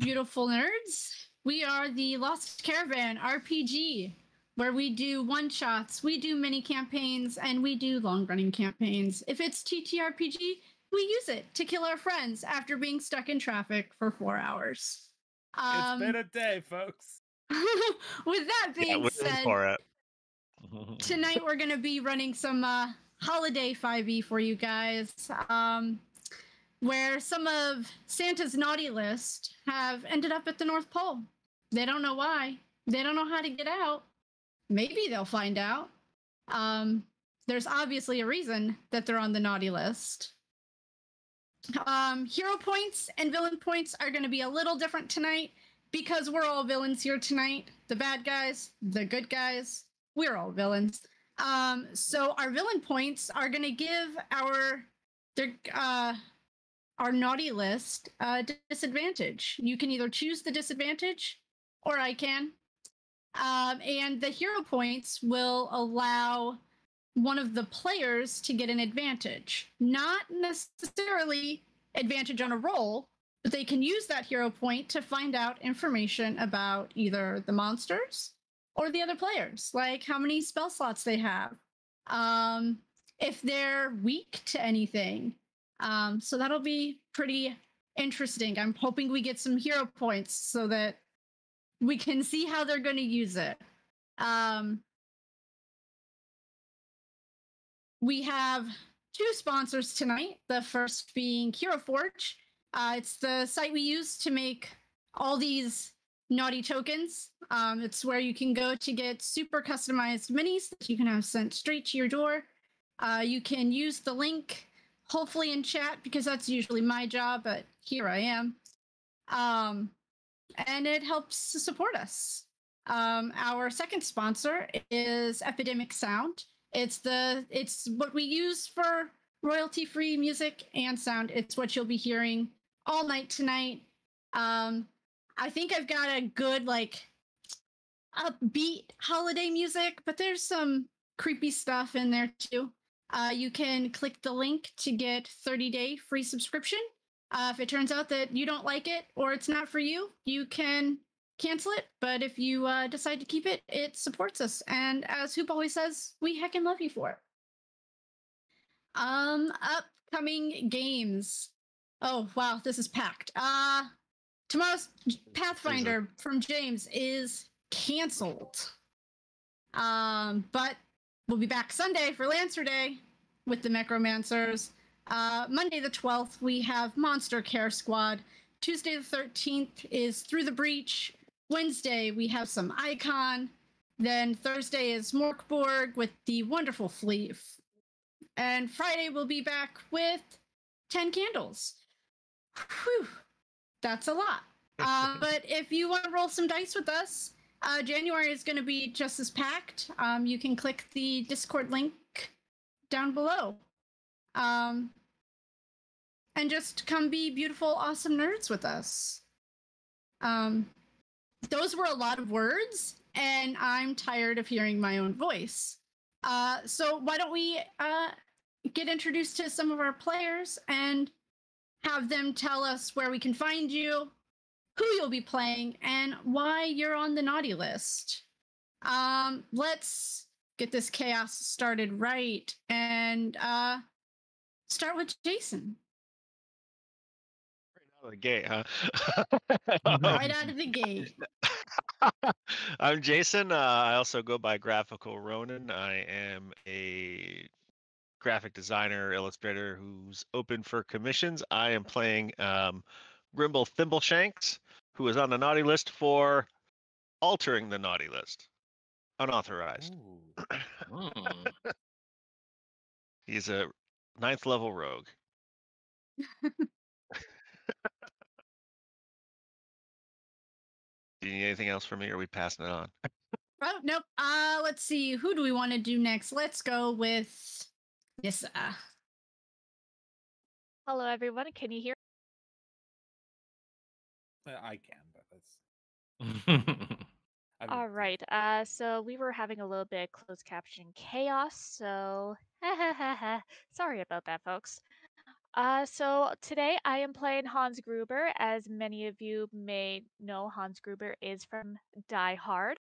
beautiful nerds. We are the Lost Caravan RPG, where we do one shots, we do mini campaigns, and we do long running campaigns. If it's TTRPG, we use it to kill our friends after being stuck in traffic for four hours. Um, it's been a day, folks. with that being yeah, said, for it. tonight we're going to be running some uh, holiday 5e for you guys. Um, where some of Santa's naughty list have ended up at the North Pole. They don't know why. They don't know how to get out. Maybe they'll find out. Um, there's obviously a reason that they're on the naughty list. Um, hero points and villain points are going to be a little different tonight because we're all villains here tonight. The bad guys, the good guys, we're all villains. Um, so our villain points are going to give our their uh, our naughty list uh, disadvantage. You can either choose the disadvantage or I can. Um, and the hero points will allow one of the players to get an advantage. Not necessarily advantage on a roll, but they can use that hero point to find out information about either the monsters or the other players, like how many spell slots they have, um, if they're weak to anything, um, so that'll be pretty interesting. I'm hoping we get some hero points so that we can see how they're going to use it. Um, we have two sponsors tonight. The first being Hero Forge. Uh, it's the site we use to make all these naughty tokens. Um, it's where you can go to get super customized minis that you can have sent straight to your door. Uh, you can use the link hopefully in chat because that's usually my job, but here I am. Um, and it helps to support us. Um, our second sponsor is Epidemic Sound. It's the it's what we use for royalty-free music and sound. It's what you'll be hearing all night tonight. Um, I think I've got a good like upbeat holiday music, but there's some creepy stuff in there too. Uh, you can click the link to get 30 day free subscription. Uh, if it turns out that you don't like it or it's not for you, you can cancel it. But if you uh, decide to keep it, it supports us. And as Hoop always says, we heckin' love you for it. Um, upcoming games. Oh wow, this is packed. Uh tomorrow's Pathfinder from James is canceled. Um, but We'll be back Sunday for Lancer Day with the Necromancers. Uh, Monday the 12th, we have Monster Care Squad. Tuesday the 13th is Through the Breach. Wednesday, we have some Icon. Then Thursday is Morkborg with the wonderful Fleet. And Friday, we'll be back with 10 candles. Whew, that's a lot. Uh, but if you want to roll some dice with us, uh, January is going to be just as packed. Um, you can click the Discord link down below. Um, and just come be beautiful, awesome nerds with us. Um, those were a lot of words, and I'm tired of hearing my own voice. Uh, so why don't we uh, get introduced to some of our players and have them tell us where we can find you, who you'll be playing, and why you're on the naughty list. Um, let's get this chaos started right and uh start with Jason. Right out of the gate, huh? right out of the gate. I'm Jason. Uh, I also go by Graphical Ronin. I am a graphic designer, illustrator who's open for commissions. I am playing um, Grimble Thimbleshanks who is on the naughty list for altering the naughty list, unauthorized. Mm. He's a ninth level rogue. Do you need anything else from me, or are we passing it on? oh nope. Uh, let's see. Who do we want to do next? Let's go with Nissa. Hello, everyone. Can you hear? I can, but that's. All right. Uh, so we were having a little bit of closed caption chaos. So sorry about that, folks. Uh, so today I am playing Hans Gruber. As many of you may know, Hans Gruber is from Die Hard.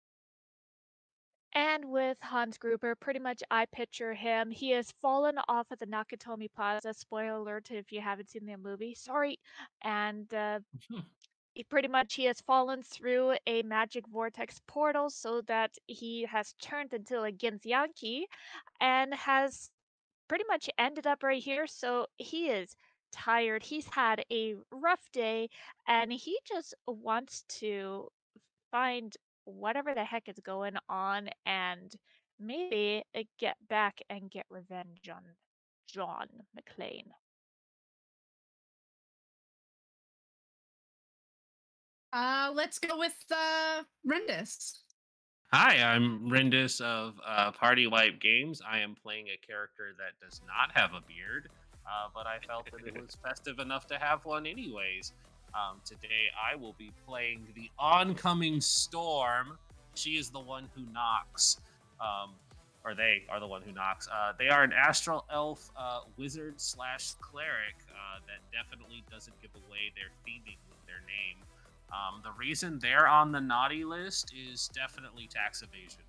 And with Hans Gruber, pretty much I picture him. He has fallen off of the Nakatomi Plaza. Spoiler alert if you haven't seen the movie. Sorry. And uh, he pretty much he has fallen through a magic vortex portal so that he has turned into a Githyanki and has pretty much ended up right here. So he is tired. He's had a rough day and he just wants to find whatever the heck is going on and maybe get back and get revenge on John McClane. Uh, let's go with uh, Rendis. Hi, I'm Rendis of uh, Party Wipe Games. I am playing a character that does not have a beard, uh, but I felt that it was festive enough to have one anyways. Um, today I will be playing the oncoming storm. She is the one who knocks, um, or they are the one who knocks. Uh, they are an astral elf uh, wizard slash cleric uh, that definitely doesn't give away their theming with their name. Um, the reason they're on the naughty list is definitely tax evasion.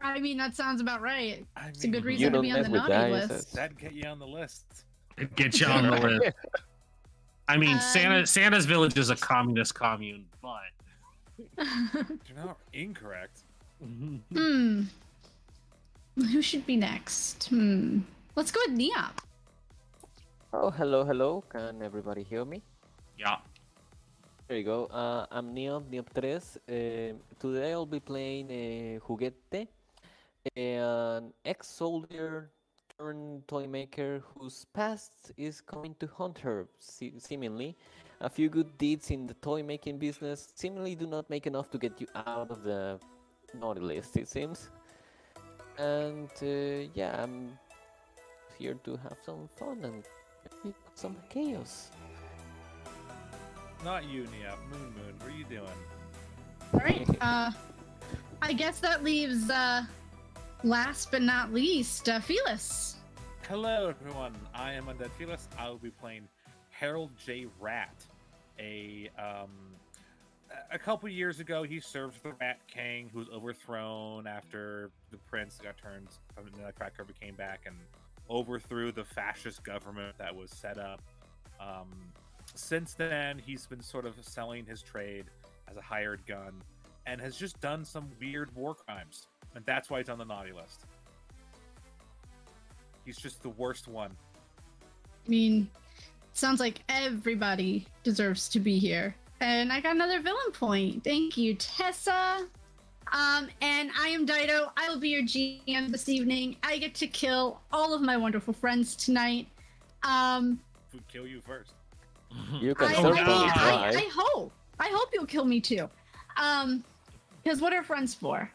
I mean, that sounds about right. I It's a good reason to be on the naughty that, list. That'd get you on the list. It'd get you on the list. I mean, Um, Santa Santa's village is a communist commune, but You're not incorrect. hmm. Who should be next? Hmm. Let's go with Neop. Oh, hello, hello. Can everybody hear me? yeah. There you go. Uh, I'm Neop, Neop 3. Uh, today I'll be playing uh, Juguete, an ex-soldier turned toy maker whose past is coming to haunt her, se- seemingly. A few good deeds in the toy making business seemingly do not make enough to get you out of the naughty list, it seems. And uh, yeah, I'm here to have some fun and maybe some chaos. Not you, Nia. Moon Moon. What are you doing? All right. Uh, I guess that leaves uh, last but not least, uh, Felis. Hello, everyone. I am Undead Felis. I will be playing Harold J. Rat. A um, a- a couple years ago, he served the Rat King, who was overthrown after the prince got turned from the Nutcracker, came back and overthrew the fascist government that was set up. Um, since then, he's been sort of selling his trade as a hired gun, and has just done some weird war crimes, and that's why he's on the naughty list. He's just the worst one. I mean, sounds like everybody deserves to be here. And I got another villain point. Thank you, Tessa. Um, and I am Dido. I will be your GM this evening. I get to kill all of my wonderful friends tonight. Um, Would kill you first. You can I, certainly I, I, try. I hope. I hope you'll kill me too. Um, because what are friends for?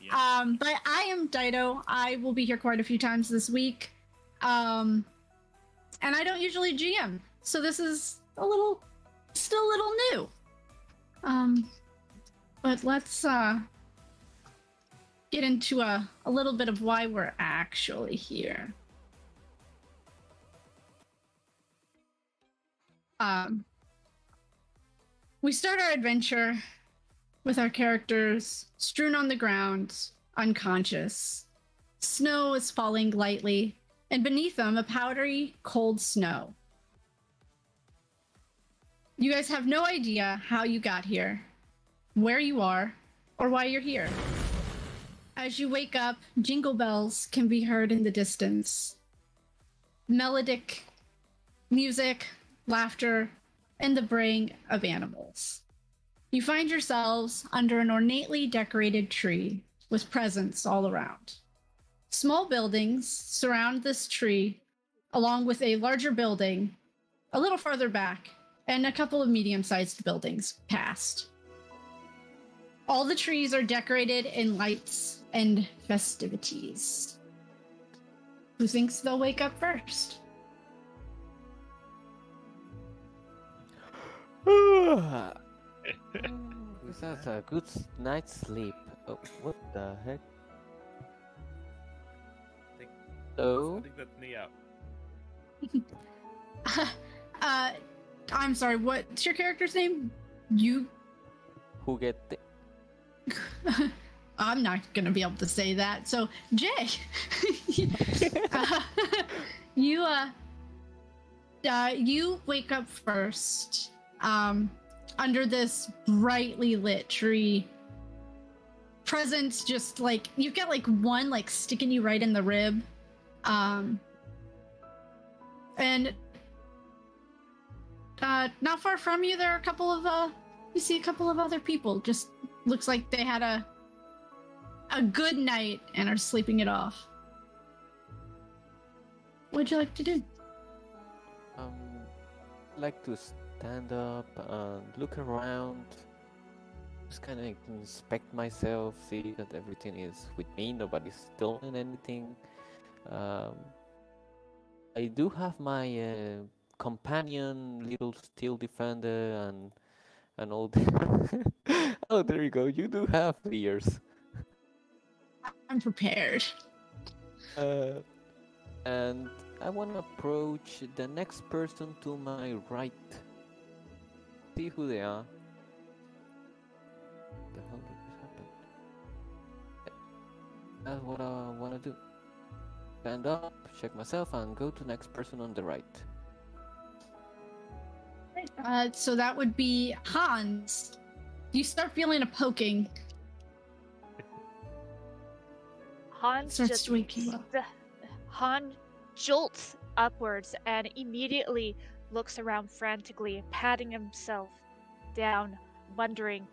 Yeah. Um, but I am Dido. I will be here quite a few times this week. Um, and I don't usually GM, so this is a little, still a little new. Um, but let's uh get into a, a little bit of why we're actually here. Um, we start our adventure with our characters strewn on the ground, unconscious. Snow is falling lightly, and beneath them, a powdery, cold snow. You guys have no idea how you got here, where you are, or why you're here. As you wake up, jingle bells can be heard in the distance. Melodic music, laughter, and the braying of animals. You find yourselves under an ornately decorated tree with presents all around. Small buildings surround this tree, along with a larger building a little farther back, and a couple of medium sized buildings past. All the trees are decorated in lights and festivities. Who thinks they'll wake up first? That's a good night's sleep. Oh, what the heck? So I think that's Neo. uh, I'm sorry. What's your character's name? You. juguete. I'm not gonna be able to say that. So Jay, uh, you uh, uh, you wake up first, um, under this brightly lit tree. Presents just like you've got like one like sticking you right in the rib, um, and uh, not far from you there are a couple of uh, you see a couple of other people. Just looks like they had a a good night and are sleeping it off. What'd you like to do? Um, like to stand up and look around. Just kind of inspect myself, see that everything is with me, nobody's stolen anything. Um, I do have my uh, companion, little steel defender, and and all. The oh, there you go. You do have ears. I'm prepared. Uh, and I want to approach the next person to my right. See who they are. The hell did this happen? That's what I want to do. Stand up, check myself, and go to next person on the right. Uh, so that would be Hans. You start feeling a poking. Hans Starts just you up. Han jolts upwards and immediately looks around frantically, patting himself down, wondering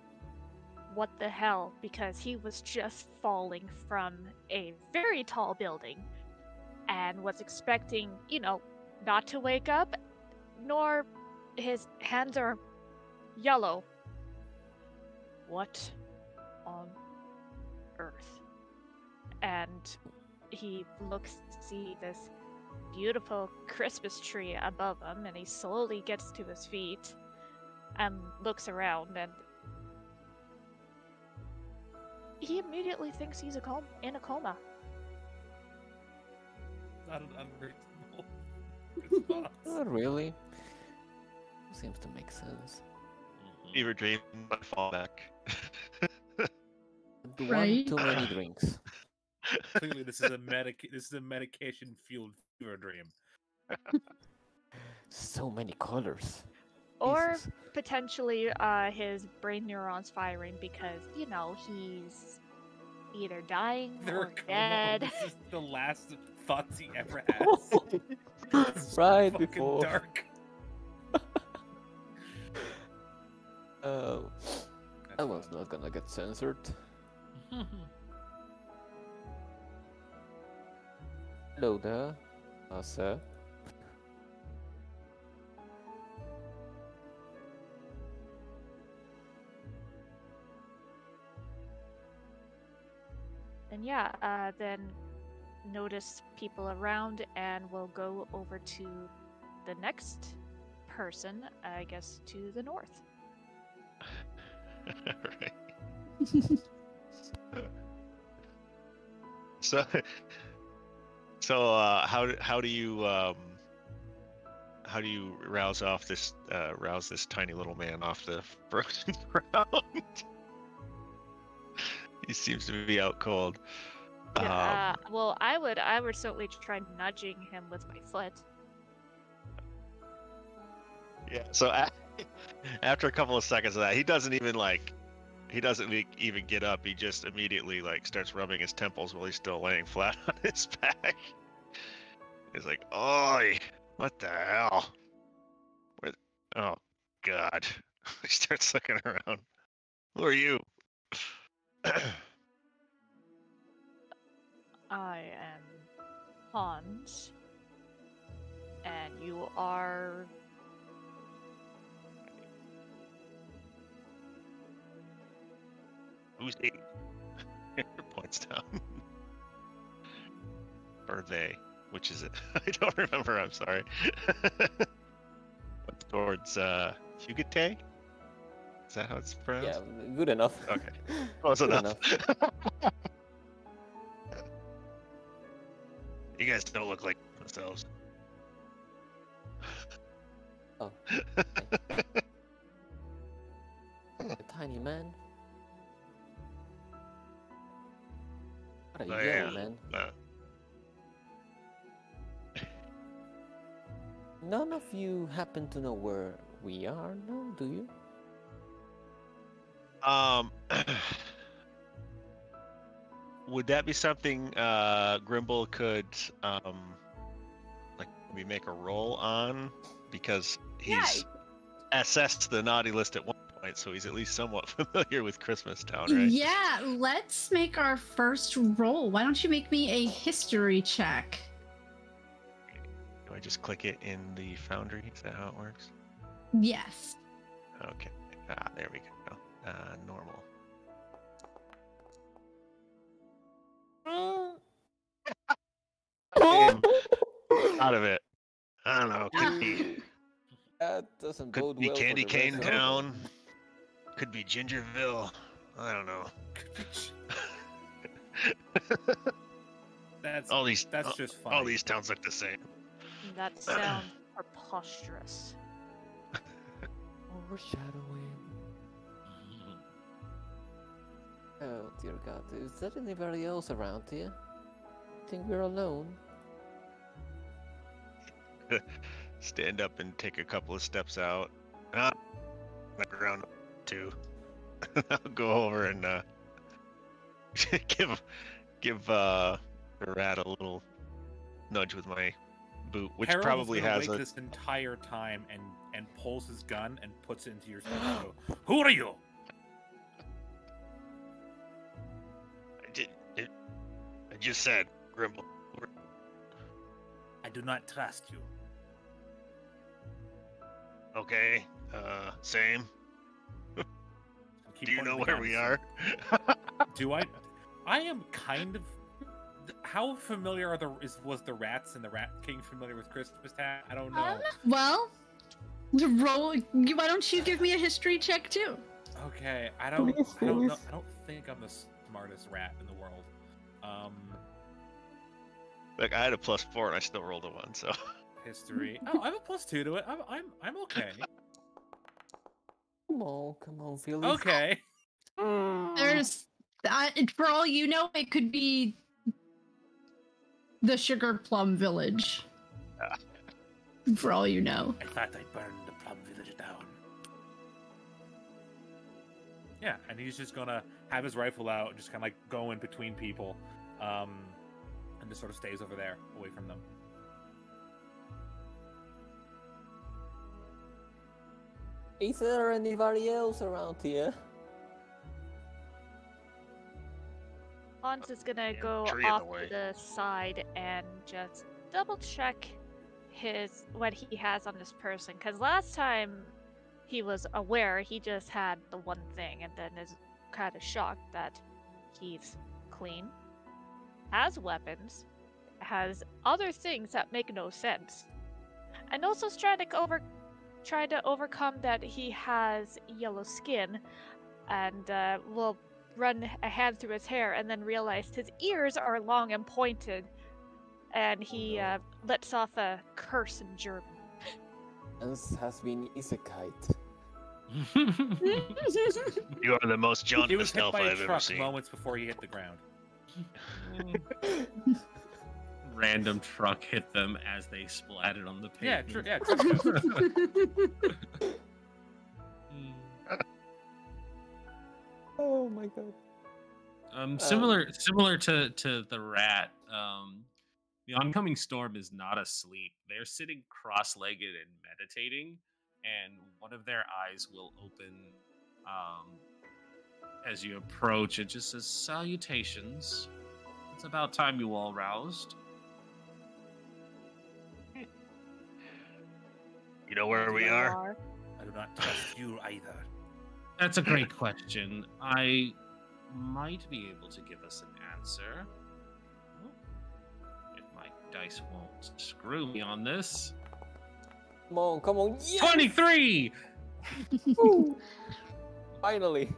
what the hell, because he was just falling from a very tall building and was expecting, you know, not to wake up, nor his hands are yellow. What on earth? And he looks to see this beautiful Christmas tree above him, and he slowly gets to his feet and looks around, and he immediately thinks he's a com- in a coma. Not an unreasonable response. Not really. Seems to make sense. Mm-hmm. Fever dream, my fallback. Right. One too many drinks. Clearly, this is a medic. This is a medication fueled fever dream. So many colors. Or Jesus. potentially uh, his brain neurons firing because, you know, he's either dying They're or dead. This is the last thoughts he ever has. It's right fucking before. dark. Oh, That's that one's not gonna get censored. Hello there, uh, sir. And yeah, uh, then notice people around and we'll go over to the next person, I guess to the north. right. so, so uh, how do- how do you um, how do you rouse off this uh, rouse this tiny little man off the frozen ground? he seems to be out cold. Um, Yeah, uh, well, I would I would certainly try nudging him with my foot. Yeah. So a- after a couple of seconds of that, he doesn't even like he doesn't even get up. He just immediately like starts rubbing his temples while he's still laying flat on his back. He's like, "Oi, what the hell? Where? Oh God!" he starts looking around. Who are you? I am Hans, and you are Who's he? Points down. or they. Which is it? I don't remember. I'm sorry. What's towards uh, Hugate? Is that how it's pronounced? Yeah, good enough. Okay. Close Good enough. You guys don't look like themselves. Oh. A tiny man. What a Oh, yeah. man. None of you happen to know where we are, no, do you? Um, would that be something uh, Grimble could um, like maybe make a roll on because Yeah. he's assessed the naughty list at one point, so he's at least somewhat familiar with Christmas Town, right? Yeah, let's make our first roll. Why don't you make me a history check? Do I just click it in the Foundry? Is that how it works? Yes. Okay. Ah, there we go. Uh, normal. Out of it. I don't know. Could be. That doesn't Could bode be well Candy Cane rest of us. Town. Could be Gingerville. I don't know. That's All these that's all, just funny. all these towns look the same. That sounds preposterous. Overshadowing. Oh dear God, is there anybody else around here? I Think we're alone? Stand up and take a couple of steps out. Ah, back around two. I'll go over and uh, give give uh, the rat a little nudge with my boot, which Harold probably has wait a this entire time and and pulls his gun and puts it into your stomach. and Who are you? I did. It, I just said, Grimble. I do not trust you. Okay. Uh, same. Keep Do you know where we are? Do I? I am kind of. How familiar are the is was the rats and the Rat King familiar with Christmas Town? I don't know. Um, well, roll. Why don't you give me a history check too? Okay, I don't. Please, I don't know. I don't think I'm the smartest rat in the world. Um, Like I had a plus four and I still rolled a one, so history. Oh, I have a plus two to it. I'm I'm I'm okay. Come on, come on, Philly. Okay. There's, uh, for all you know, it could be the Sugar Plum Village. For all you know. I thought I burned the plum village down. Yeah, and he's just gonna have his rifle out, and just kind of like go in between people, um, and just sort of stays over there, away from them. Is there anybody else around here? Hans is gonna go the off to the side and just double check his what he has on this person. Because last time he was aware, he just had the one thing, and then is kind of shocked that he's clean, has weapons, has other things that make no sense, and also is trying to over trying to overcome that he has yellow skin, and uh, will run a hand through his hair and then realized his ears are long and pointed and he uh, lets off a curse in German. This has been isekai'd. you are the most He jaundiced was hit elf by a I've ever truck seen. moments before he hit the ground. Random truck hit them as they splatted on the Yeah, pavement. tr- yeah. True, Oh my god. Um, similar similar to to the rat. Um, the oncoming storm is not asleep. They're sitting cross-legged and meditating, and one of their eyes will open um, as you approach. It just says salutations. It's about time you all roused. You know where we are? I do not trust you either. That's a great question. I might be able to give us an answer. If my dice won't screw me on this. Come on, come on. Yes! 23! Finally.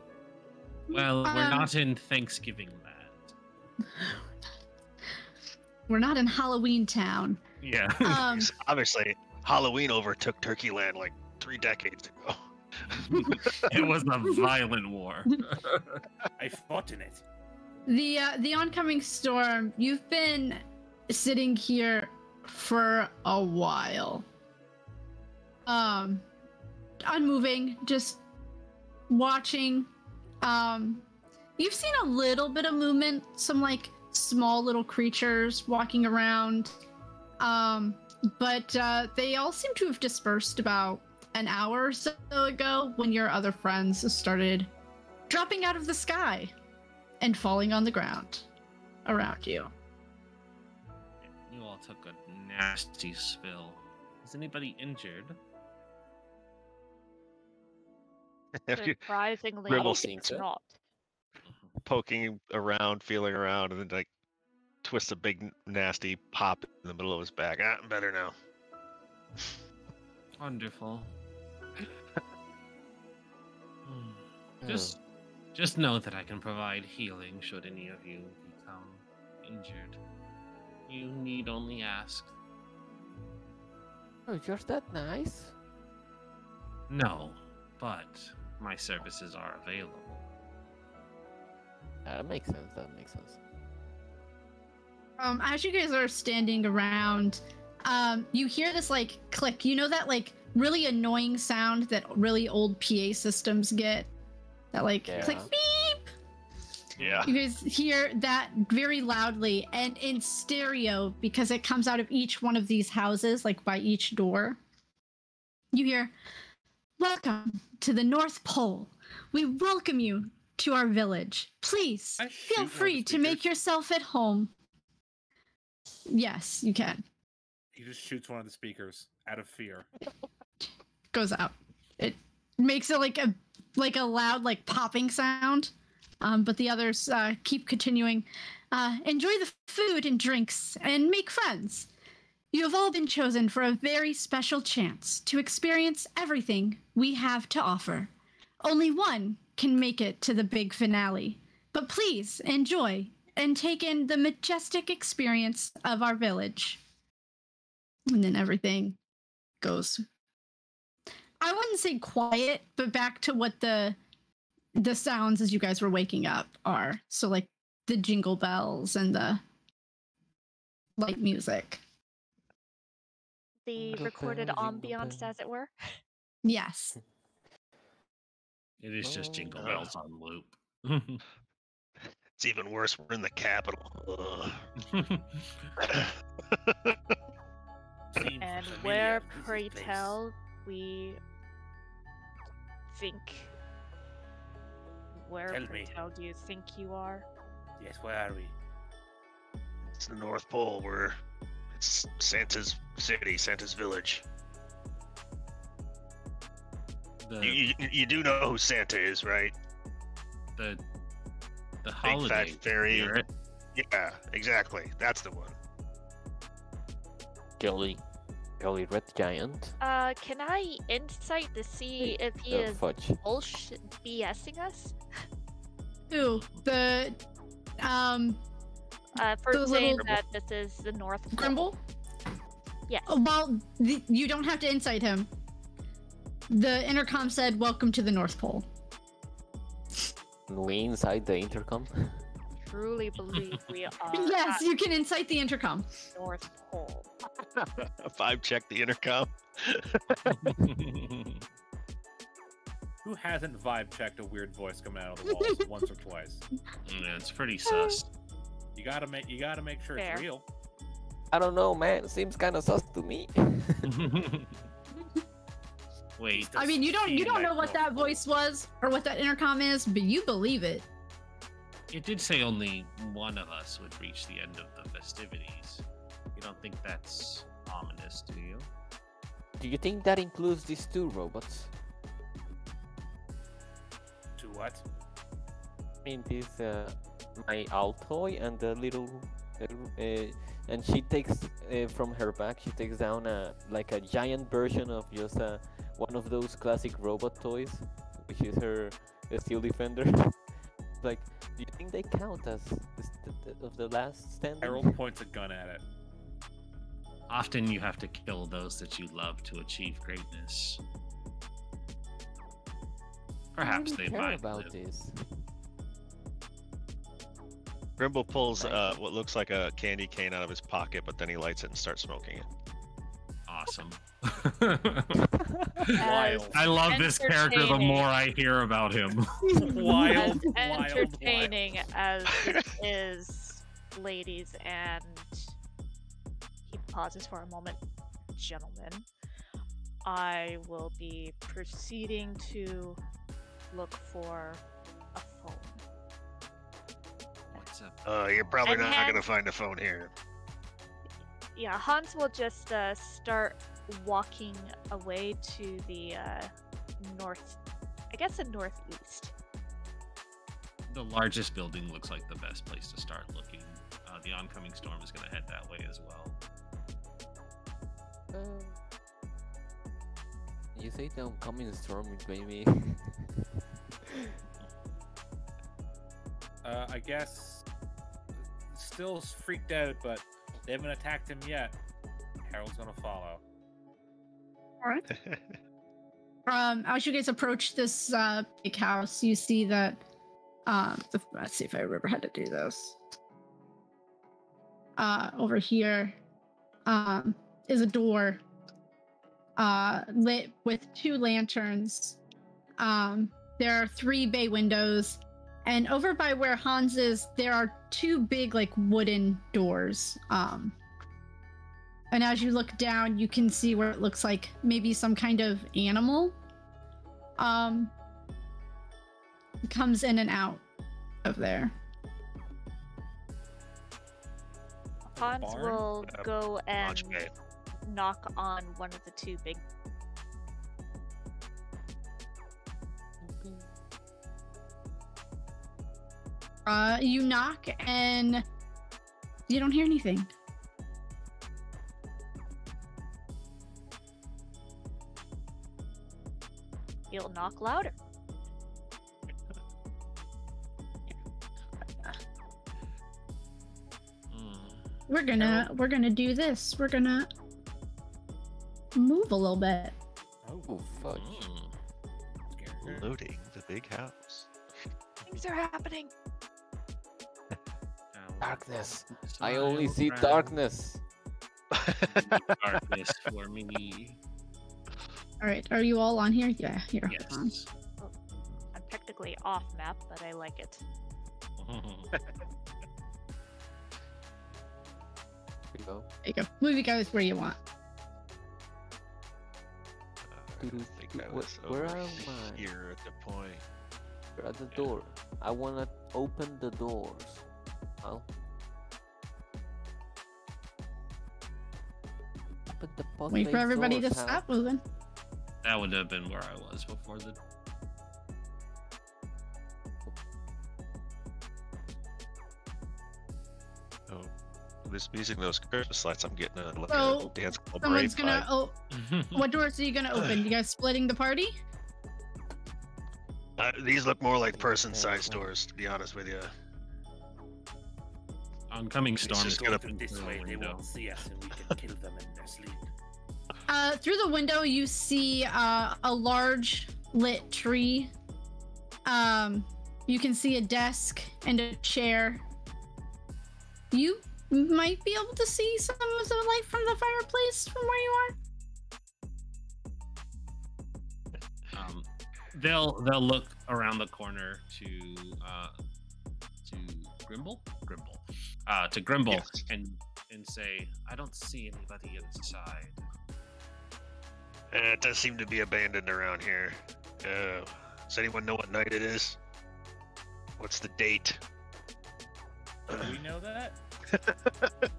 Well, we're Um, not in Thanksgiving land. we're not in Halloween Town. Yeah. Um, Obviously, Halloween overtook Turkey Land like three decades ago. It was a violent war. I fought in it. the uh, the oncoming storm. You've been sitting here for a while. Um, unmoving, just watching. Um, you've seen a little bit of movement, some like small little creatures walking around. Um, but uh, they all seem to have dispersed about an hour or so ago when your other friends started dropping out of the sky and falling on the ground around you. You all took a nasty spill. Is anybody injured? Surprisingly, Rebel it's not. poking around, feeling around, and then like twists a big nasty pop in the middle of his back. Ah, I'm better now. Wonderful. Hmm. Just, just know that I can provide healing should any of you become injured. You need only ask. Oh, you're that nice. No, but my services are available. That makes sense. That makes sense. Um, as you guys are standing around, um, you hear this like click. You know that like really annoying sound that really old PA systems get? That like click beep. Yeah. You guys hear that very loudly and in stereo because it comes out of each one of these houses, like by each door. You hear, Welcome to the North Pole. We welcome you to our village. Please I shoot one feel free to make yourself at home. Yes, you can. He just shoots one of the speakers out of fear. Goes out. It makes it like a like a loud like popping sound. Um, but the others uh, keep continuing. Uh, enjoy the food and drinks and make friends. You have all been chosen for a very special chance to experience everything we have to offer. Only one can make it to the big finale. But please enjoy and take in the majestic experience of our village. And then everything goes I wouldn't say quiet, but back to what the the sounds as you guys were waking up are. So like the jingle bells and the light music. The recorded ambiance, as it were. Yes. It is just jingle Oh. bells on loop. It's even worse. We're in the capital. And where, pray tell, we think. Where, Tell pray me. tell, do you think you are? Yes, where are we? it's the North Pole. We're it's Santa's city, Santa's village. the, You, you, you do know who Santa is, right? the the Big holiday fat fairy. spirit. Yeah, exactly. That's the one. Jolly, jolly red giant. Uh, can I insight to see if he The is fudge. bullshit BSing us? Who? The um Uh, for The saying little- that this is the North Pole. Grimble? Yes. Oh, well, the, you don't have to insight him. The intercom said, "Welcome to the North Pole." We inside the intercom. Truly believe we are yes, you can insight the intercom. North Pole. Five check the intercom. Who hasn't vibe checked a weird voice coming out of the walls once or twice? yeah, it's pretty sus. You gotta make you gotta make sure Fair. it's real. I don't know, man. It Seems kind of sus to me. Wait, I mean, you don't you don't know what that voice was or what that intercom is, but you believe it. It did say only one of us would reach the end of the festivities. You don't think that's ominous, do you? Do you think that includes these two robots? To what? I mean, this uh, my Altoy and the little, little, uh, and she takes uh, from her back. She takes down a like a giant version of just uh, one of those classic robot toys, which is her uh, Steel Defender. like, Do you think they count as the, of the last stand? Harold points a gun at it. Often you have to kill those that you love to achieve greatness. Perhaps really they care might about live. this. Grimble pulls uh, what looks like a candy cane out of his pocket, but then he lights it and starts smoking it. Awesome. Wild. I love this character the more I hear about him. as wild, wild, entertaining as it is, ladies, and he pauses for a moment, gentlemen. I will be proceeding to look for a phone. What's up? Uh, you're probably And not, not gonna find a phone here. Yeah, Hans will just uh, start walking away to the uh, north, I guess the northeast. The largest building looks like the best place to start looking. Uh, the oncoming storm is going to head that way as well. Uh, you say the oncoming storm is maybe. Uh, I guess still freaked out, but they haven't attacked him yet. Harold's gonna follow. All right. Um, as you guys approach this uh, big house, you see that. Um, the, let's see if I remember how to do this. Uh, over here, um, is a door, uh, lit with two lanterns. Um, there are three bay windows, and over by where Hans is, there are two big like wooden doors. Um, and as you look down, you can see where it looks like maybe some kind of animal um comes in and out of there. Hans will Uh, go and knock on one of the two big Uh you knock and you don't hear anything. You'll knock louder. Mm. We're gonna we're gonna do this. We're gonna move a little bit. oh fudge. Mm. Loading the big house. Things are happening. Now, Darkness. I only see around. darkness. Darkness for me. All right, are you all on here? Yeah, you're on. Yes. I'm technically off map, but I like it. Here we go. There you go. Move you guys where you want. Uh, I Doo-doo. think I wh- was where over am I? here at the point. We're at the door. I wanna open the doors. Well. Open the Wait for everybody to doors, Hal. stop moving. That would have been where I was before the. Oh, this using those Christmas lights, I'm getting a, like So, a dance club Someone's gonna. vibe. Oh, what doors are you gonna open? You guys splitting the party? Uh, these look more like person-sized doors, to be honest with you. Oncoming storm just is gonna- looking This through way the they window. won't see us and we can kill them in their sleep. Uh, through the window, you see uh, a large lit tree. Um, you can see a desk and a chair. You might be able to see some of the light from the fireplace from where you are. Um, they'll they'll look around the corner to uh, to Grimble, Grimble, uh, to Grimble, Yes. and and say, "I don't see anybody inside." Uh, it does seem to be abandoned around here. Uh, does anyone know what night it is? What's the date? Do we know that?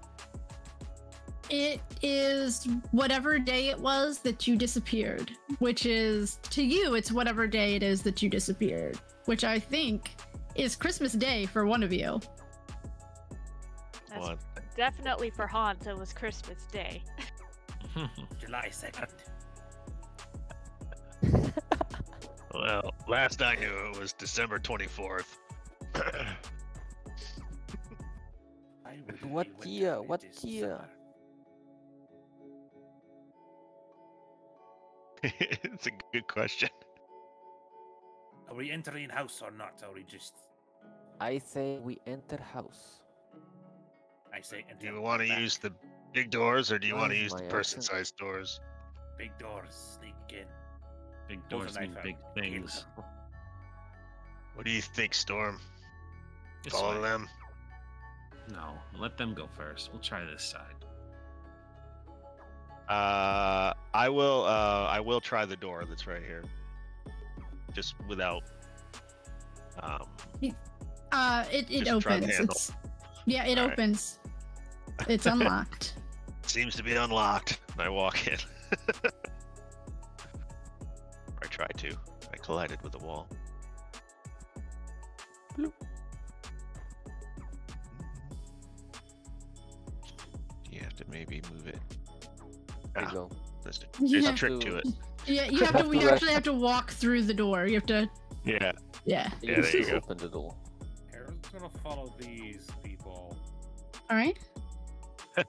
It is whatever day it was that you disappeared, which is to you, it's whatever day it is that you disappeared, which I think is Christmas Day for one of you. That's One. definitely for Hans. It was Christmas Day. July 2nd. Well, last I knew it was December 24th. What year? What year? it's a good question. Are we entering house or not? Are we just? I say we enter house. I say. Do you want to use the big doors or do you want to use the person-sized doors? big doors? Sneak in. Big doors mean knife big things. What do you think, Storm? This Follow way. them. No, let them go first. We'll try this side. Uh, I will. Uh, I will try the door that's right here. Just without. Um, Uh, it, it Just try the opens. It's yeah, it All right. opens. It's unlocked. seems to be unlocked. And I walk in. I try to. I collided with the wall. Bloop. You have to maybe move it. There you Ah, go. There's a, there's Yeah. a trick to it. Yeah, you have to. You actually have to walk through the door. You have to. Yeah. Yeah. You Yeah, there you just go. open the door. Harold's gonna follow these people All right. Over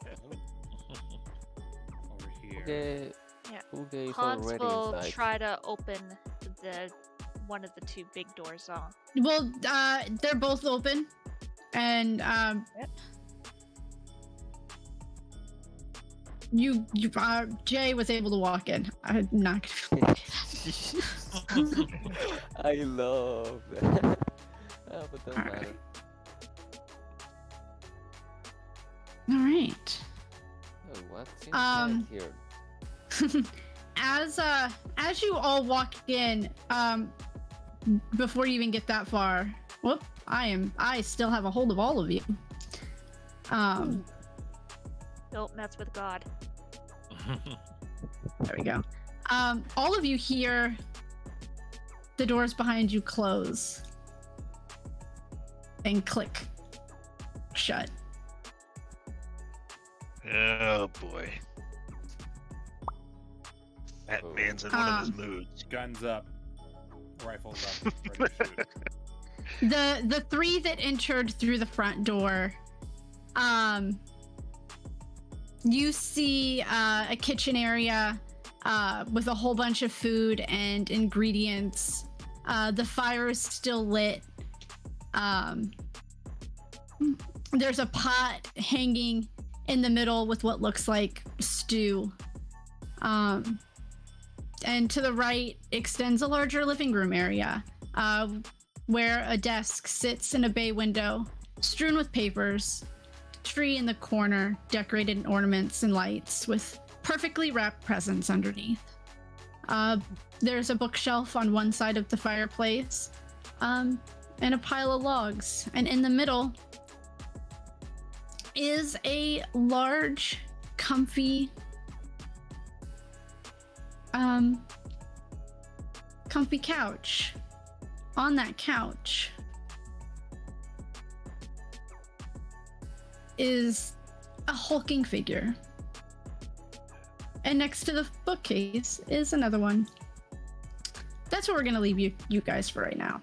here. Okay. Yeah. Uge is Hans already will inside. try to open the one of the two big doors on. Well, uh, they're both open, and um, Yep. you, you, uh, Jay was able to walk in. I'm not. Gonna... I love that. Ah, but doesn't Alright. matter. All right. Oh, what's Um, here? as uh, as you all walk in, um, before you even get that far, whoop! I am. I still have a hold of all of you. Um, Don't mess with God. There we go. Um, all of you hear the doors behind you close and click shut. Oh boy. That Oh. man's in one of his Um, moods. Guns up, rifles up, ready to shoot. The the three that entered through the front door, um, you see uh, a kitchen area uh, with a whole bunch of food and ingredients. Uh, the fire is still lit. Um, there's a pot hanging in the middle with what looks like stew. Um, and to the right extends a larger living room area uh, where a desk sits in a bay window, strewn with papers, tree in the corner, decorated in ornaments and lights, with perfectly wrapped presents underneath. Uh, there's a bookshelf on one side of the fireplace, um, and a pile of logs. And in the middle is a large, comfy, um, comfy couch on that couch is a hulking figure. And next to the bookcase is another one. That's where we're gonna leave you you guys for right now.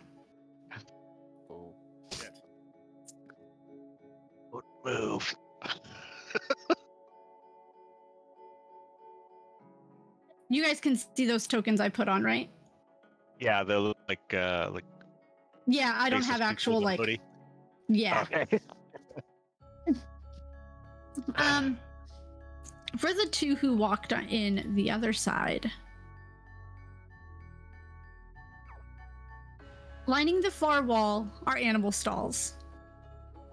You guys can see those tokens I put on, right? yeah, they look like uh like Yeah, I don't have actual like hoodie. yeah. Okay. Um, for the two who walked in the other side, lining the far wall are animal stalls,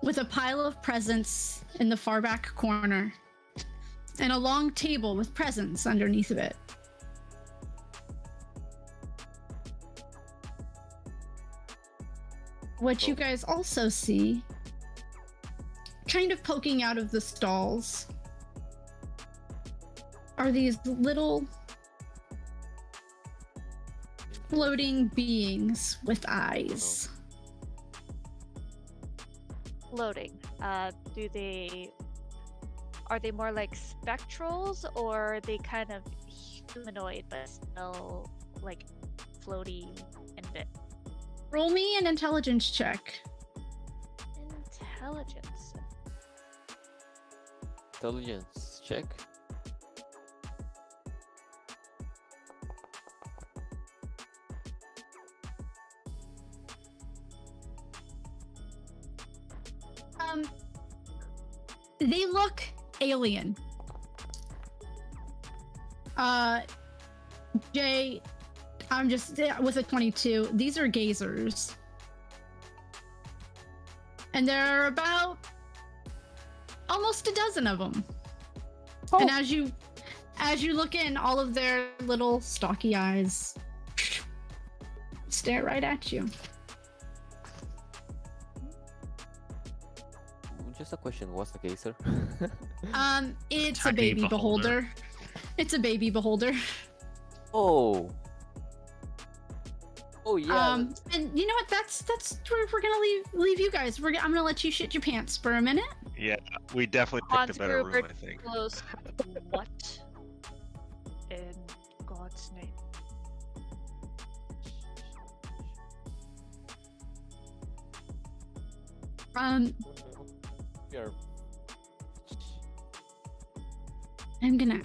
with a pile of presents in the far back corner, and a long table with presents underneath of it. What you guys also see, kind of poking out of the stalls, are these little floating beings with eyes. Floating. Uh, do they? Are they more like spectrals, or are they kind of humanoid but still like floaty and bit? Roll me an intelligence check. Intelligence. intelligence check. Um, they look alien. Uh, Jay, I'm just with a 22. These are gazers, and there are about almost a dozen of them. Oh. And as you as you look in, all of their little stalky eyes stare right at you. Just a question: What's a gazer? um, it's a baby beholder. beholder. It's a baby beholder. Oh. Oh yeah. Um, and you know what? That's that's where we're gonna leave leave you guys. We're I'm gonna let you shit your pants for a minute. Yeah, we definitely picked Hans a better Gruber room, I think. Close. what? In God's name. Um. Here. I'm gonna.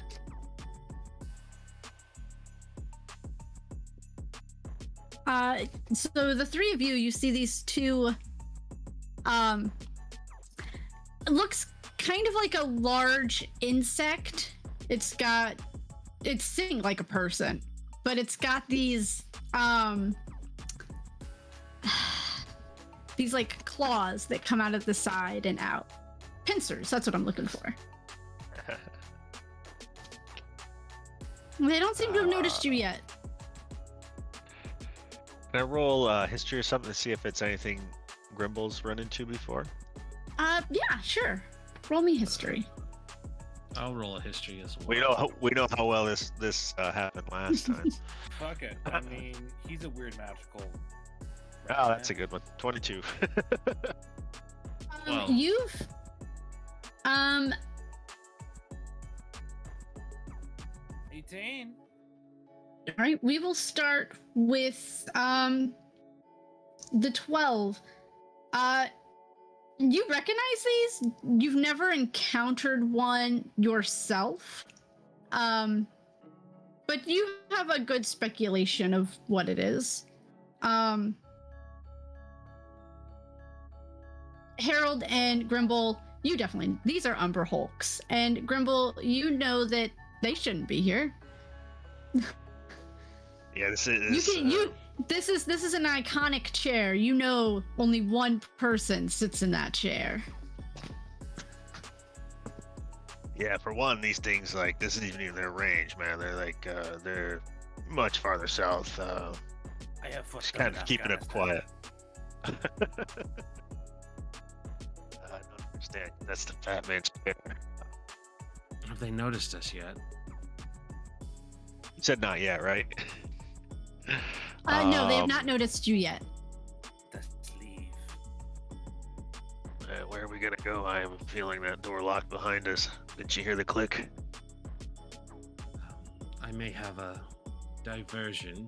Uh, so the three of you, you see these two. Um, looks kind of like a large insect. It's got it's sitting like a person, but it's got these um these like claws that come out of the side and out. Pincers, that's what I'm looking for. they don't seem to have noticed you yet. Can I roll uh, history or something to see if it's anything Grimble's run into before? Uh, yeah, sure. Roll me history. I'll roll a history as well. We know we know how well this this uh, happened last time. Fuck it. I mean, he's a weird magical. Oh, that's a good one. Twenty-two. um, You've um. Eighteen. All right, we will start with um the twelve. Uh, you recognize these? You've never encountered one yourself. Um but you have a good speculation of what it is. Um Harold and Grimble, you definitely these are Umber Hulks. And Grimble, you know that they shouldn't be here. yeah, this is you can, uh... you this is this is an iconic chair. You know, only one person sits in that chair. Yeah, for one, these things like this isn't even in their range, man. They're like uh, they're much farther south. Uh, I have just kind of keeping it quiet. I don't understand. That's the fat man's chair. Have they noticed us yet? You said not yet, right? Uh, no, they have um, not noticed you yet. Let's leave. Uh, where are we gonna go? I am feeling that door locked behind us. Did you hear the click? I may have a diversion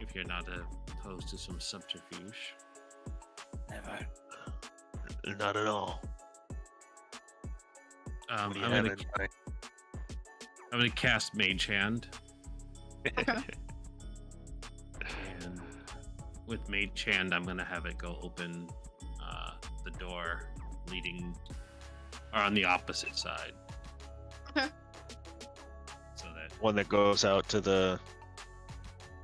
if you're not opposed to some subterfuge. Never. Not at all. Um, I'm gonna, I'm gonna cast Mage Hand. Okay. with Mage Hand, I'm gonna have it go open uh, the door leading, or on the opposite side. Okay. So that one that goes out to the.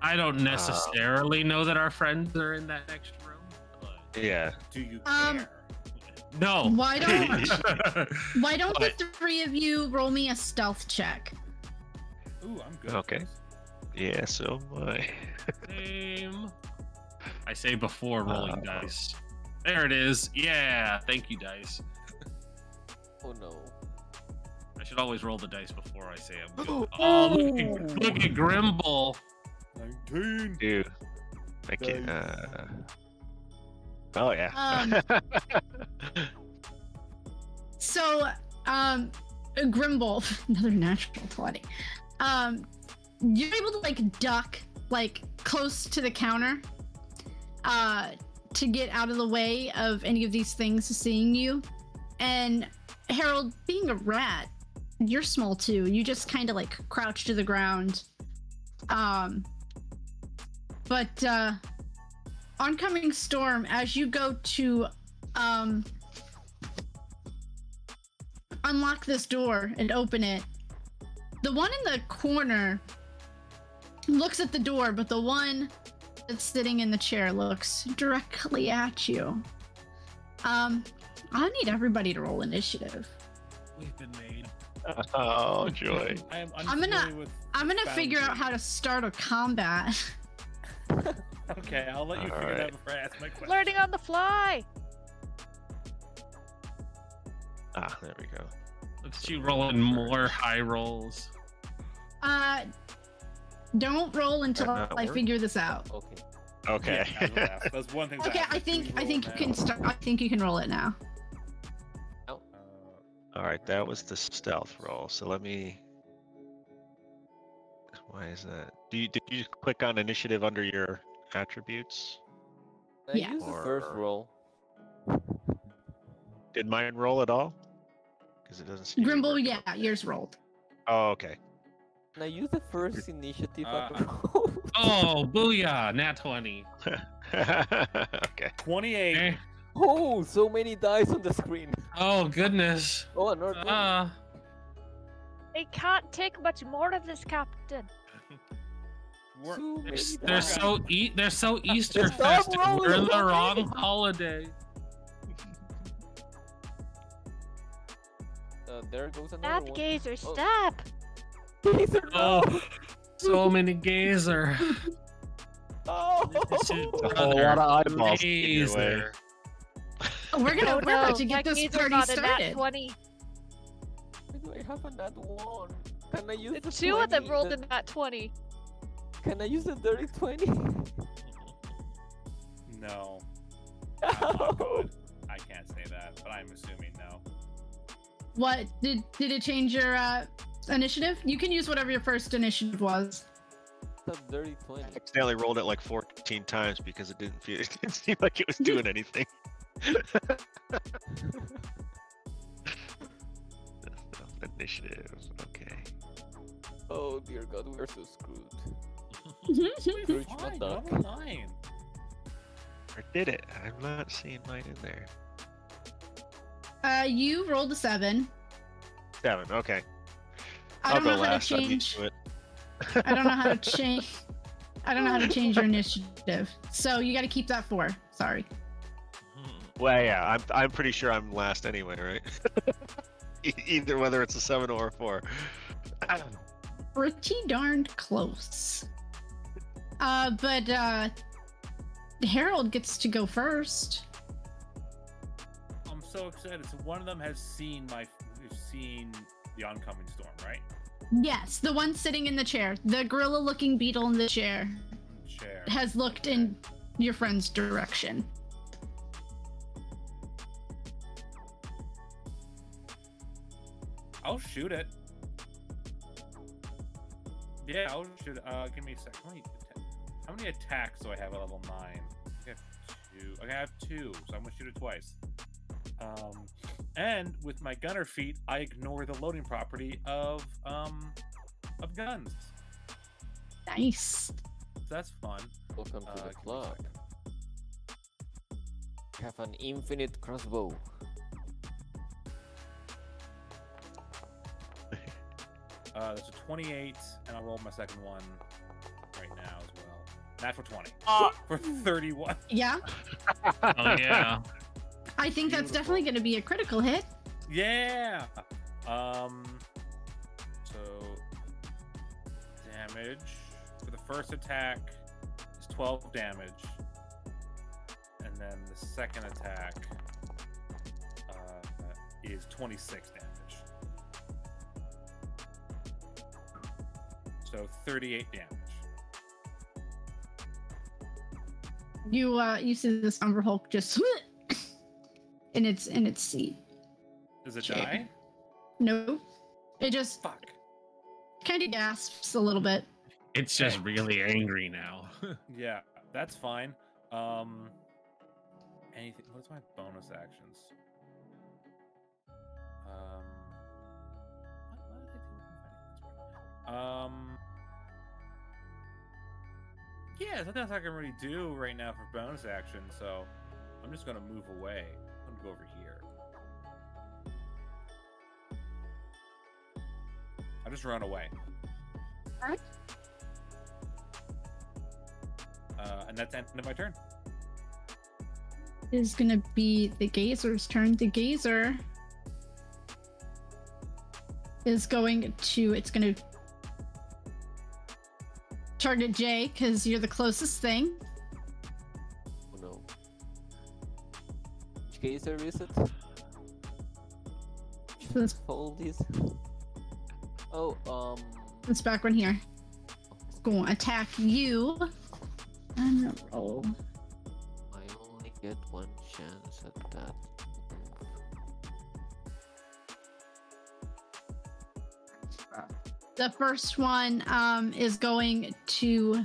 I don't uh, necessarily uh, know that our friends are in that next room. But... Yeah. Do you um, care? Um, no. Why don't Why don't but... the three of you roll me a stealth check? Ooh, I'm good. Okay. Yeah, so my. Same. I say before rolling uh, dice. There it is. Yeah, thank you, dice. oh no. I should always roll the dice before I say I'm good. Oh, look at, look at Grimble. 19. Dude. Thank you. Uh... Oh, yeah. Um, so, um, Grimble, another natural 20. Um, you're able to, like, duck, like, close to the counter uh, to get out of the way of any of these things seeing you. And Harold, being a rat, you're small too. You just kind of like crouch to the ground. Um, but uh, oncoming storm, as you go to um, unlock this door and open it, the one in the corner looks at the door, but the one that's sitting in the chair looks directly at you. Um, I need everybody to roll initiative. We've been made. Oh joy! I am I'm gonna- with I'm gonna figure out how to start a combat. Okay, I'll let you figure Alright. that before I ask my question. Learning on the fly. Ah, there we go. Look at you rolling more high rolls. Uh, don't roll until I work? figure this out. Okay. Okay. Yeah, I will ask. That's one thing. Okay, I think I roll think you can start. I think you can roll it now. Uh, All right, that was the stealth roll. So let me. Why is that? Do you did you click on initiative under your attributes? I Yeah. use the first roll. Did mine roll at all? Because it doesn't seem. Grimble, yeah, yours rolled. Oh, okay. Can I use the first initiative Uh, I roll? Oh, booyah! Nat 20. okay. 28. Eh. Oh, so many dice on the screen. Oh, goodness. Oh, another 20. Uh, They can't take much more of this, Captain. We're- they're, they're so e- they're so Easter Stop festive. We're in the wrong holiday. Uh, there goes another Stop, one. Gazer, Oh. stop! Gazer! Oh, so many gazer. Oh! This a whole lot of eyeballs in your way. Gazer. Oh, we're gonna Oh, we're no, about to get my this Gazer party got a nat started. 20. Why do I have a nat one? Can I use The the two of them rolled the, a nat 20. Can I use the dirty 20? No, I'm not good. I can't say that, but I'm assuming no. What did did it change your uh, initiative? You can use whatever your first initiative was. the dirty 20. I accidentally rolled it like 14 times because it didn't feel it didn't seem like it was doing anything. Initiative. Okay. Oh dear god, we're so screwed. We're Courage fine, Duck. level nine. Or did it? I'm not seeing mine in there. uh, you rolled a seven. Seven. Okay. I don't go know how to last. I'm used change. I don't know how to change. I don't know how to change your initiative. So you got to keep that four. Sorry. Well, yeah, I'm I'm pretty sure I'm last anyway, right? Either whether it's a seven or a four. Pretty darned close. Uh, but uh, Harold gets to go first. I'm so excited. So one of them has seen my, has seen the oncoming storm, right? Yes, the one sitting in the chair, the gorilla-looking beetle in the chair, Chair. has looked in your friend's direction. I'll shoot it. Yeah, I'll shoot. Uh, give me a sec. How many, how many attacks do I have at level nine? I have two. Okay, I have two, so I'm gonna shoot it twice. Um, and with my gunner feat, I ignore the loading property of um of guns. Nice. So that's fun. Welcome Uh, to the give me a club. second. Have an infinite crossbow. Uh, that's a 28, and I rolled my second one right now as well. Natural 20 Ah. for 31. Yeah, Oh yeah. I think that's definitely going to be a critical hit. Yeah. Um. So damage for the first attack is 12 damage, and then the second attack uh, is 26 damage. So 38 damage. You uh, you see this Umber Hulk just in its in its seat. Does it okay. die? No. It just Fuck. kind of gasps a little bit. It's just really angry now. yeah, that's fine. Um, anything? What's my bonus actions? Um, Um. Yeah, that's nothing else I can really do right now for bonus action, so I'm just gonna move away. I'm gonna go over here. I just run away. Alright. Uh, and that's the end of my turn. Is gonna be the gazer's turn. The gazer is going to. It's gonna target Jay because you're the closest thing. Which gazer is it? This, Hold this. Oh, um. this back one here. It's going to attack you. I'm roll. I only get one chance at that. The first one um, is going to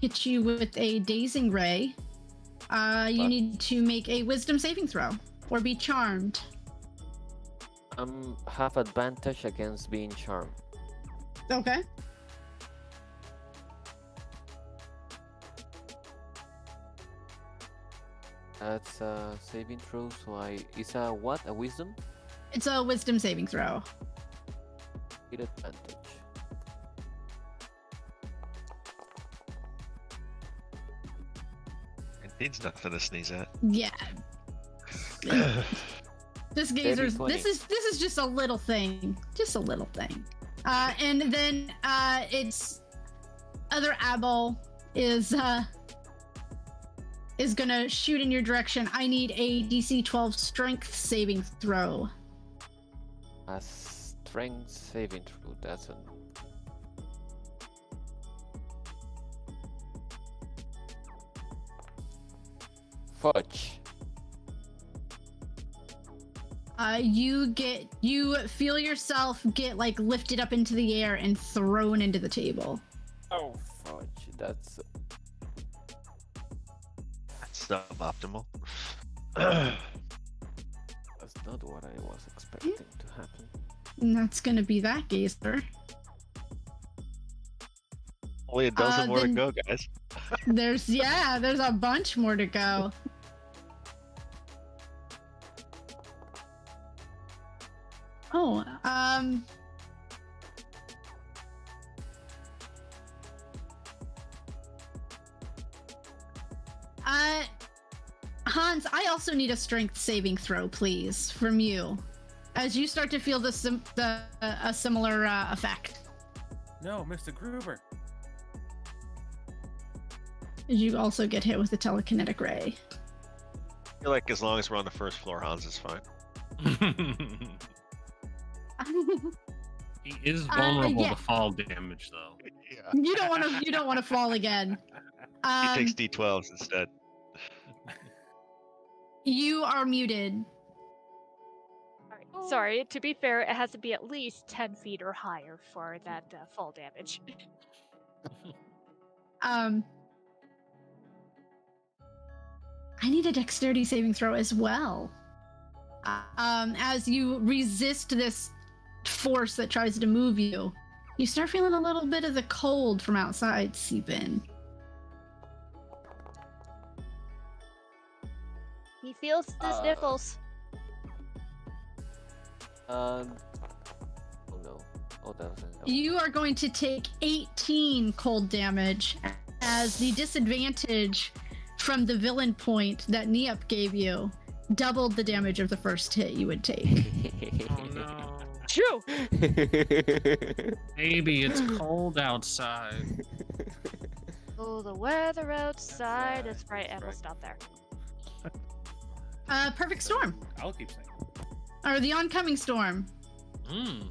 hit you with a dazing ray. Uh, you Fuck. need to make a wisdom saving throw or be charmed. I'm have advantage against being charmed. Okay. That's a saving throw, so I is a what? A wisdom? It's a wisdom saving throw. Advantage. It needs nothing to sneeze at. Yeah. This gazer's this is this is just a little thing. Just a little thing. Uh and then uh it's other Abel is uh is gonna shoot in your direction. I need a DC 12 strength saving throw. A strength saving throw. That's fudge. Uh you get you feel yourself get like lifted up into the air and thrown into the table. Oh fudge. That's That's suboptimal. that's not what I was expecting to happen. And that's gonna be that gazer. Only a dozen Uh, more to go, guys. There's yeah, there's a bunch more to go. Oh, um Uh Hans, I also need a strength saving throw, please, from you. As you start to feel the sim- the uh, a similar uh, effect. No, Mr. Gruber. As you also get hit with a telekinetic ray. I feel like as long as we're on the first floor, Hans is fine. he is Uh, vulnerable yeah. to fall damage, though. Yeah. you don't want to you don't want to fall again. He Um, takes D12s instead. you are muted. Sorry, to be fair, it has to be at least 10 feet or higher for that uh, fall damage. Um, I need a dexterity saving throw as well. Uh, Um, as you resist this force that tries to move you, you start feeling a little bit of the cold from outside seep in. He feels the Uh, sniffles. Um. Oh no. Oh, that doesn't. You are going to take 18 cold damage as the disadvantage from the villain point that Neop gave you doubled the damage of the first hit you would take. Oh no. True! Maybe it's cold outside. Oh, the weather outside. That's, right, that's and we'll stop there. Uh, perfect storm, I'll keep saying. or the oncoming storm. Hmm.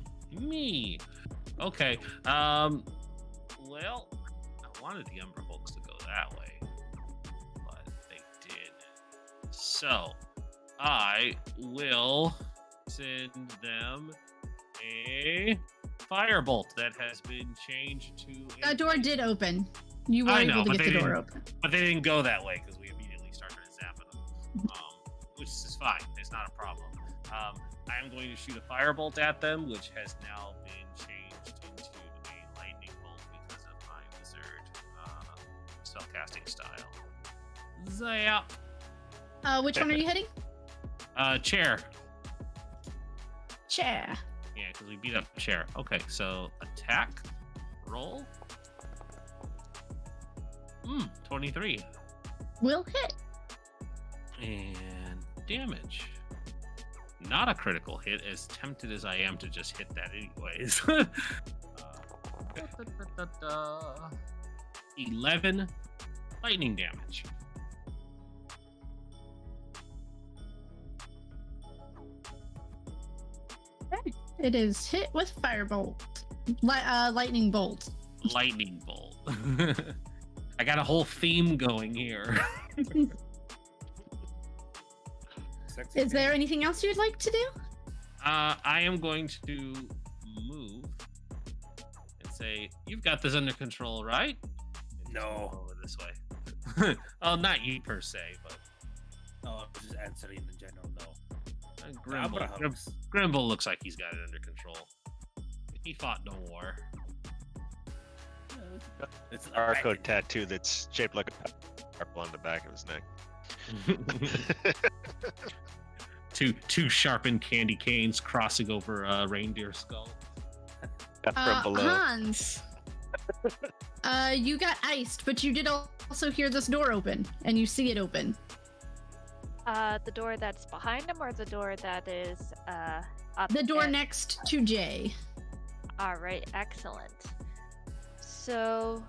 Me. Okay. Um. Well, I wanted the Umber Hulks to go that way, but they did. So, I will send them a firebolt that has been changed to. A... Door did open. You were I know, able to get the door open. But they didn't go that way because we immediately started zapping them, um, which is fine. It's not a problem. Um, I'm going to shoot a firebolt at them, which has now been changed into a lightning bolt because of my wizard uh, spellcasting style. Zap. Uh, which one are you hitting? Uh, chair. Chair. Yeah, because we beat up chair. Okay, so attack, roll. Hmm, 23. Will hit. And damage. Not a critical hit, as tempted as I am to just hit that anyways. uh, da, da, da, 11 lightning damage. It is hit with firebolt. Li- uh, lightning bolt. Lightning bolt. I got a whole theme going here. is there anything else you'd like to do? Uh, I am going to move and say, "You've got this under control, right?" And no. Over this way. oh, not you per se, but. Oh, just answering in general. No. Grimble, Grim, Grimble looks like he's got it under control. He fought no war. It's an barcode tattoo that's shaped like a purple on the back of his neck. two two sharpened candy canes crossing over a reindeer skull. Uh, Hans, uh, you got iced, but you did also hear this door open, and you see it open. Uh, the door that's behind him, or the door that is uh up. The door next to Jay. All right, excellent. So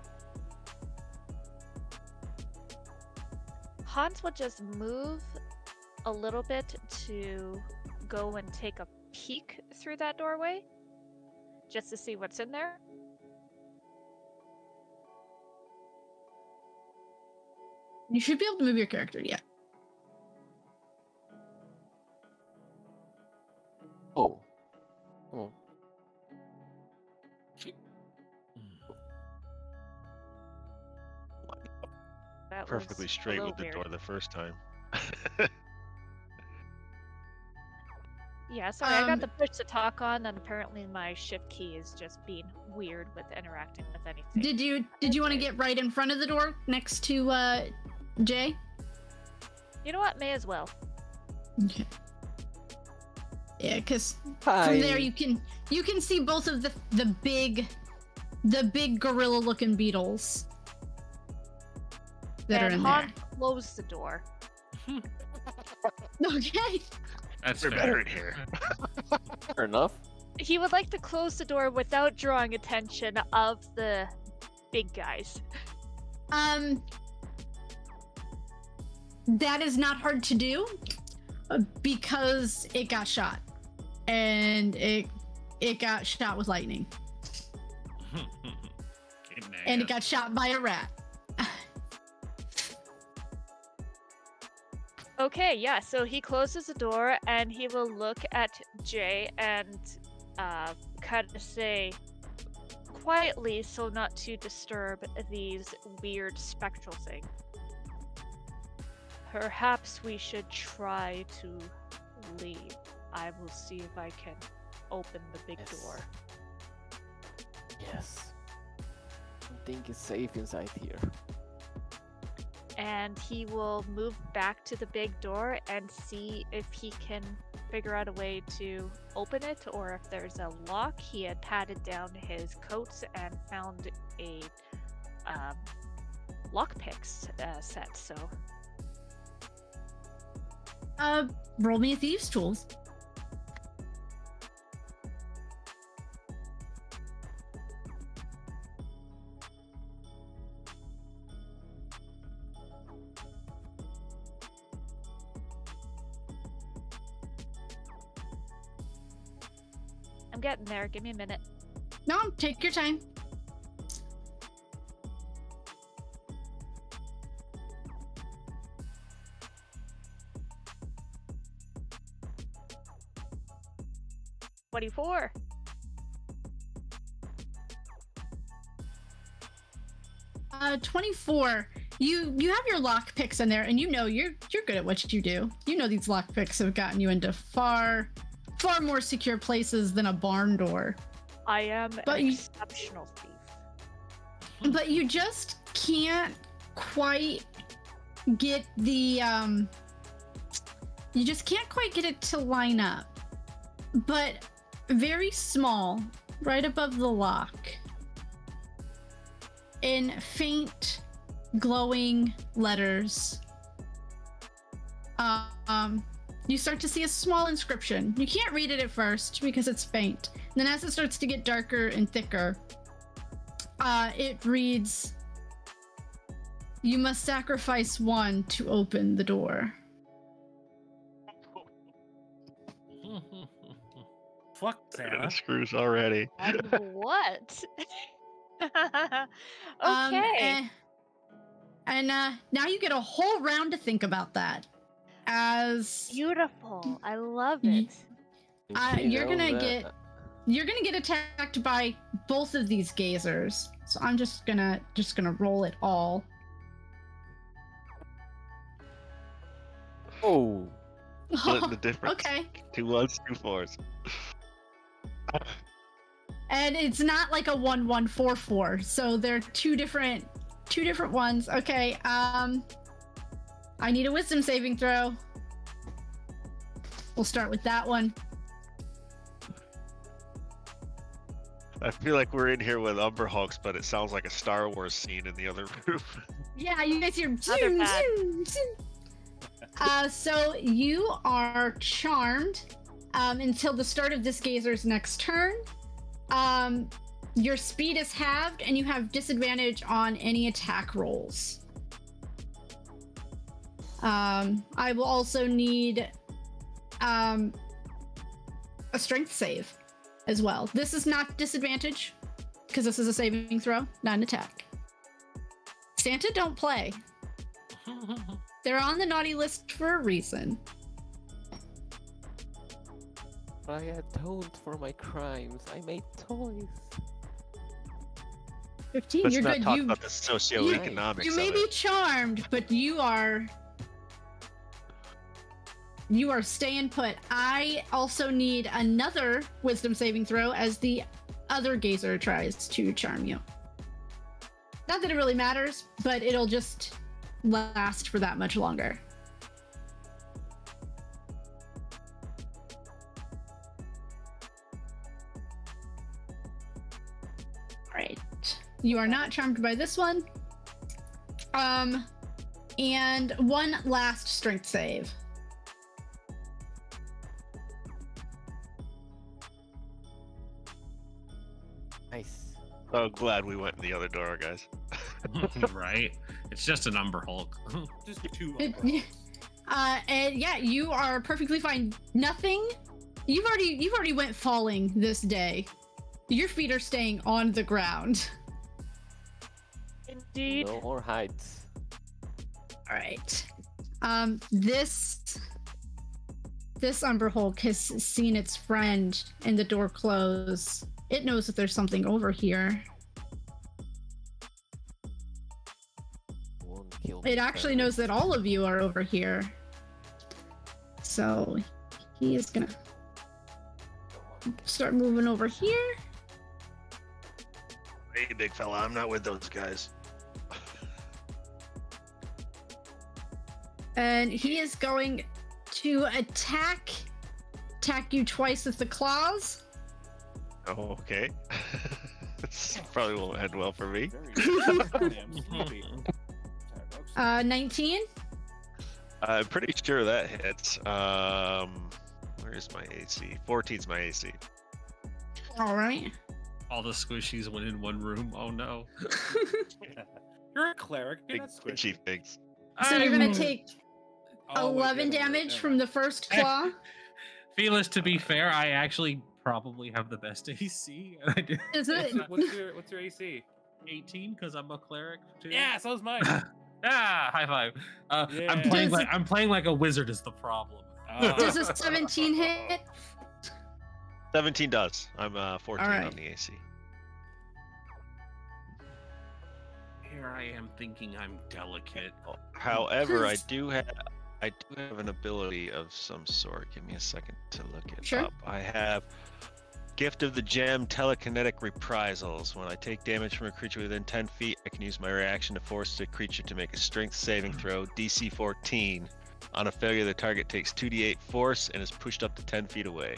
Hans will just move a little bit to go and take a peek through that doorway just to see what's in there. You should be able to move your character, yeah. Oh. Oh. That Perfectly straight with the weird. door the first time. yeah, sorry, um, I got the push to talk on, and apparently my shift key is just being weird with interacting with anything. Did you did you want to get right in front of the door next to uh Jay? You know what? May as well. Okay. Yeah, because from there you can you can see both of the the big the big gorilla looking beetles that and are in Han there. Close the door. okay. That's We're better in here. Fair enough. He would like to close the door without drawing attention of the big guys. Um, that is not hard to do uh, because it got shot and it it got shot with lightning. and it got shot by a rat. okay, yeah, so he closes the door and he will look at Jay and uh, kind of say quietly so not to disturb these weird spectral things. Perhaps we should try to leave. I will see if I can open the big yes. door. Yes. I think it's safe inside here. And he will move back to the big door and see if he can figure out a way to open it or if there's a lock. He had patted down his coats and found a um, lockpicks uh, set, so. Uh, roll me a thieves' tools. Getting there. Give me a minute. No, take your time. Twenty-four. Uh, twenty-four. You you have your lock picks in there, and you know you're you're good at what you do. You know these lock picks have gotten you into far far more secure places than a barn door. I am but an you, exceptional thief. But you just can't quite get the um you just can't quite get it to line up. But very small, right above the lock. In faint glowing letters. Um you start to see a small inscription. You can't read it at first because it's faint. And then as it starts to get darker and thicker, uh, it reads, "You must sacrifice one to open the door." Fuck Santa. screws already. What? okay. Um, eh, and uh, now you get a whole round to think about that. As Beautiful. I love Ye- it. Uh, You you're gonna that- get- you're gonna get attacked by both of these gazers, so I'm just gonna just gonna roll it all. Oh, Splitting the difference. okay. Two ones, two fours. and it's not like a one one four four so they're two different two different ones okay um i need a wisdom saving throw. We'll start with that one. I feel like we're in here with Umber Hulks, but it sounds like a Star Wars scene in the other room. yeah you guys hear Other zoom, zoom, zoom. uh so you are charmed um until the start of this gazer's next turn. Um your speed is halved and you have disadvantage on any attack rolls um i will also need um a strength save as well. This is not disadvantage because this is a saving throw not an attack. Santa don't play. They're on the naughty list for a reason. I atoned for my crimes. I made toys. 15 Let's you're not good. talk you about the socioeconomics you may be charmed but you are you are staying put i also need another wisdom saving throw as the other gazer tries to charm you not that it really matters but it'll just last for that much longer Right. You are not charmed by this one. Um, and one last strength save. Nice. Oh, glad we went in the other door, guys. right? It's just an Umber Hulk. Just two. It- uh, and yeah, you are perfectly fine. Nothing. You've already you've already went falling this day. Your feet are staying on the ground. Indeed. No more heights. All right. Um, this this Umber Hulk has seen its friend and the door close. It knows that there's something over here. Won't kill me It actually knows that all of you are over here. So he is gonna start moving over here. Hey, big fella, I'm not with those guys. And he is going to attack attack you twice with the claws. Oh, okay. this probably won't end well for me. Very damn sloppy. Sorry, folks. Uh 19. I'm pretty sure that hits. Um, where's my AC? 14's my AC. All right. All the squishies went in one room. Oh no. You're a cleric. You're Big not squishy. itchy things. So you're gonna take Oh, 11 damage from the first claw. Felis, to be fair, I actually probably have the best AC. and I did Is it? What's your What's your AC? 18 because I'm a cleric too. Yeah, so's mine. ah, high five. Uh, I'm playing Does- like I'm playing like a wizard is the problem. Ah. Does a 17 hit? 17 does. I'm uh, 14 Alright. on the AC. Here I am thinking I'm delicate. However, I do have I do have an ability of some sort. Give me a second to look it Sure. up. I have Gift of the Gem Telekinetic Reprisals. When I take damage from a creature within 10 feet, I can use my reaction to force the creature to make a strength saving throw, DC 14. On a failure, the target takes 2d8 force and is pushed up to 10 feet away.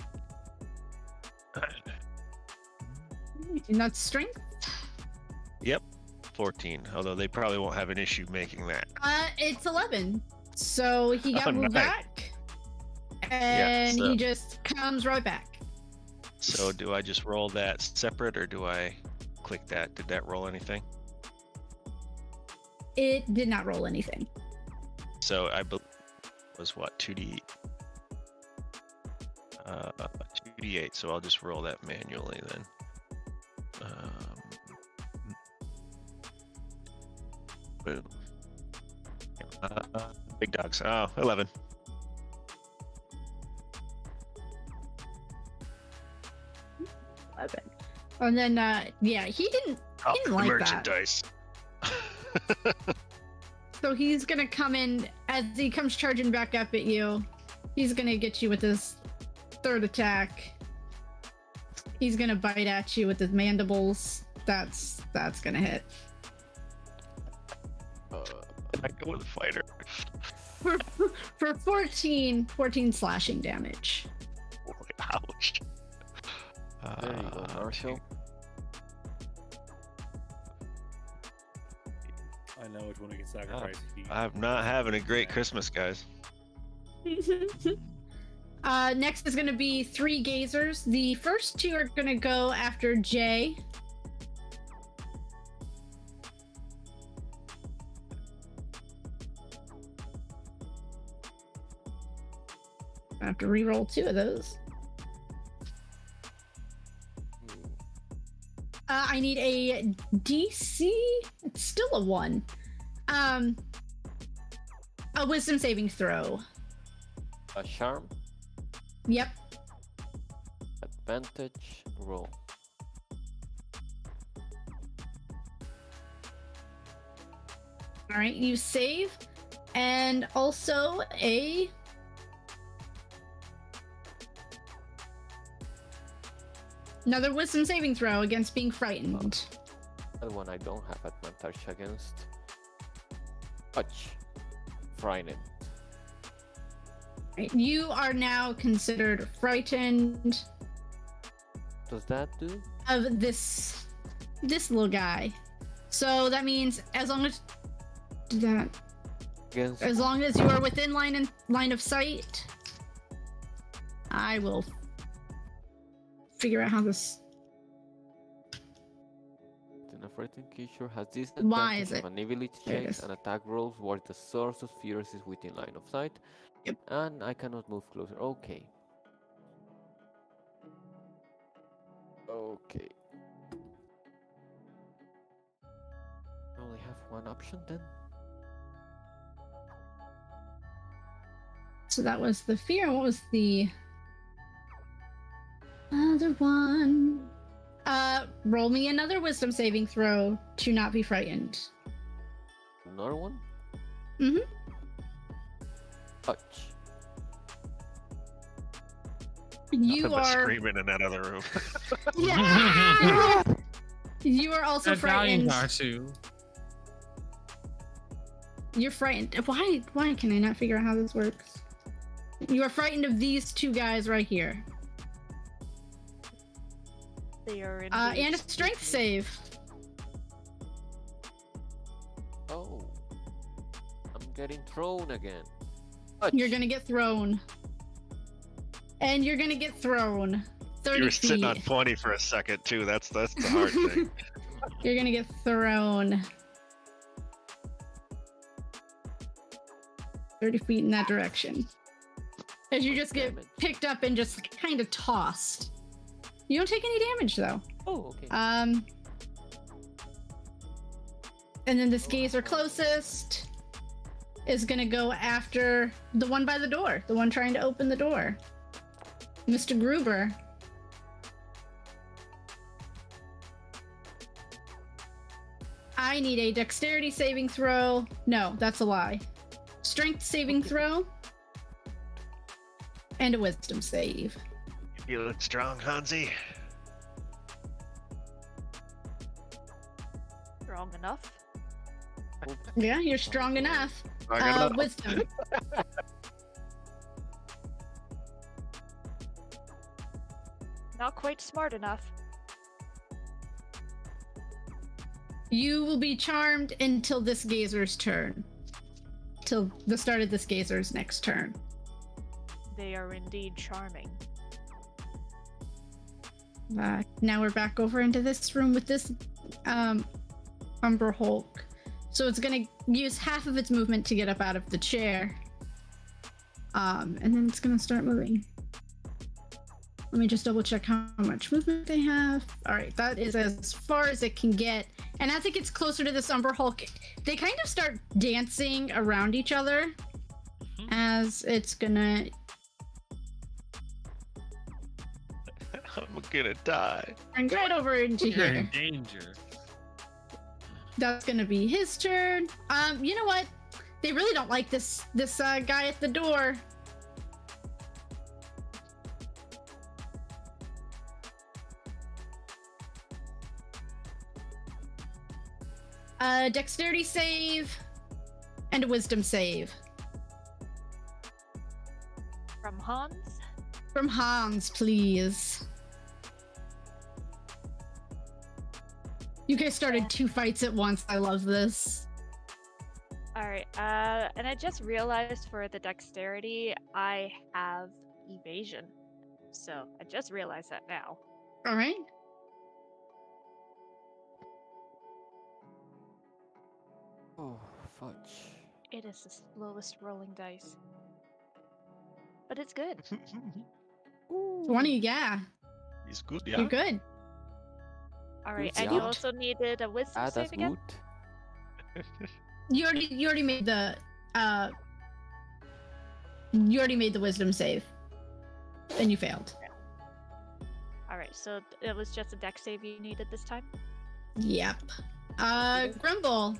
And that's strength? Yep, 14. Although they probably won't have an issue making that. Uh, it's 11. So he got Oh, moved back. And so- he just comes right back. So do I just roll that separate or do I click that? Did that roll anything? It did not roll anything. So I believe was what 2d uh 2d8. So I'll just roll that manually then. Um, boom. Uh, big dogs. Oh, 11. Eleven. And then, uh, yeah, he didn't. Oh, didn't like that. merchandise. So he's gonna come in as he comes charging back up at you. He's gonna get you with his third attack. He's gonna bite at you with his mandibles. That's that's gonna hit Uh, I go with the fighter. for for 14 14 slashing damage. Ouch. there you go, Uh, Marshall. I know which one we can sacrifice. He- I'm not having a great Christmas, guys. uh, next is gonna be three gazers. The first two are gonna go after Jay. I have to re-roll two of those. Uh, I need a DC. It's still a one. Um, a Wisdom saving throw. A charm, Yep. advantage, roll. All right, you save, and also a. Another wisdom saving throw against being frightened. That one I don't have advantage against. Touch. Frightened. Right, You are now considered frightened Does that do? of this this little guy. So that means as long as that Against as long as you are within line and line of sight, I will figure out how this. An frightened creature has this Why is of an ability it checks and attack rolls where the source of fears is within line of sight. Yep. And I cannot move closer. Okay. Okay. I only have one option then. So that was the fear. What was the other one? Uh, roll me another wisdom saving throw to not be frightened. Another one? Mm hmm. Touch. You Nothing but are screaming in that other room. yeah. you are also Italian frightened. Garsu. You're frightened. Why? Why can I not figure out how this works? You are frightened of these two guys right here. They are in. Uh, and a strength save. Oh. I'm getting thrown again. Touch. You're gonna get thrown. And you're gonna get thrown. 30 you were feet. sitting on 20 for a second too. That's that's the hard thing. You're gonna get thrown. 30 feet in that direction. As you just get picked up and just kind of tossed. You don't take any damage though. Oh, okay. Um, and then this gazer closest is gonna go after the one by the door, the one trying to open the door. Mr. Gruber. I need a dexterity saving throw. No, that's a lie. Strength saving throw. And a wisdom save. Feeling strong, Hansi? Strong enough. Yeah, you're strong enough. Strong uh, enough. Wisdom. Not quite smart enough. You will be charmed until this gazer's turn. Till the start of this gazer's next turn. They are indeed charming. Uh, now we're back over into this room with this um, Umber Hulk. So it's gonna use half of its movement to get up out of the chair. Um, and then it's gonna start moving. Let me just double check how much movement they have. All right, that is as far as it can get. And as it gets closer to this Umber Hulk, they kind of start dancing around each other as it's gonna I'm gonna die. run right over into You're here. in danger. That's gonna be his turn. Um, you know what? They really don't like this this uh, guy at the door. Uh, dexterity save and a wisdom save From Hans? from Hans, please. You guys started two fights at once. I love this. Alright, uh, and I just realized for the dexterity, I have evasion. So I just realized that now. All right. Oh, fudge. It is the slowest rolling dice. But it's good. 20, yeah. It's good, yeah. You're yeah. good. Alright, and you also needed a wisdom Ah, save again? good. You already you already made the uh you already made the wisdom save. And you failed. Alright, so it was just a dex save you needed this time? Yep. Uh Grumble,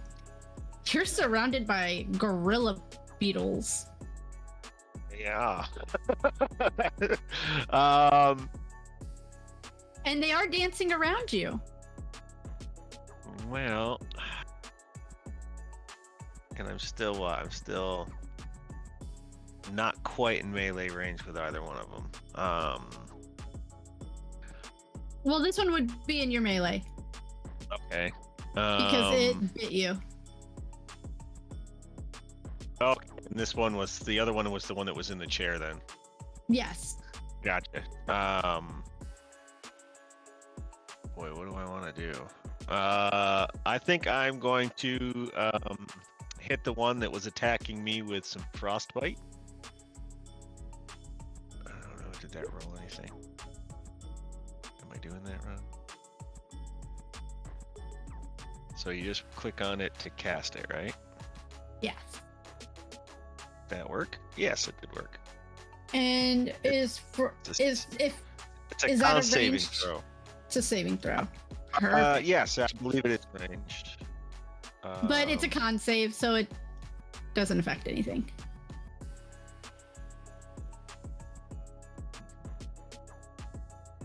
you're surrounded by gorilla beetles. Yeah. um. And they are dancing around you. Well. And I'm still what? I'm still not quite in melee range with either one of them. Um. Well, this one would be in your melee Okay. because um, it bit you. Oh, And this one was the other one was the one that was in the chair. Then. Yes. Gotcha. Um. Boy, what do I want to do? Uh, I think I'm going to um, hit the one that was attacking me with some frostbite. I don't know. Did that roll anything? Am I doing that wrong? So you just click on it to cast it, right? Yes. That work? Yes, it did work. And is for is if It's a Is that a saving throw. it's a saving throw. Uh, yes, I believe it is ranged. but it's a Um, con save, so it doesn't affect anything.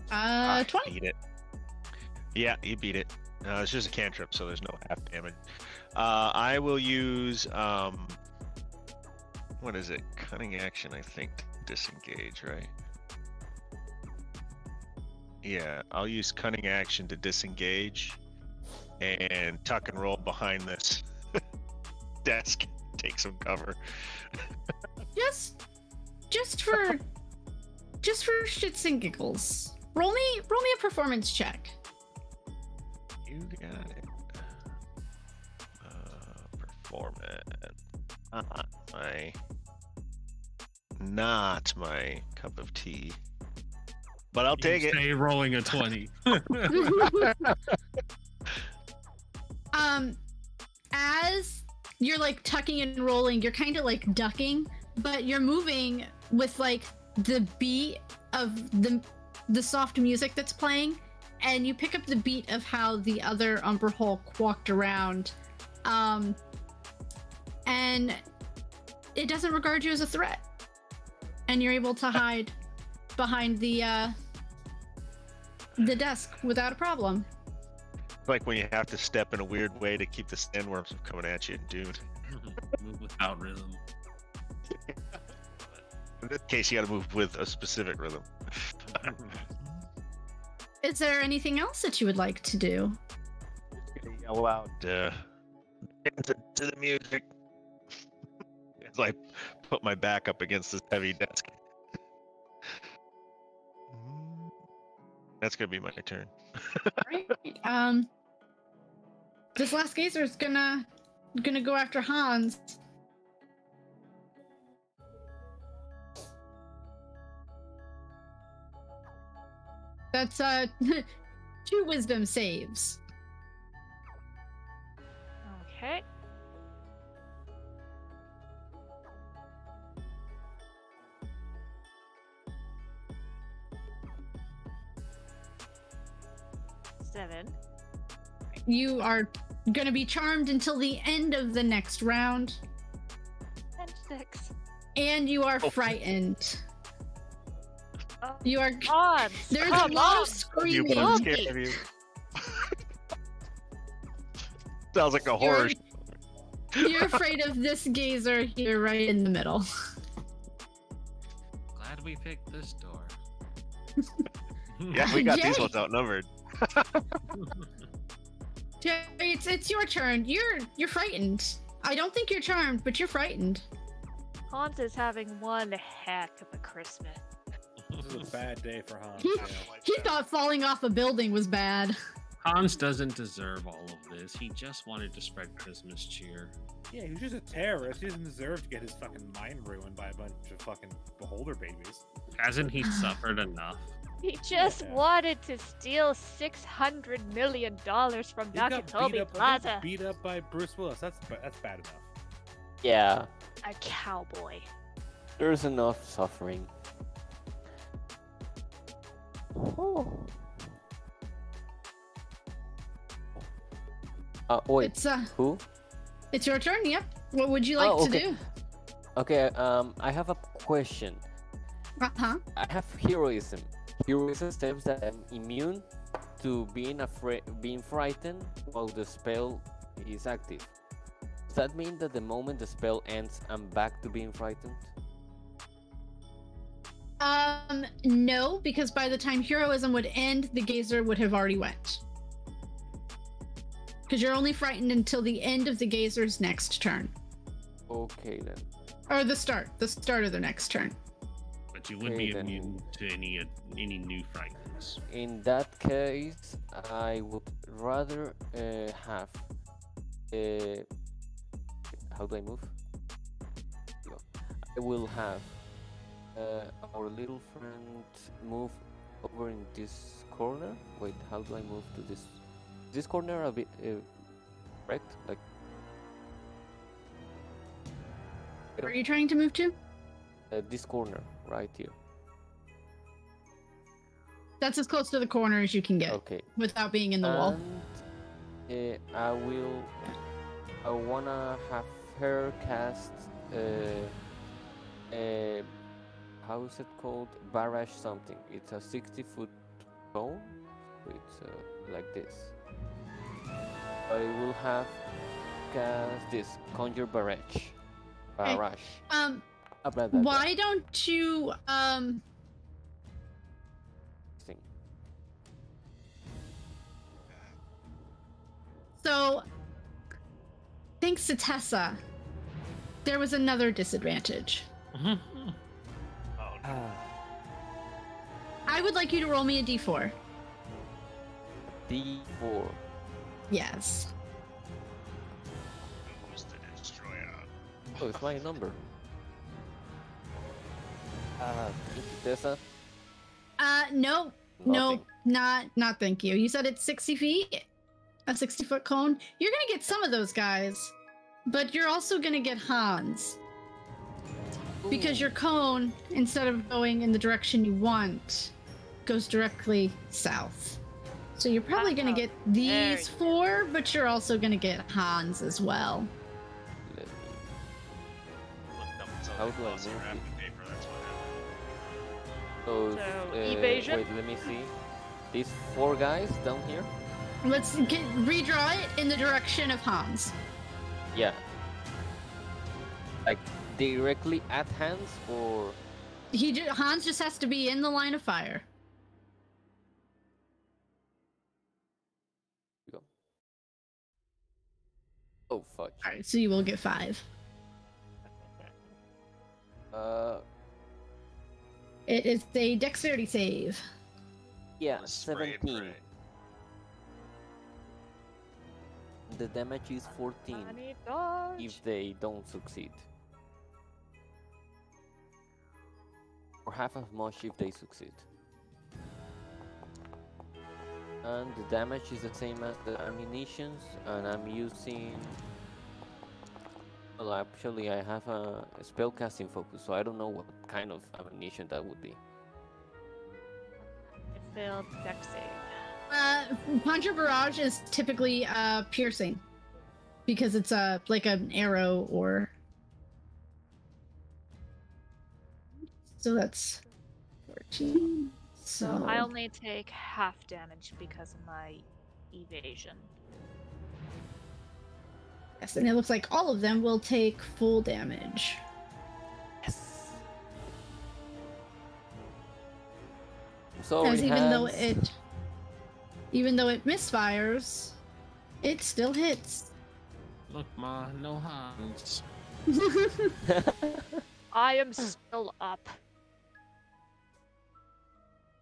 Uh, Ah, 20. Beat it. Yeah, you beat it. Uh, it's just a cantrip, so there's no half damage. Uh, I will use um, what is it? Cunning action, I think. Disengage, right? Yeah, I'll use cunning action to disengage, and tuck and roll behind this desk. Take some cover. Just, just for, just for shits and giggles. Roll me, roll me a performance check. You got it. Uh, performance. Not my. Not my cup of tea. But I'll You take it. Stay rolling a 20. um, as you're like tucking and rolling, you're kind of like ducking, but you're moving with like the beat of the the soft music that's playing, and you pick up the beat of how the other Umber Hulk walked around, um, and it doesn't regard you as a threat, and you're able to hide behind the uh, the desk without a problem. like when you have to step in a weird way to keep the sandworms from coming at you in Dune. move without rhythm. In this case, you got to move with a specific rhythm. Is there anything else that you would like to do? Yell out, uh, dance to the music. As I put my back up against this heavy desk. That's gonna be my turn. right. Um, this last gazer is gonna gonna go after Hans. That's uh two wisdom saves. Okay. Seven. You are gonna be charmed until the end of the next round, And six. and you are Oh. frightened. Oh, You are. God. There's come a lot on. of You screaming. want scared of you. Sounds like a horror. You're, you're afraid of this gazer here, right in the middle. Glad we picked this door. Yeah, we got these ones outnumbered. Yeah, it's it's your turn. You're you're frightened. I don't think you're charmed, but you're frightened. Hans is having one heck of a Christmas. This is a bad day for Hans. He, yeah. he thought falling off a building was bad. Hans doesn't deserve all of this. He just wanted to spread Christmas cheer. Yeah, he was just a terrorist. He doesn't deserve to get his fucking mind ruined by a bunch of fucking beholder babies. Hasn't he suffered enough? He just Yeah. wanted to steal six hundred million dollars from He got beat Nakatomi up, he got Plaza. beat up by Bruce Willis. That's that's bad enough. Yeah, A cowboy. there's enough suffering. Oh. Uh, wait, It's uh, who? it's your turn. Yep. What would you like Oh, to okay. do? Okay, um, I have a question. Uh huh. I have heroism. Heroism says that I'm immune to being afraid, being frightened while the spell is active. Does that mean that the moment the spell ends, I'm back to being frightened? Um, no, because by the time heroism would end, the gazer would have already went. Because you're only frightened until the end of the gazer's next turn, Okay then. or the start, the start of the next turn. But you would Okay, be then- immune to any uh, any new fragments. In that case, I would rather uh, have. Uh, how do I move? I will have uh, our little friend move over in this corner. Wait, how do I move to this? This corner a bit, uh, correct? Like. Where are you trying to move to? Uh, this corner, right here. That's as close to the corner as you can get Okay. without being in the wall. And uh, I will. I wanna have her cast. Uh, uh, how is it called? Barrage something. It's a 60 foot cone. It's uh, like this. I will have cast this conjure barrage. Okay. Barrage. Um, Blah, blah, blah, why don't you um thing. So, thanks to Tessa, there was another disadvantage. Oh, Ah, I would like you to roll me a d4. D4. Yes. Who's the destroyer? Oh, it's my number. Ah, Tessa. Uh, no, no, not, not. Thank you. You said it's 60 feet, a 60 foot cone. You're gonna get some of those guys, but you're also gonna get Hans because your cone, instead of going in the direction you want, goes directly south. So you're probably gonna get these four, but you're also gonna get Hans as well. Let me Looked up How do I move So, So, uh, evasion? Wait, let me see. These four guys down here. let's get, redraw it in the direction of Hans. Yeah. Like directly at Hans or He ju- Hans just has to be in the line of fire. oh fudge. All right, so you will get five. Uh It is a dexterity save. yeah, Spray 17. pray. The damage is 14 if they don't succeed. Or half as much if they succeed. And the damage is the same as the ammunitions, and I'm using. Well, actually, I have a spellcasting focus, so I don't know what kind of ammunition that would be. It failed deck save. Uh, Conjure Barrage is typically uh, piercing because it's uh, like an arrow or. So that's 14. So I only take half damage because of my evasion. Yes, and it looks like all of them will take full damage. Yes. Sorry, As even though it, even though it misfires, it still hits. Look, ma, no hands. I am still up.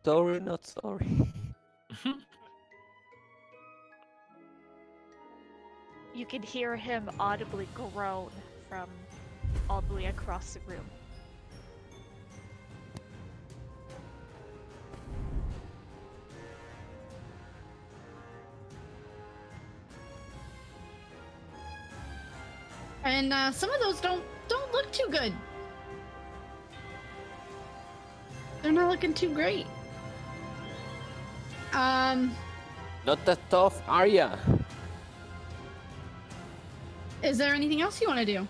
sorry, not sorry. You can hear him audibly groan from all the way across the room. and uh, some of those don't don't look too good. They're not looking too great. Um, Not that tough, are ya? Is there anything else you want to do?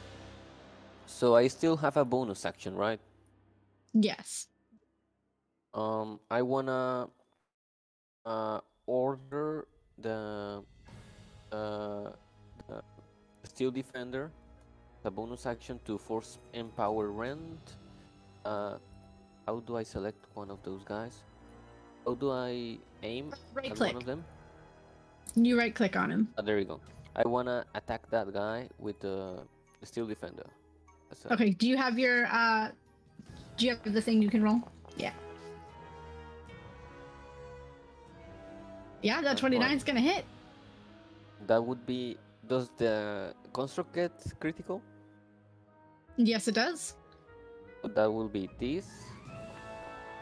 So I still have a bonus action, right? Yes. Um, I wanna uh order the uh the steel defender, the bonus action to force empower rend. Uh, how do I select one of those guys? How do I aim Right at click. one of them? You right click on him. Ah, there you go. I wanna attack that guy with the, steel defender. A- Okay. Do you have your uh? Do you have the thing you can roll? Yeah. Yeah, that twenty nine is gonna hit. That would be. Does the construct get critical? Yes, it does. So that will be this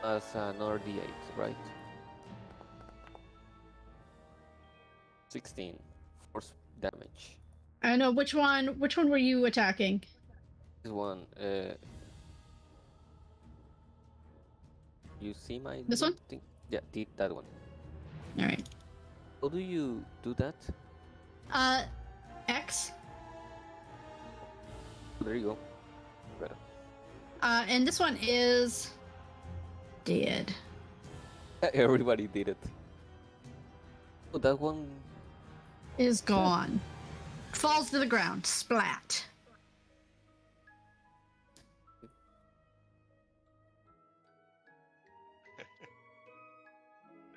as another d8, right? 16 force damage. I know which one. Which one were you attacking? This one, uh, you see my This one? Thing? Yeah, the, that one. All right. How do you do that? Uh, X. There you go. Better. Uh, and this one is dead. Everybody did it. Oh, that one. Is gone. Falls to the ground. Splat.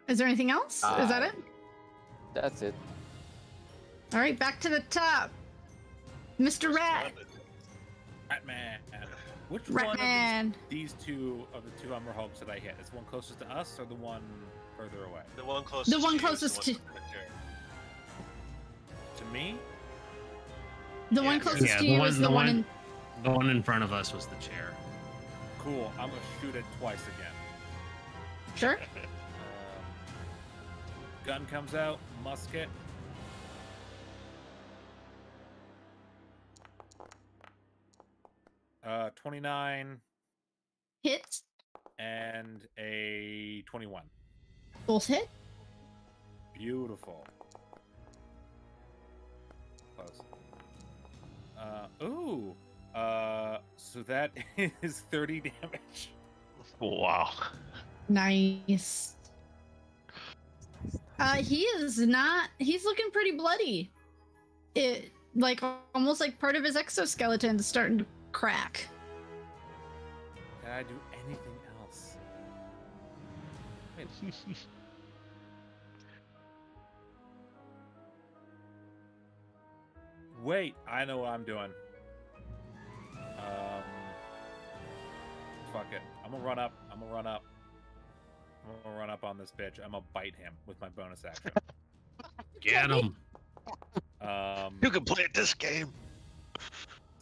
Is there anything else? Is that Ah. it? That's it. All right, back to the top. Mr. Rat. Ratman. Which one of these, Ratman. these two of the two Umber Hulks that I hit? Is one closest to us or the one further away? The one closest. The one to you is closest the to- To me? The Yeah, one closest yeah, to you one- is the, the one one- in. The one in front of us was the chair. Cool. I'm gonna shoot it twice again. Sure. Gun comes out, musket. Uh, 29 Hits. and a 21. Both hit. Beautiful. Close. Uh, ooh. Uh, so that is 30 damage. Wow. Nice. Uh, he is not. He's looking pretty bloody. It like almost like part of his exoskeleton is starting to crack. Can I do anything else? Wait. Wait, I know what I'm doing. Um, fuck it. I'm gonna run up. I'm gonna run up. I'm gonna run up on this bitch. I'm gonna bite him with my bonus action. Get him. Um, You can play this game.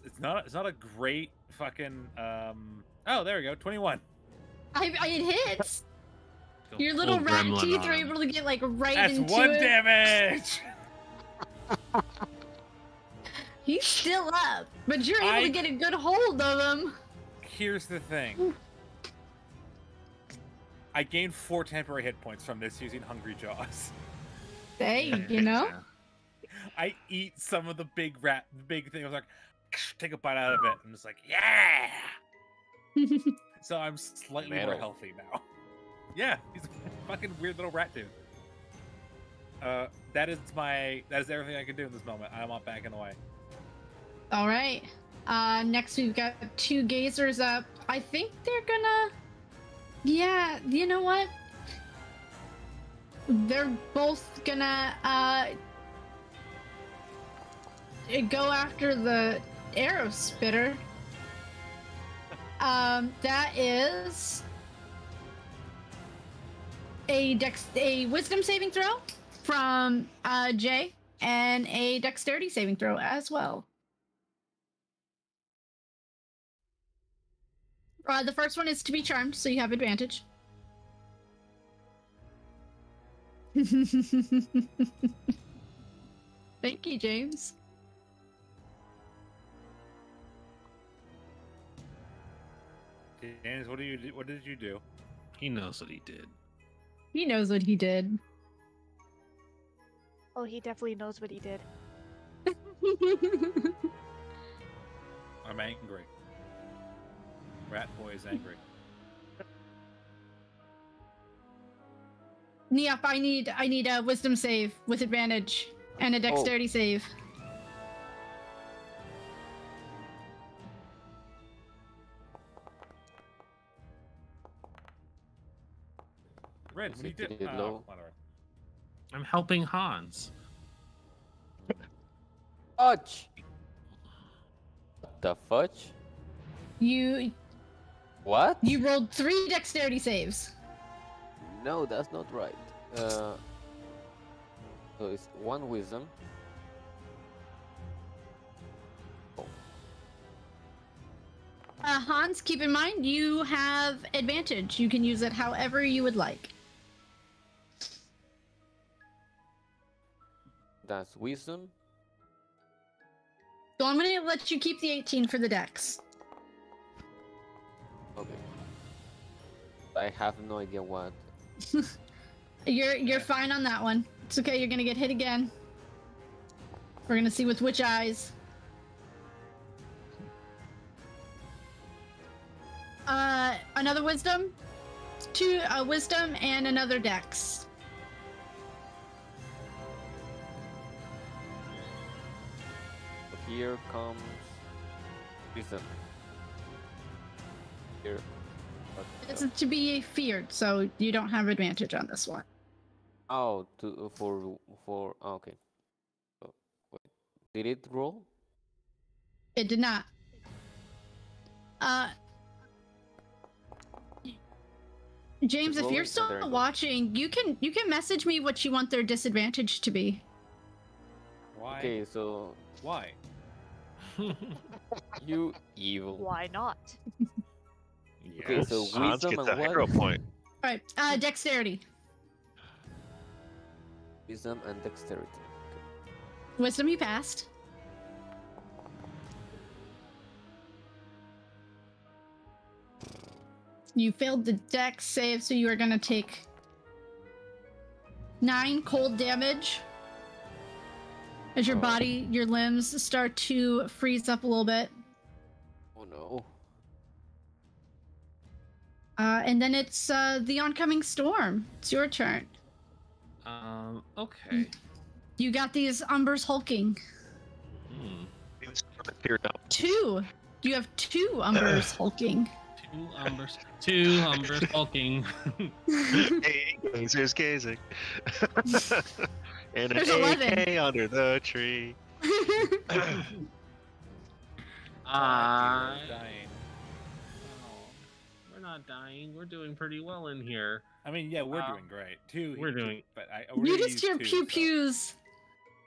it's not. It's not a great fucking. Um. Oh, there we go. Twenty-one. I, I it hits. Go Your little full rat teeth are able to get like right That's into one it. damage. He's still up, but you're able I- to get a good hold of him. Here's the thing. I gained four temporary hit points from this using Hungry Jaws. Hey, you know. I eat some of the big rat, the big thing. I was like, take a bite out of it. I'm just like, yeah. So I'm slightly more Metal. healthy now. Yeah, he's a fucking weird little rat dude. Uh, that is my that is everything I can do in this moment. I'm not backing away. All right. Uh, next we've got two gazers up. I think they're gonna. Yeah, you know what? They're both gonna uh go after the arrow spitter. Um, that is a dex a wisdom saving throw from uh Jay and a dexterity saving throw as well. Uh, the first one is to be charmed, so you have advantage. Thank you, James. James, what do you? What did you do? He knows what he did. He knows what he did. Oh, he definitely knows what he did. I'm angry. Rat boy is angry. Neop, I need I need a wisdom save with advantage and a oh. dexterity save. Red, what do you do? Is Oh. I'm helping Hans. Fudge! The fudge? You What? you rolled three dexterity saves. No, that's not right. Uh, so it's one wisdom. Uh, Hans, keep in mind you have advantage. You can use it however you would like. That's wisdom. So I'm gonna let you keep the 18 for the dex. Okay. I have no idea what. You're you're fine on that one. It's okay. You're gonna get hit again. We're gonna see with which eyes. Uh, another wisdom, two uh, wisdom, and another dex. Here comes wisdom. Here. It's to be feared, so you don't have advantage on this one. Oh, to for for oh, okay. So, wait. Did it roll? It did not. Uh, James, if you're still there you go. watching, you can you can message me what you want their disadvantage to be. Why? Okay, so Why? you evil. Why not? Okay, so Hans wisdom gets a and what? hero point. All right, uh, dexterity, Wisdom and dexterity. wisdom, you passed. You failed the dex save, so you are gonna take nine cold damage as your Oh. body, your limbs start to freeze up a little bit. Oh no. Uh, and then it's uh, the oncoming storm. It's your turn. Um. Okay. You got these umbers hulking. Hmm. Two. You have two umbers hulking. Two umbers. Two umbers hulking. hey, gazers gazing. and an There's AK 11. under the tree. I. dying. We're not dying. We're doing pretty well in here. I mean, yeah, we're Um, doing great. too. we're doing- But I, we're you just hear two, pew so- pews.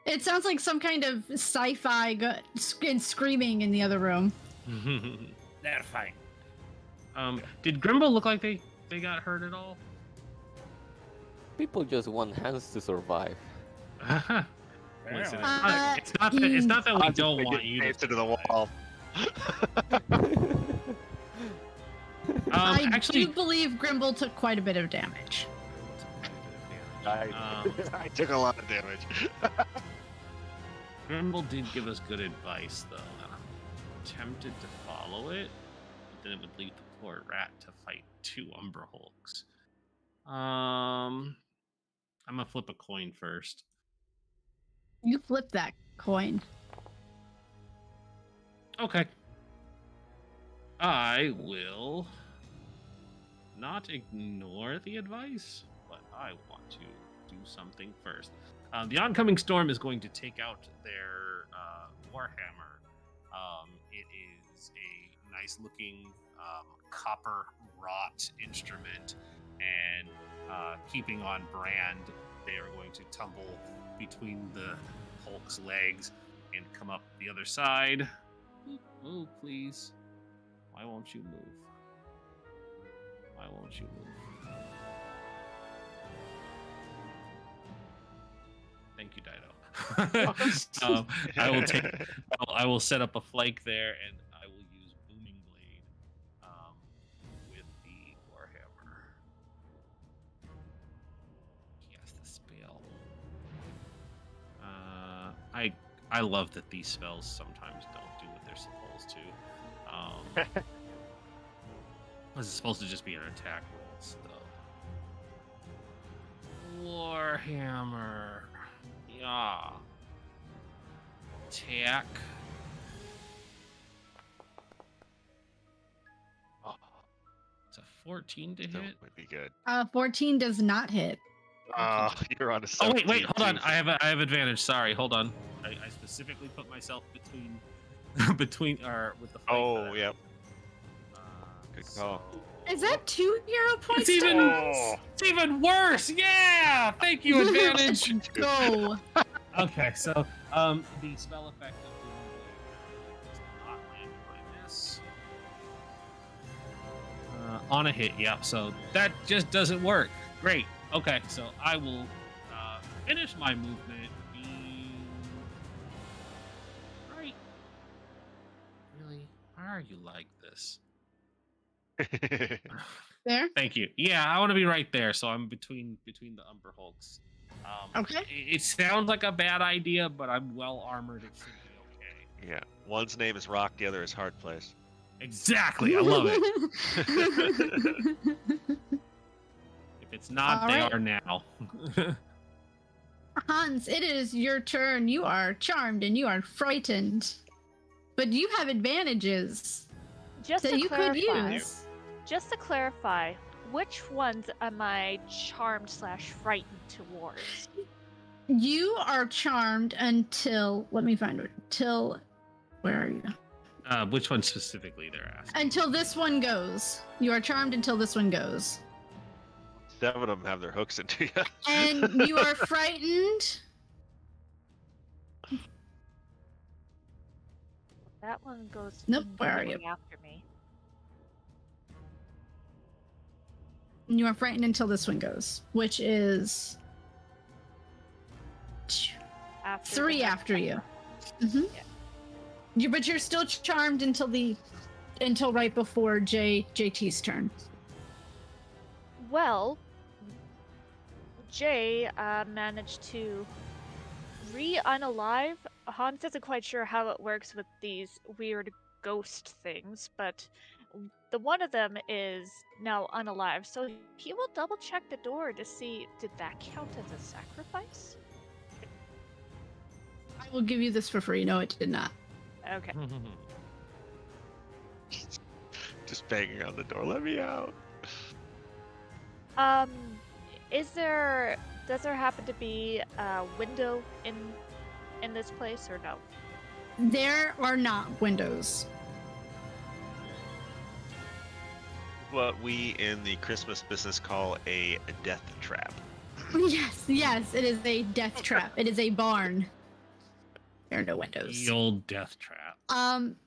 It sounds like some kind of sci-fi go- and screaming in the other room. They're fine. um. Did Grimble look like they they got hurt at all? People just want hands to survive. Listen, it's, Apparently. not, it's not that it's not that we don't want you to to the wall. Um, I actually, do believe Grimble took quite a bit of damage. I, Um, I took a lot of damage. Grimble did give us good advice, though, I'm tempted to follow it, but then it would leave the poor rat to fight two Umber Hulks. Um, I'm gonna flip a coin first. You flip that coin. Okay. I will not ignore the advice, but I want to do something first. Um, the oncoming storm is going to take out their uh, Warhammer. Um, it is a nice looking um, copper wrought instrument, and uh, keeping on brand, they are going to tumble between the Hulk's legs and come up the other side. Oh, please. Why won't you move? Why won't you move? Thank you, Dido. um, I will take. I'll- I will set up a flank there, and I will use booming blade um, with the warhammer. He has the spell. Uh, I I love that these spells sometimes don't do what they're supposed to. Um, this is supposed to just be an attack roll stuff. Warhammer. Yeah. Attack. It's a 14 to That hit. would be good. Uh, 14 does not hit. Oh, you're on a Oh wait, wait, hold on. I have a, I have advantage. Sorry, hold on. I, I specifically put myself between between or with the fight. Oh, that. yep. Uh, Good call. so- Is that two hero points? It's even Oh. it's even worse. Yeah, thank you, advantage. go. okay, so um, the spell effect of Booming Blade does not land by this. Uh, on a hit, yeah. So that just doesn't work. Great. Okay, so I will uh, finish my movement. Are you like this? There. Thank you. Yeah, I want to be right there, so I'm between between the Umber Hulks. Um, Okay. It, it sounds like a bad idea, but I'm well armored. It should be okay. yeah. One's name is Rock, the other is Hard Place. Exactly. I love it. If it's not, All they right. are now. Hans, it is your turn. You are charmed and you are frightened. But you have advantages Just that to you could use. just to clarify, which ones am I charmed slash frightened towards? You are charmed until let me find it. Till where are you? uh, which one specifically they're asking? Until this one goes. You are charmed until this one goes. Seven of them have their hooks into you. And you are frightened. That one goes Nope, where are you? after me. And you are frightened until this one goes, which is After three after you. hmm Yeah. You, but you're still charmed until the until right before J JT's turn. Well, Jay uh, managed to re-unalive. Hans isn't quite sure how it works with these weird ghost things, but the one of them is now unalive, so he will double check the door to see did that count as a sacrifice? I will give you this for free. No, it did not. Okay. Just banging on the door. Let me out. Um, is there does there happen to be a window in in this place or no? There are not windows. What we in the Christmas business call a death trap. Yes, yes, it is a death trap. It is a barn. There are no windows. The old death trap. Um,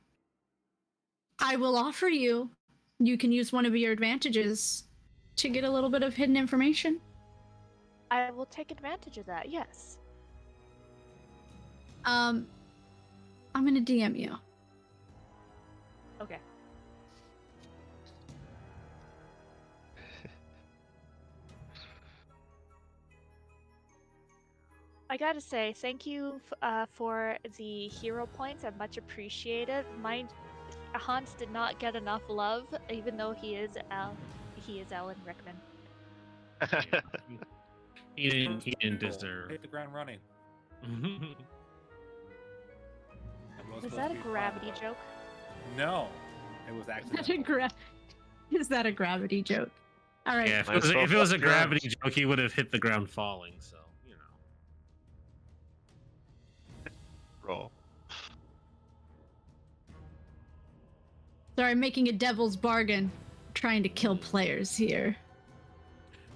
I will offer you. You can use one of your advantages to get a little bit of hidden information. I will take advantage of that. Yes. Um, I'm gonna DM you. Okay. I gotta say, thank you f- uh, for the hero points. I'm much appreciated. Mine, Hans did not get enough love, even though he is Al, he is Alan Rickman. He didn't. He didn't deserve. Hit the ground running. Was Was that a gravity fun. joke? No, it was Is that a gra- Is that a gravity joke? All right. Yeah, if it was, if it was a fuck around. gravity joke, he would have hit the ground falling. So you know. Roll. Sorry, I'm making a devil's bargain, trying to kill players here.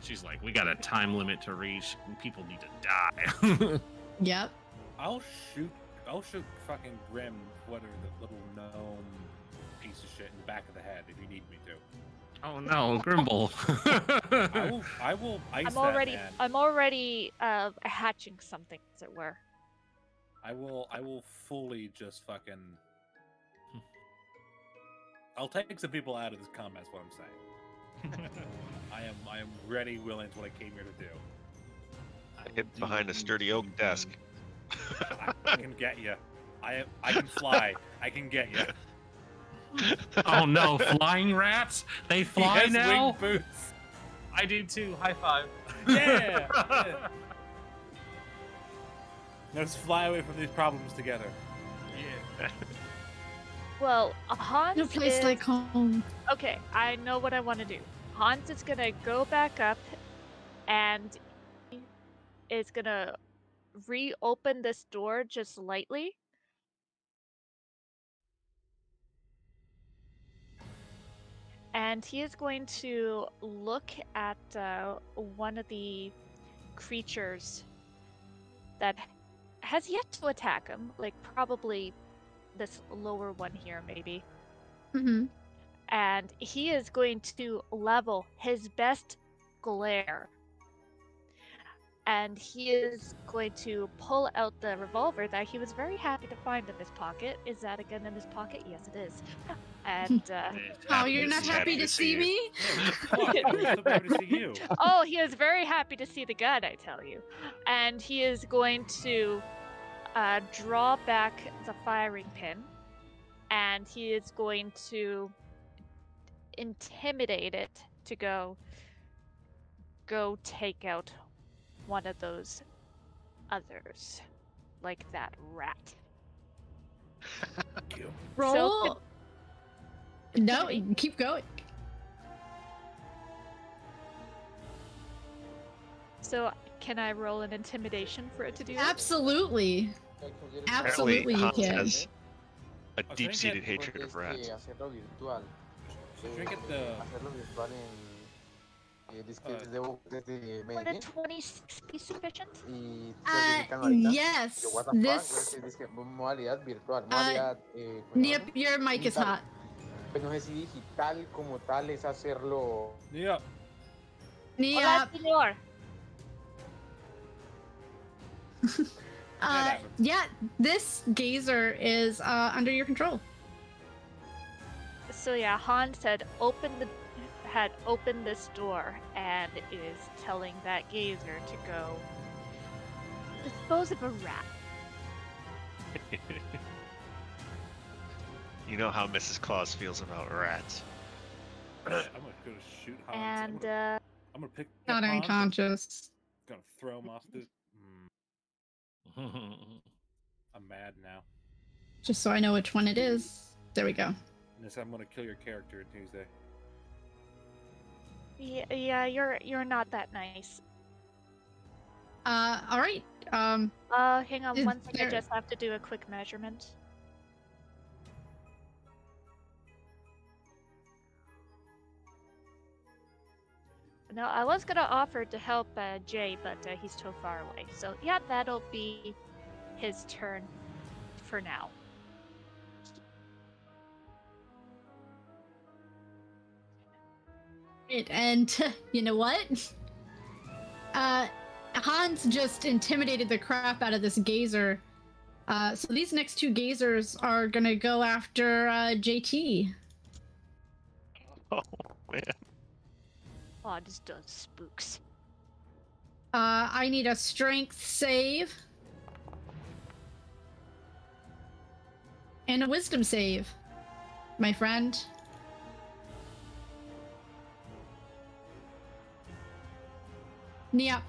She's like, we got a time limit to reach. and People need to die. Yep. I'll shoot. I'll shoot fucking Grim, whatever the little gnome piece of shit in the back of the head if you need me to. oh no, Grimble. I will. I will ice I'm that already, man. I'm already uh, hatching something, as it were. I will. I will fully just fucking. I'll take some people out of this combat. Is what I'm saying. I am. I am ready, willing. It's what I came here to do. I hid behind a sturdy oak desk. I, I can get you. I. I can fly. I can get you. oh no, flying rats? They fly He fly has now? winged boots. I do too. High five. Yeah. yeah. Let's fly away from these problems together. yeah. Well, Hans No place is... like home. Okay, I know what I want to do. Hans is gonna go back up and is gonna reopen this door just lightly. And he is going to look at uh, one of the creatures that has yet to attack him, like probably this lower one here, maybe hmm and he is going to level his best glare. And he is going to pull out the revolver that he was very happy to find in his pocket. Is that a gun in his pocket? Yes, it is. And uh, Oh, you're not Happy happy to to see see me? Yeah, fuck, I was so happy to see you. oh, he is very happy to see the gun, I tell you. And he is going to uh, draw back the firing pin, and he is going to intimidate it to go go take out one of those others, like that rat. Roll. no, keep going. So, can I roll an intimidation for it to do that? Absolutely. Apparently, Absolutely, you can. has a deep-seated hatred of rats. hacerlo virtual. Should we get the- Hacerlo virtual en eh, dice que desde, desde Would a 26 be sufficient? Uh, yes. Yo, what the fuck, This. güey, dice que Uh, modalidad ¿cómo se Yep, your mic is Digital. hot. Pues no sé si digital como tal es hacerlo Yeah. Yeah. Hola, señor. Uh, yeah, this gazer is uh, under your control. So yeah, Hans had opened the had opened this door and is telling that gazer to go dispose of a rat. You know how Mrs. Claus feels about rats. I'm gonna go shoot Hans. I'm And gonna, uh, I'm gonna pick Not up Hans, unconscious. Gonna throw him off the. I'm mad now. Just so I know which one it is. There we go. And this, I'm gonna kill your character Tuesday. yeah, yeah, you're you're not that nice. Uh, all right. Um, Uh, hang on Is one second. I just have to do a quick measurement. No, I was gonna offer to help uh, Jay, but uh, he's too far away. So yeah, that'll be his turn for now. Right, and you know what? Uh, Hans just intimidated the crap out of this gazer. Uh, so these next two gazers are gonna go after uh, JT. Oh man. Oh, this does spooks. Uh, I need a strength save and a wisdom save, my friend. Yep.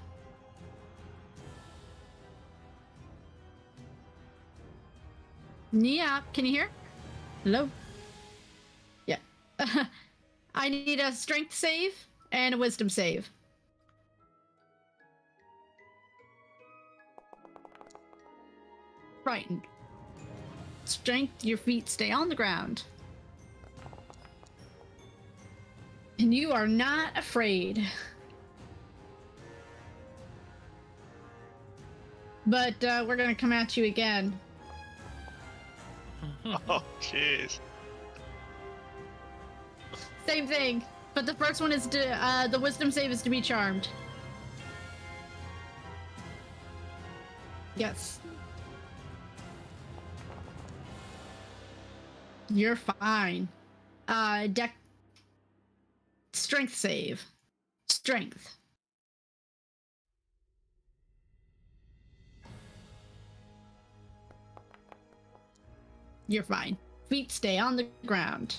Yep. Can you hear? Hello? Yeah. I need a strength save and a wisdom save. Frightened. Strength, your feet stay on the ground. And you are not afraid. But uh, we're gonna come at you again. Oh jeez. Same thing, but the first one is to uh, the wisdom save is to be charmed. Yes. You're fine. Uh, deck. Strength save. Strength. You're fine. Feet stay on the ground.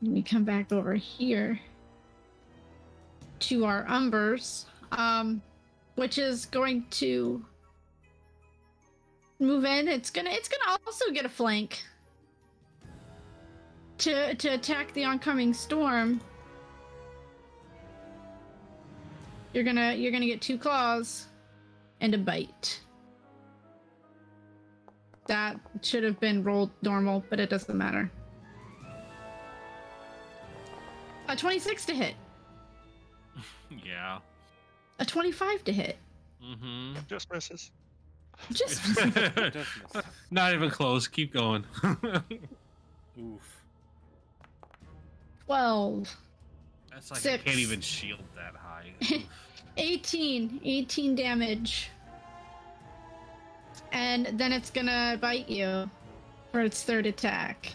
Me come back over here to our umbers, um, which is going to move in. It's gonna it's gonna also get a flank to to attack the oncoming storm. You're gonna you're gonna get two claws and a bite. That should have been rolled normal, but it doesn't matter. A 26 to hit. yeah. A 25 to hit. Mm-hmm. Just misses. Just Just. Not even close. Keep going. Oof. 12. That's like I Six. can't even shield that high. 18. 18 damage. And then it's gonna bite you for its third attack.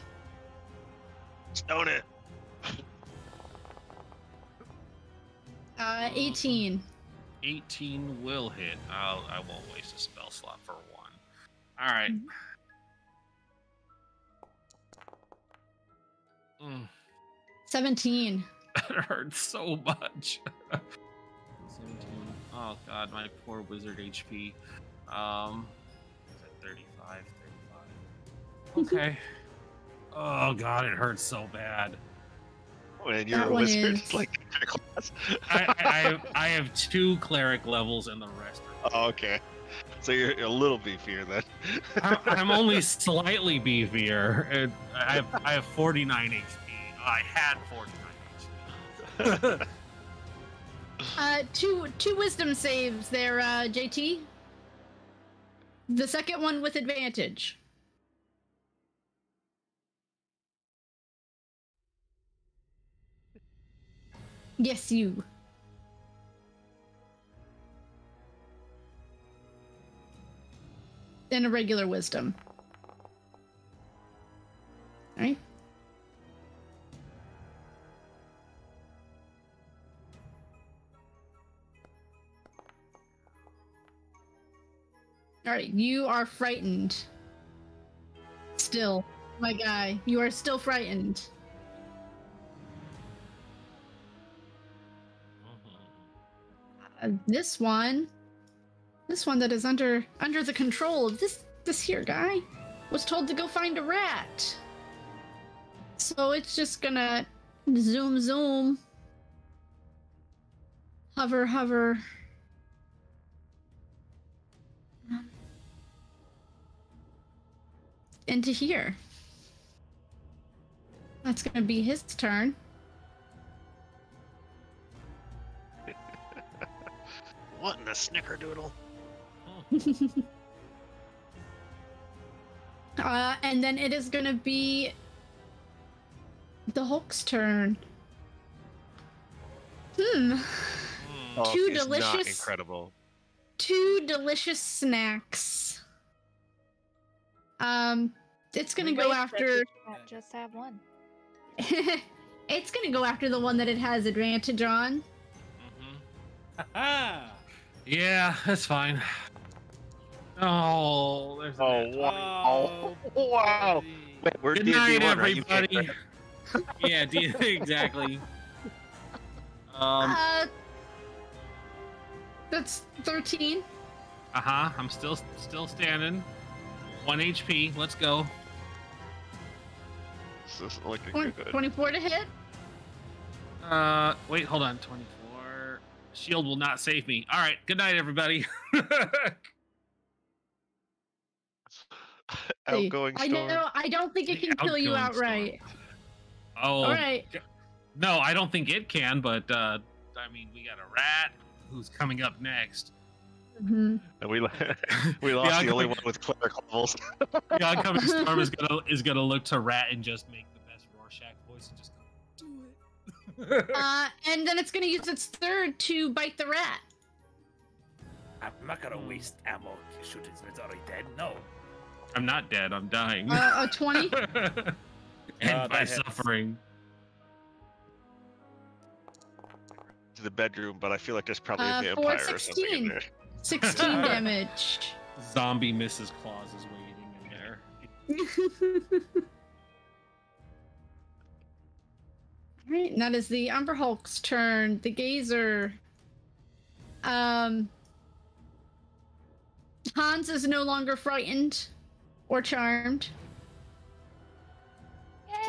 Stone it. Uh, 18. 18 will hit. I'll, I won't waste a spell slot for one. All right. Mm, 17. that hurts so much. 17. Oh god, my poor wizard HP. Um, is that 35? 35. Okay. oh god, it hurts so bad. When you're That a wizard, is- like critical. I, I, I, have, two cleric levels and the rest are oh, okay. So you're a little beefier then. I- I'm only slightly beefier. and I have I have 49 HP. I had 49 HP. Uh, two two wisdom saves there, uh, JT. The second one with advantage. Yes, you. And a regular wisdom. Alright. Alright, you are frightened. Still. my guy. You are still frightened. Uh, this one, this one that is under under the control of this this here guy, was told to go find a rat. So it's just gonna zoom zoom, hover hover. Into here. That's gonna be his turn. What in the snickerdoodle? uh, and then it is gonna be the Hulk's turn. Hmm. Oh, Two it's not delicious- incredible. Two delicious snacks. Um, it's gonna go after. just have one. it's gonna go after the one that it has advantage on. Mhm. Ha Yeah, that's fine. Oh, there's Oh, an- wow. Wow. Wait, we're Good D&D night, one, right? Everybody. yeah, D- exactly. Um, Uh, that's thirteen. uh huh. I'm still still standing. One HP. Let's go. This is looking Twen- good. Twenty-four to hit. Uh, wait, hold on. 24. Shield will not save me. All right. Good night, everybody. Outgoing I know. I don't think it The can kill you outgoing storm. outright. oh, All right. no, I don't think it can. But uh, I mean, we got a rat who's coming up next. Mm-hmm. And we we lost the only one with cleric levels. The oncoming storm is gonna is gonna look to rat and just make Uh, and then it's gonna use its third to bite the rat. I'm not gonna waste ammo shooting it's already dead. No. I'm not dead. I'm dying. Uh, a twenty. and Uh, by suffering. to the bedroom, but I feel like there's probably Uh, a four, vampire or something in 16. there. 16 damage. Zombie Mrs. Claus is waiting in there. Alright, and that is the Umber Hulk's turn. The Gazer. Um. Hans is no longer frightened or charmed.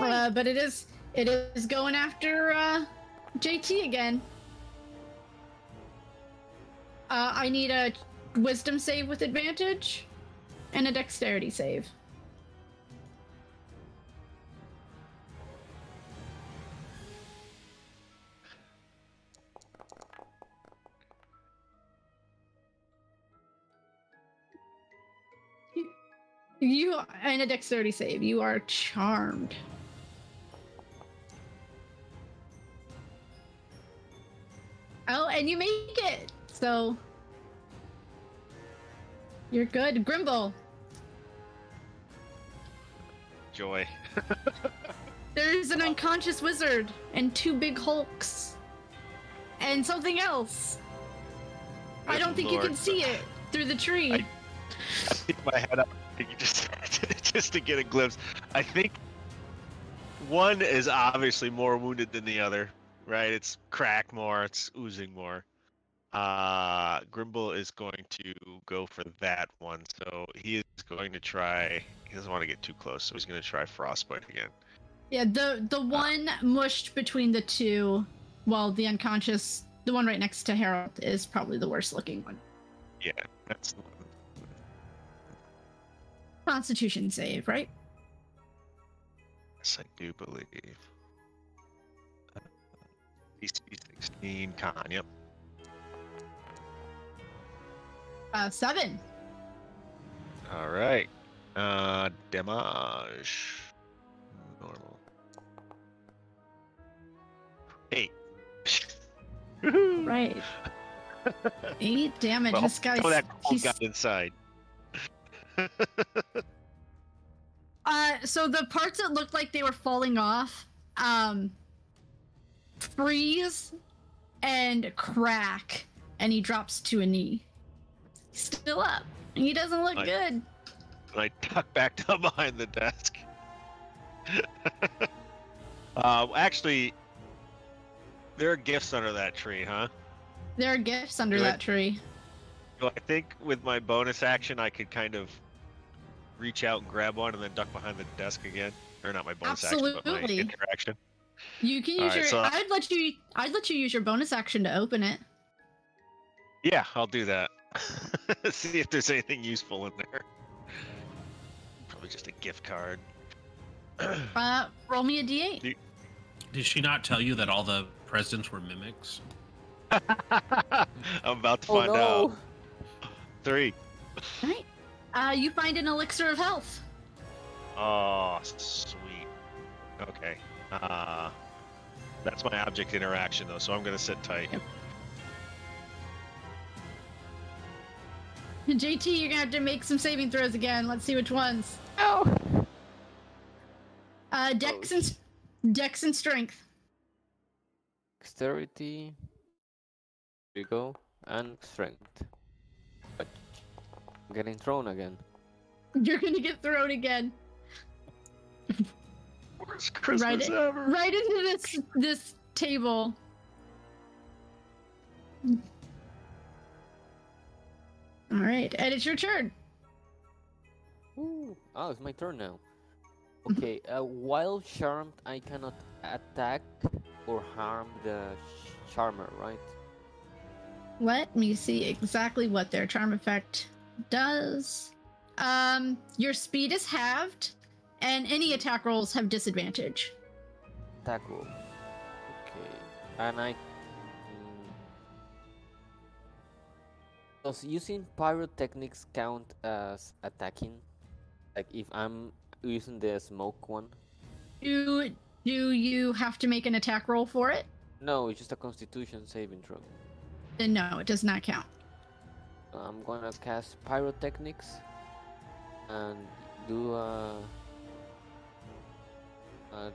Uh, but it is it is going after uh, JT again. Uh, I need a wisdom save with advantage and a dexterity save. You and a dexterity save. You are charmed. Oh, and you make it. So you're good. Grimble, Joy. there's an unconscious wizard and two big hulks. And something else. I don't think you can see it through the tree. I- I stick my head up just just to get a glimpse. I think one is obviously more wounded than the other, right? It's cracked more, it's oozing more. Uh Grimble is going to go for that one, so he is going to try. He doesn't want to get too close, so he's going to try frostbite again. Yeah, the the one mushed between the two, while the unconscious, the one right next to Harold, is probably the worst looking one. Yeah, that's the one. Constitution save, right? Yes, I do believe. Uh, DC 16 con, yep. Uh, seven. All right. Uh, damage. Normal. Eight. Right. Eight damage. Well, this guy's of that cold he's, got inside. uh so the parts that looked like they were falling off um freeze and crack and he drops to a knee. He's still up. He doesn't look Nice. good. I tuck back down behind the desk. uh, actually, there are gifts under that tree, huh? There are gifts under Good. that tree. I think with my bonus action, I could kind of reach out and grab one and then duck behind the desk again. Or not my bonus action, but my Absolutely. interaction. You can use Alright, your. so- I'd let you. I'd let you use your bonus action to open it. Yeah, I'll do that. See if there's anything useful in there. Probably just a gift card. Uh, roll me a d8. Did she not tell you that all the presidents were mimics? I'm about to Oh find no! out. Three. Right. Uh, you find an elixir of health. Oh, sweet. Okay. Uh, that's my object interaction though, so I'm gonna sit tight. JT, you're gonna have to make some saving throws again. Let's see which ones. Oh. Uh, Dex Oh, and Dex and Strength. Dexterity. Here you go. And strength. But I'm getting thrown again. You're gonna get thrown again. Worst right, Christmas in- ever. right into this this table. All right, and it's your turn. Ooh. Oh, it's my turn now. Okay, uh, while charmed, I cannot attack or harm the sh- charmer, right? Let me see exactly what their charm effect does. Um, your speed is halved, and any attack rolls have disadvantage. Attack roll. Okay, and I. Mm, does using pyrotechnics count as attacking? Like if I'm using the smoke one? Do do you have to make an attack roll for it? No, it's just a Constitution saving throw. Then no, it does not count. I'm gonna cast pyrotechnics and do a, a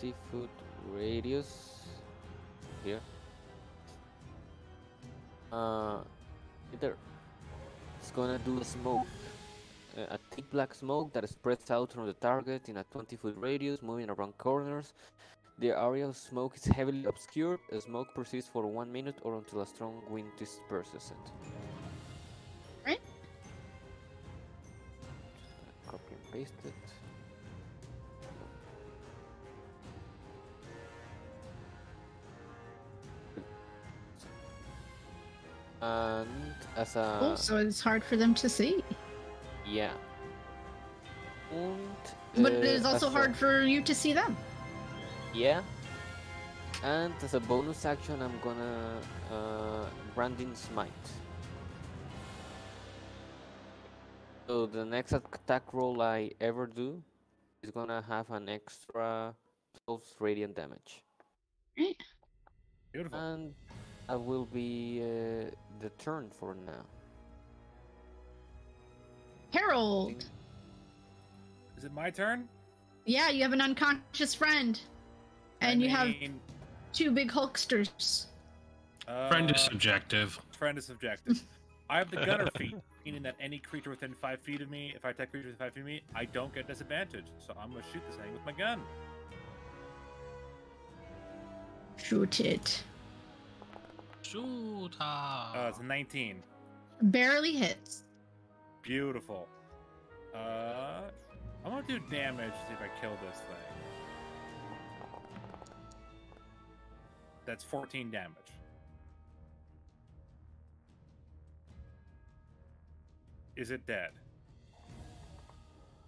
20 foot radius here. Uh, there. It's gonna do a smoke. A thick black smoke that spreads out from the target in a 20 foot radius, moving around corners. The area of smoke is heavily obscured. The smoke persists for one minute or until a strong wind disperses it. Copy and paste it. And as a oh, so it's hard for them to see. yeah. And, But it uh, also as a- hard for you to see them. Yeah. And as a bonus action, I'm gonna uh, branding smite. So the next attack roll I ever do is gonna have an extra 12 radiant damage, Beautiful. and I will be uh, the turn for now. Harold. Is it my turn? Yeah, you have an unconscious friend, and I you have two big Hulksters. Friend is uh, subjective. Friend is subjective. I have the gunner feat, meaning that any creature within five feet of me, if I attack creatures within five feet of me, I don't get disadvantage. So I'm gonna shoot this thing with my gun. Shoot it. Shoot Uh, it's a 19. Barely hits. Beautiful. Uh, I'm gonna do damage to see if I kill this thing. That's 14 damage. Is it dead?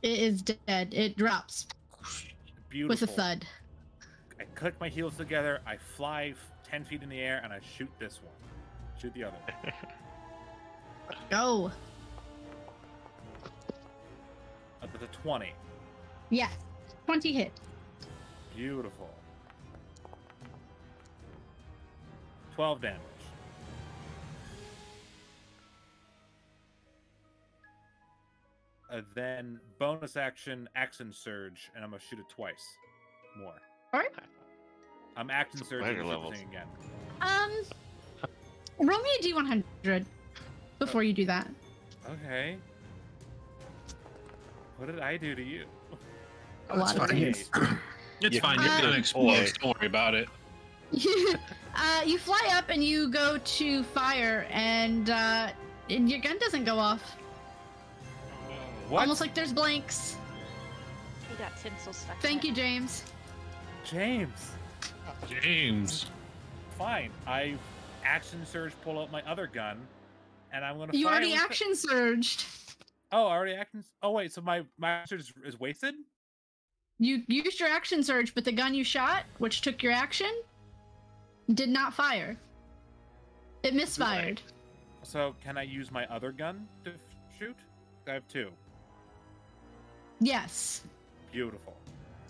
It is dead. It drops Beautiful. with a thud. I click my heels together. I fly f- 10 feet in the air and I shoot this one. Shoot the other. one. Go. Uh, That's a 20. Yes. 20 hit. Beautiful. 12 damage. Uh, then bonus action, action surge, and I'm gonna shoot it twice more. Alright. I'm action Some surge and shoot thing again. Um, roll me a d100 before you do that. Okay. What did I do to you? a lot of fine. things. It's You fine. You're can gonna explode. Don't worry about it. uh, you fly up and you go to fire, and, uh, and your gun doesn't go off. What? Almost like there's blanks. He got tinsel stuck. Thank you. James. James. James. Fine. I action surge, pull out my other gun, and I'm gonna. You fire already with the- action surged. Oh, I already action. Oh wait, so my my action surge is, is wasted. You used your action surge, but the gun you shot, which took your action, did not fire. It misfired. So can I use my other gun to f- shoot? I have two. Yes. Beautiful.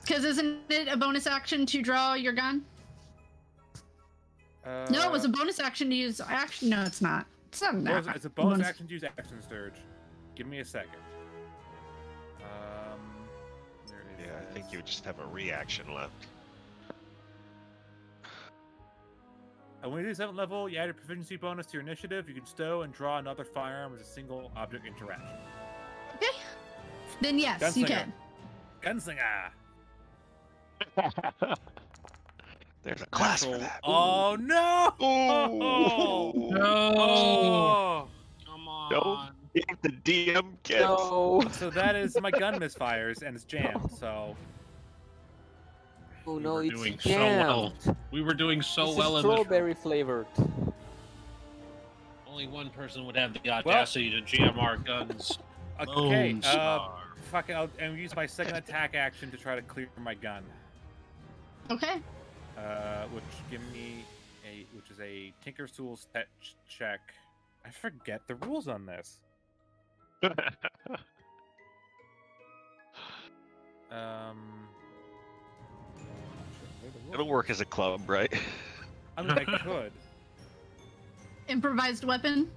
Because isn't it a bonus action to draw your gun? Uh, no, it was a bonus action to use action. No, it's not. It's not. well, that. it's a bonus action to use action surge. Give me a second. Um, there it is. Yeah, I think you just have a reaction left. And when you do seventh level, you add a proficiency bonus to your initiative. You can stow and draw another firearm as a single object interaction. Okay. Then yes, you can. Gunslinger. There's a class for that. Oh no! Oh, No. Oh. Come on. Don't give the DM gets. No. So that is my gun misfires and it's jammed. So Oh We no, were it's doing so well. jammed. We were doing so It's well in this. strawberry flavored. Only one person would have the audacity to jam our guns. okay, uh, Star. fuck it. I'll, I'll use my second attack action to try to clear my gun. Okay. Uh, which give me a which is a Tinker's Tools tech check. I forget the rules on this. Um, It'll work as a club, right? I mean, I could. Improvised weapon.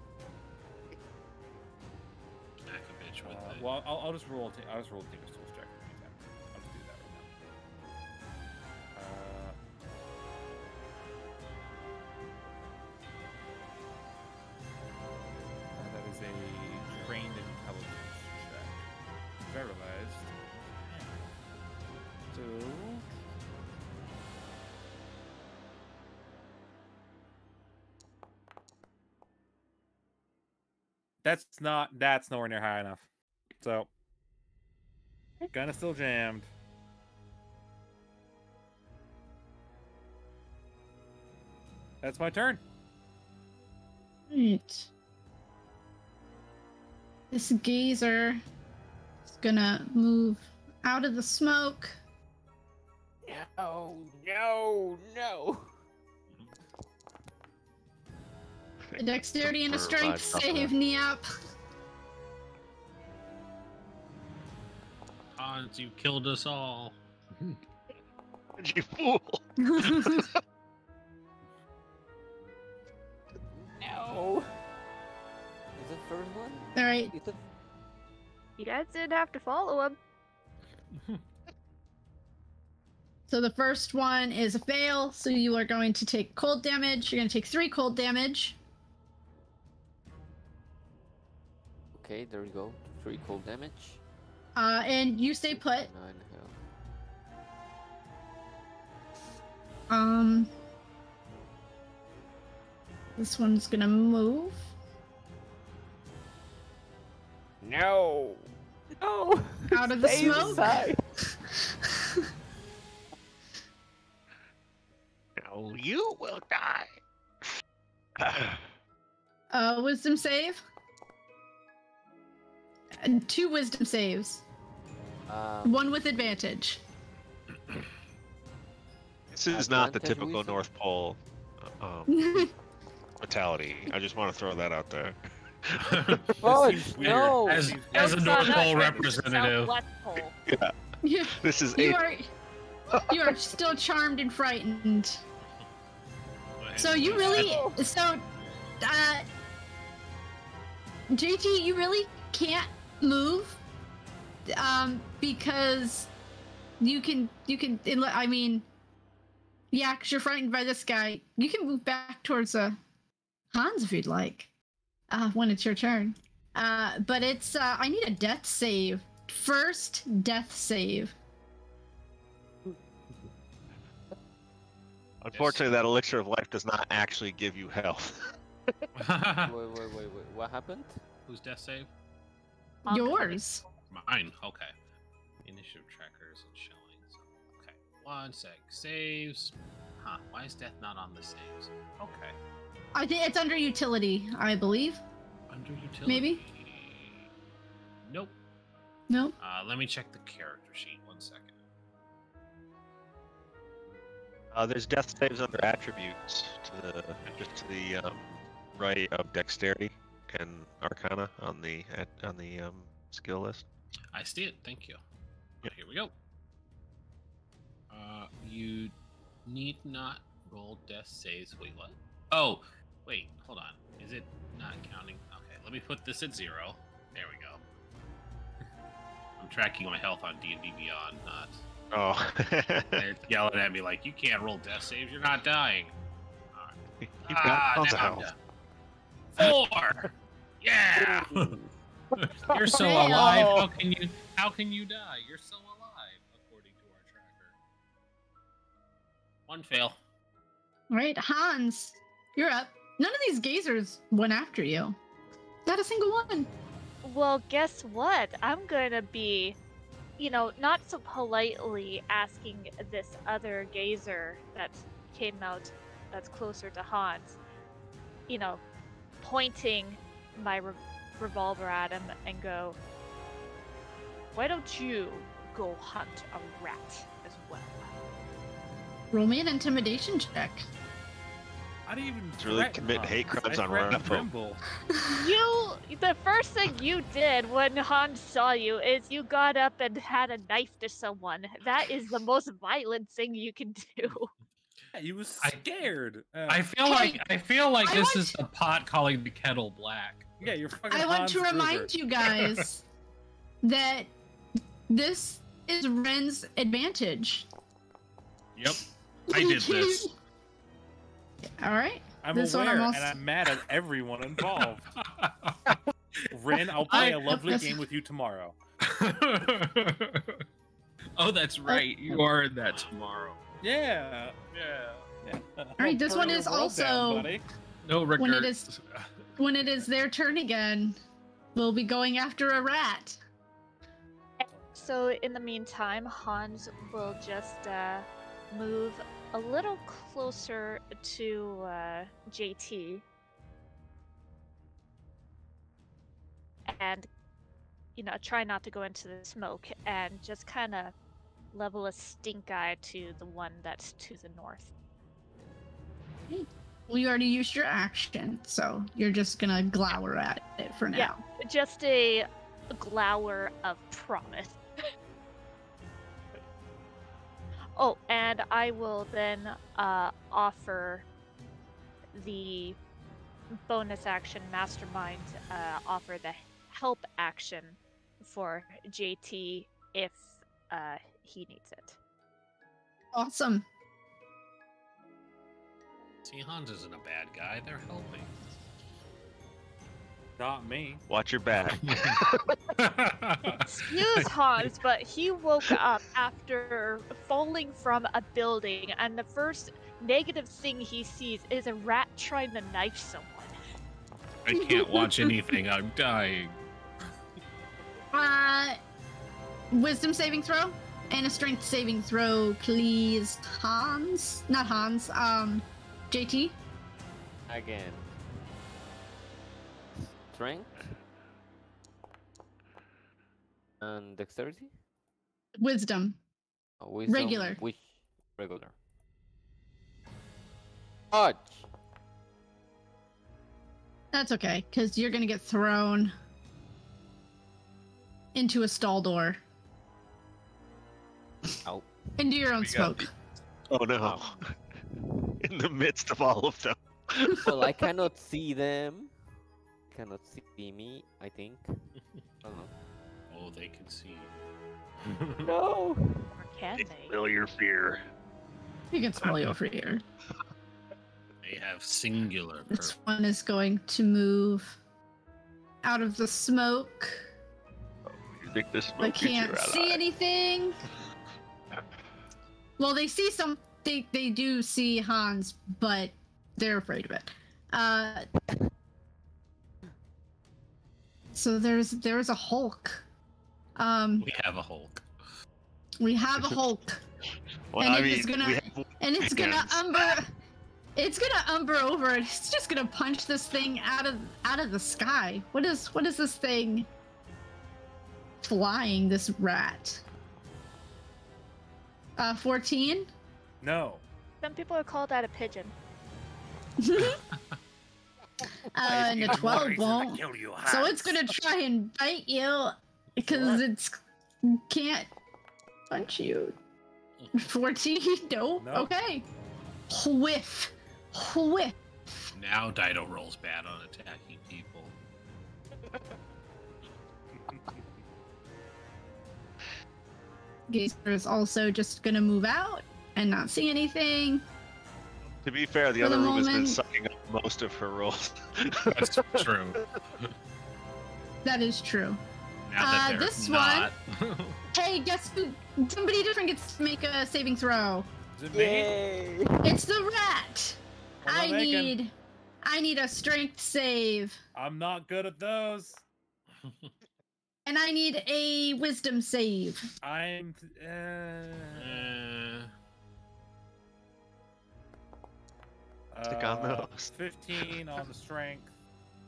It. well, I'll, I'll just roll. I'll just roll Tinker's Tools check. I'll just do that right now. Uh, that is a trained intelligence check. Paralyzed. So. That's not. That's nowhere near high enough. So. Gun is still jammed. That's my turn. Right. This gazer is gonna move out of the smoke. No, no, no. A dexterity and a strength something. save, Neop. Hans, you killed us all. You fool! No. Is it the first one? All right. Is it? You guys didn't have to follow him. So the first one is a fail. So you are going to take cold damage. You're going to take three cold damage. Okay, there we go. Three cold damage. Uh, and you stay put. Um, this one's gonna move. No. No. Out of the Stay smoke. inside. No, you will die. Uh, wisdom save. And two wisdom saves. Um, One with advantage. this is not the typical wisdom? North Pole um, fatality. I just want to throw that out there. Oh, no. As, as a North not Pole that. representative. Southwest Pole. you, This is you are you are still charmed and frightened. So you really so uh JT, you really can't move um, because you can you can. I mean, yeah, because you're frightened by this guy. You can move back towards uh, Hans if you'd like. Uh, when it's your turn. Uh, but it's uh, I need a death save. First death save. Unfortunately, that elixir of life does not actually give you health. wait, wait, wait, wait. What happened? Whose death save? Yours. Mine. Okay. Initiative trackers and showings. Okay. One sec. Saves. Huh. Why is death not on the saves? Okay. I think it's under utility, I believe. Under utility. Maybe? Nope. Nope. Uh, let me check the character sheet. One second. Uh, there's death saves under attributes to the just to the um, right of dexterity and arcana on the on the um, skill list. I see it. Thank you. Yep. Here we go. Uh, you need not roll death saves. Wait, what? Oh, wait. Hold on. Is it not counting? Okay, let me put this at zero. There we go. I'm tracking my health on D and D Beyond, not. Oh, They're yelling at me like, "You can't roll death saves. You're not dying." You've Ah, got tons of health. Four. Yeah. You're so Fail. alive. How can you? How can you die? You're so alive, according to our tracker. One fail. Right, Hans, you're up. None of these gazers went after you. Not a single one. Well, guess what? I'm gonna be, you know, not so politely asking this other gazer that came out that's closer to Hans, you know, pointing my re- revolver at him and go, Why don't you go hunt a rat as well? Roll me an intimidation check. I didn't even It's really commit hate crimes I on threatened rat folk. Brimble. You, the first thing you did when Hans saw you is you got up and had a knife to someone. That is the most violent thing you can do. Yeah, he was I- scared. Uh, I feel like I feel like I this want- is the pot calling the kettle black. Yeah, you're fucking. I want Hans to Gruber. remind you guys that this is Ren's advantage. Yep, I did this. All right. I'm This one aware, I'm also- and I'm mad at everyone involved. Ren, I'll play I- a lovely that's- game with you tomorrow. oh, that's right. You are in that tomorrow. Yeah, yeah, yeah. All right, this one is also- No regrets. When it is- When it is their turn again, we'll be going after a rat. So in the meantime, Hans will just uh, move a little closer to uh, JT and you know try not to go into the smoke and just kind of level a stink eye to the one that's to the north. Well, you already used your action, so you're just gonna glower at it for now. Yeah. Just a glower of promise. oh, and I will then uh, offer the bonus action mastermind, uh, offer the help action for JT if uh, he needs it. Awesome. See, Hans isn't a bad guy. They're helping. Not me. Watch your back. Excuse Hans, but he woke up after falling from a building, and the first negative thing he sees is a rat trying to knife someone. I can't watch anything. I'm dying. Uh, wisdom saving throw and a strength saving throw, please. Hans, not Hans. Um, JT. Again. Strength. And dexterity? Wisdom. Oh, wisdom, Regular. Which regular? Touch. That's okay, because you're gonna get thrown into a stall door. Ow. Into your own We smoke. oh no! In the midst of all of them. well, I cannot see them. Cannot see me. I think. I. Oh. oh, they can see. No. Or can they? smell your fear. You can smell you over here. They have singular This purpose. one is going to move out of the smoke. Oh, you think this I smoke gets can't see ally? anything. Well, they see some they they do see Hans, but they're afraid of it. Uh, so there's there's a Hulk. Um, We have a Hulk. we have a Hulk, Well, And I it mean, gonna- we have and it's gonna hands. umber. It's gonna umber over, and it's just gonna punch this thing out of out of the sky. What is what is this thing flying? This rat. Uh, fourteen. No. Some people would call that a pigeon. Uh, and a 12 won't. So it's gonna try and bite you because it's can't punch you. 14? No? No. Okay. Whiff. Whiff. Now Dido rolls bad on attacking people. Gazer is also just gonna move out and not see anything. To be fair, the For the other room has been moment- sucking up most of her rolls. That's true. That is true. Now that Uh, they're this not. Hey, guess who? Somebody different gets to make a saving throw. Is it me? Yay! It's the rat. What am I I making? need. I need a strength save, I'm not good at those. and I need a wisdom save. I'm. Uh, Stick on those. 15 on the strength,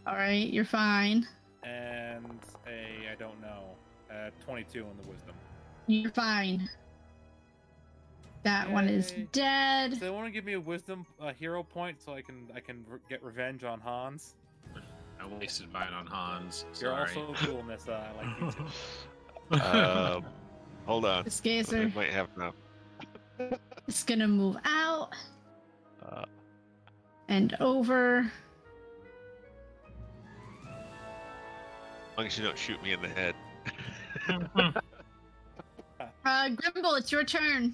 All right, you're fine. and a I don't know, uh, 22 on the wisdom. You're fine. That one is dead. So they want to give me a wisdom a hero point so I can I can re- get revenge on Hans. I wasted mine on Hans. You're Sorry. also cool, Nissa. I like you too. um, hold on. This gazer might have enough. is gonna move out and over. as long as you don't shoot me in the head. Uh, Grimble, it's your turn.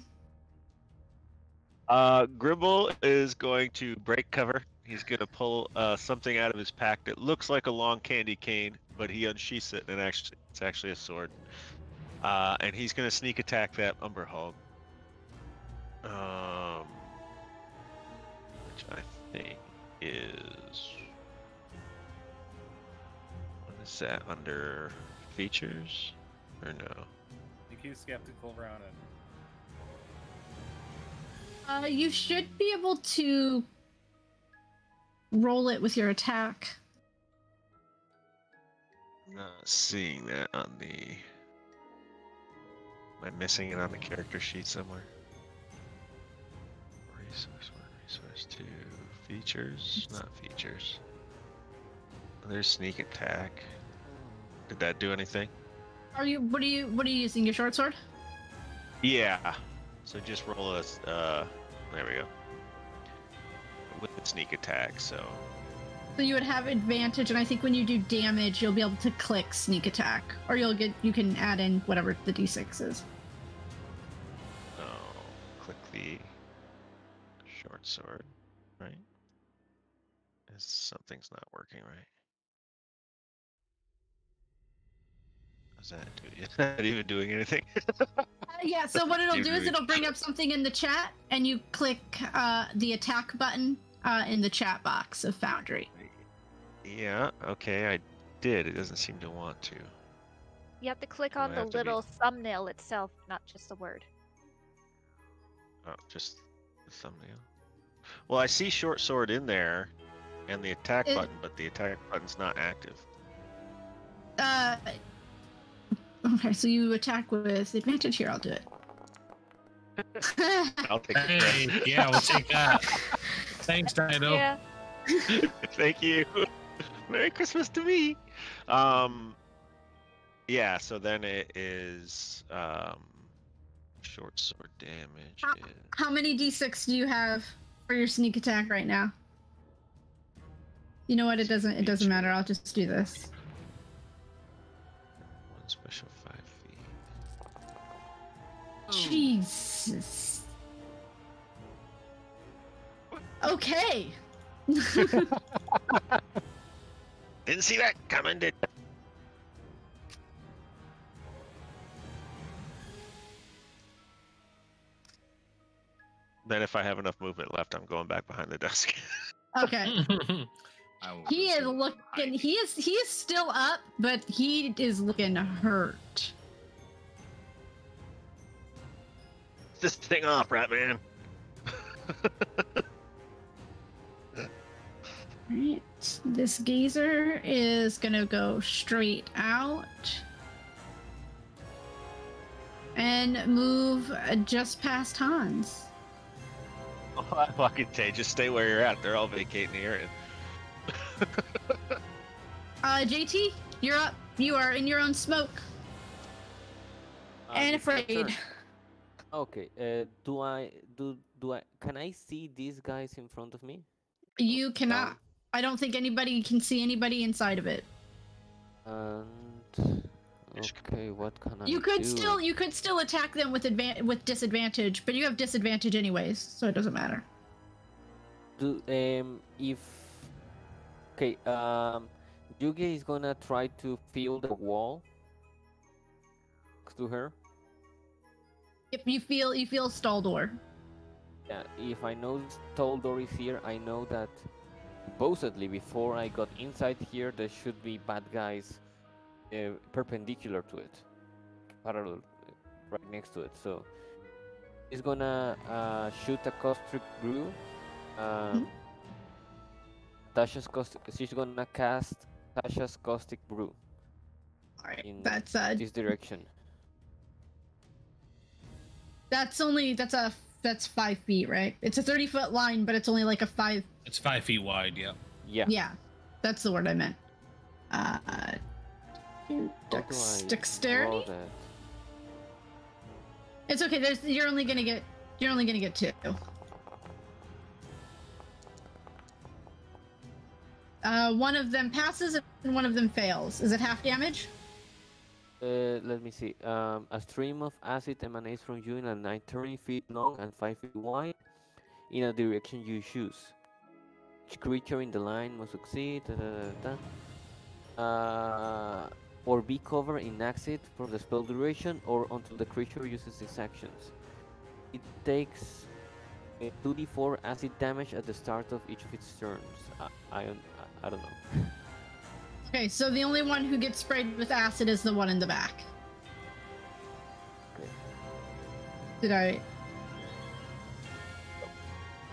Uh, Grimble is going to break cover. He's going to pull uh, something out of his pack that looks like a long candy cane, but he unsheaths it, and actually, it's actually a sword. Uh, and he's going to sneak attack that Umber Hulk. Um, which I is. What is that under features? Or no? You keep skeptical around it. Uh, you should be able to roll it with your attack. I'm not seeing that on the. Am I missing it on the character sheet somewhere? Features, not features. There's sneak attack. Did that do anything? Are you? What are you? What are you using? Your short sword? Yeah. So just roll a. Uh, there we go. With the sneak attack, so. So you would have advantage, and I think when you do damage, you'll be able to click sneak attack, or you'll get. You can add in whatever the d6 is. Oh, click the short sword, right? Is something's not working right? Is that do- is that even doing anything? Uh, yeah. So what it'll do is it'll bring up something in the chat, and you click uh, the attack button uh, in the chat box of Foundry. yeah, okay, I did. It doesn't seem to want to. You have to click on the have to be- little thumbnail itself, not just the word. Oh, just the thumbnail. Well, I see short sword in there, and the attack It- button, but the attack button's not active. Uh, okay, so you attack with advantage here. I'll do it. I'll take the Hey, yeah, we'll take that. Thanks, Dido. Yeah. Thank you. Merry Christmas to me. Um, yeah. So then it is um, short sword damage. Ah. Is, How many d6 do you have for your sneak attack right now? You know what? It doesn't. It doesn't matter. I'll just do this. one special five feet. Oh. Jesus. Okay. Didn't see that coming. Did Then if I have enough movement left, I'm going back behind the desk. Okay. I will He is looking. hiding. He is. He is still up, but he is looking hurt. this thing off, right, Ratman. Right. This gazer is gonna go straight out and move uh, just past Hans. I fucking say, just stay where you're at. They're all vacating the area. Uh, JT, you're up. You are in your own smoke Uh, and afraid. Okay. Uh, do I do do I can I see these guys in front of me? You cannot. Um, I don't think anybody can see anybody inside of it. and okay, what can I? You could do? still you could still attack them with advan- with disadvantage, but you have disadvantage anyways, so it doesn't matter. do um if okay um Yugi is gonna try to feel the wall to her. If you feel you feel stall door. Yeah, if I know Toldor is here, I know that supposedly before I got inside here, there should be bad guys uh, perpendicular to it, parallel, uh, right next to it. So he's gonna uh, shoot a caustic brew. Um, Tasha's caustic, she's gonna cast Tasha's caustic brew All right, in that's uh this direction. that's only that's a that's five feet, right? It's a thirty foot line, but it's only like a five. It's five feet wide. Yeah. Yeah. Yeah, that's the word I meant. Uh, How do dex- dexterity. It's okay. There's you're only gonna get you're only gonna get two. Uh, one of them passes and one of them fails. Is it half damage? Uh, let me see. Um, a stream of acid emanates from you in a line 30 feet long and 5 feet wide in a direction you choose. Each creature in the line must succeed da, da, da. Uh, or be covered in acid for the spell duration or until the creature uses its actions. It takes uh, 2d4 acid damage at the start of each of its turns. I, I, I, don't know. Okay, so the only one who gets sprayed with acid is the one in the back. Okay. Did I?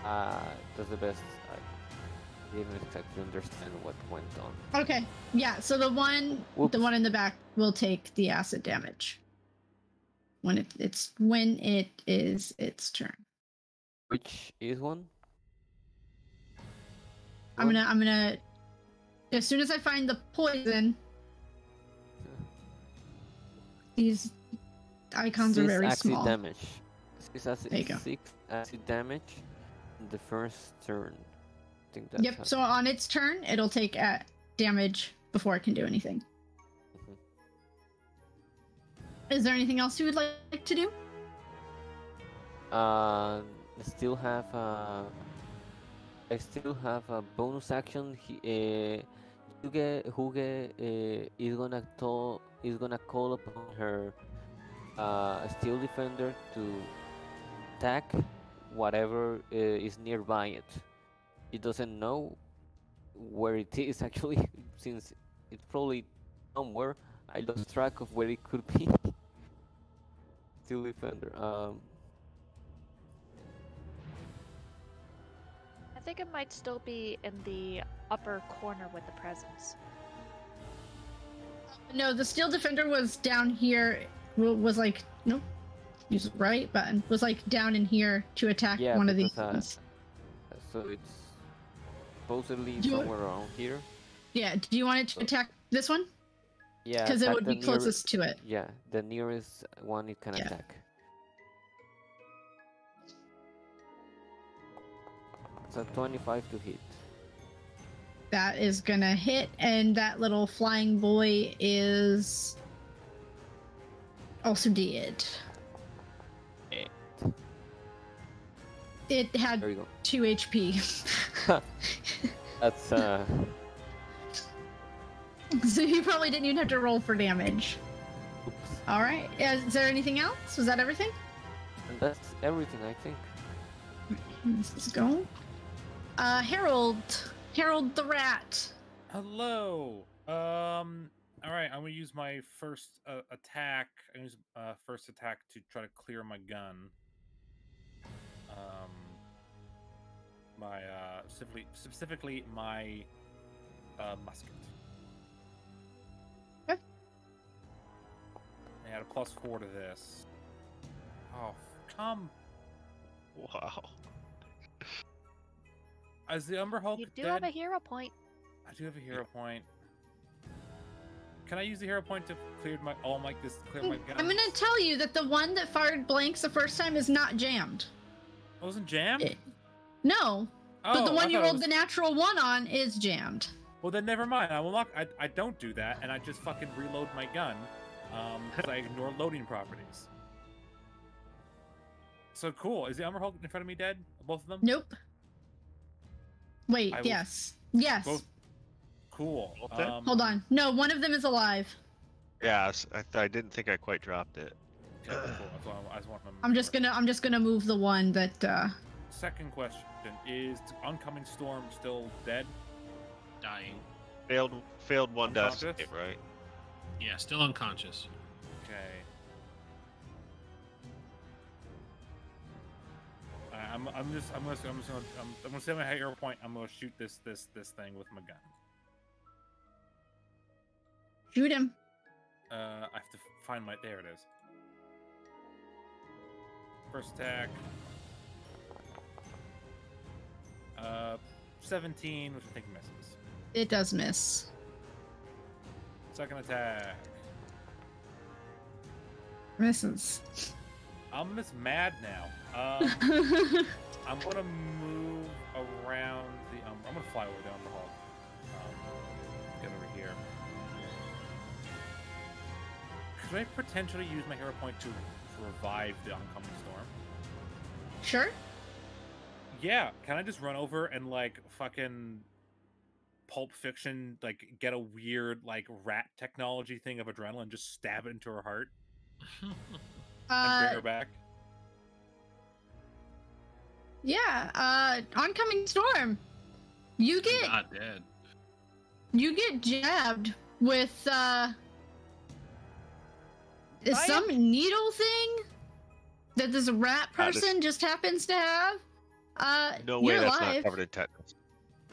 Uh, that's the best. I didn't exactly understand what went on. Okay, yeah. So the one, the one in the back will take the acid damage when it, it's when it is its turn. Which is one? I'm gonna, I'm gonna. As soon as I find the poison, these icons are Six very acid small. damage. Six acid, There you go. six acid damage in the first turn. I think that's Yep. how- So on its turn, it'll take uh, damage before it can do anything. Mhm. Is there anything else you would like to do? Uh, I still have uh, I still have a bonus action. He, uh, Huge, Huge uh, is gonna call is gonna call upon her uh, steel defender to attack whatever uh, is nearby it. It doesn't know where it is actually, since it's probably somewhere. I lost track of where it could be. steel defender. Um, think it might still be in the upper corner with the presence. No, the steel defender was down here. Was like nope. Use right button. Was like down in here to attack Yeah, one of these. because, uh. So it's supposedly Do you- somewhere around here. Yeah. Do you want it to so- attack this one? Yeah, Because it would the be closest to it. Yeah, the nearest one it can Yeah. attack. A 25 to hit. That is gonna hit, and that little flying boy is also dead. It had two HP. That's uh. so you probably didn't even have to roll for damage. Oops. All right. Is there anything else? Was that everything? And that's everything, I think. Let's go. Uh, Harold. Harold the rat. Hello. Um. All right. I'm gonna use my first uh, attack. I'm use uh, first attack to try to clear my gun. Um. My uh specifically specifically my uh musket. Okay. I had a plus four to this. Oh, come! Wow. Is the Umber Hulk You do dead? have a hero point. I do have a hero point. Can I use the hero point to clear my all my this clear my gun? I'm gonna tell you that the one that fired blanks the first time is not jammed. I wasn't jammed. It- No, but the Oh, one you rolled was- the natural one on is jammed. Well, then never mind. I will not. I, I don't do that, and I just fucking reload my gun, um, because I ignore loading properties. So cool. Is the Umber Hulk in front of me dead? Both of them? Nope. Wait, I will- yes. Yes. Both. Cool. Both? Um, Hold on. No, one of them is alive. Yeah, I s- I, th- I didn't think I quite dropped it. Okay, cool. I, I just want them. I'm just gonna I'm just gonna move the one that uh Second question is: Oncoming Storm still dead? Dying. Failed failed one death Unconscious? save, right? Yeah, still unconscious. I'm, I'm just I'm gonna I'm just gonna I'm, I'm gonna say my hero point. I'm gonna shoot this this this thing with my gun. shoot him. Uh, I have to find my. There it is. First attack. Uh, 17, which I think misses. It does miss. Second attack. Misses. I'm just mad now. Um, I'm gonna move around the. Um, I'm gonna fly over down the hall. Um, get over here. Could I potentially use my hero point to revive the oncoming storm? sure. Yeah, can I just run over and like fucking Pulp Fiction, like get a weird like rat technology thing of adrenaline, just stab it into her heart and bring Uh her back? yeah, uh oncoming storm. You get Not dead. you get jabbed with uh is I some needle thing that this rat this- person just happens to have. Uh No way you're that's alive. not covered in tetanus.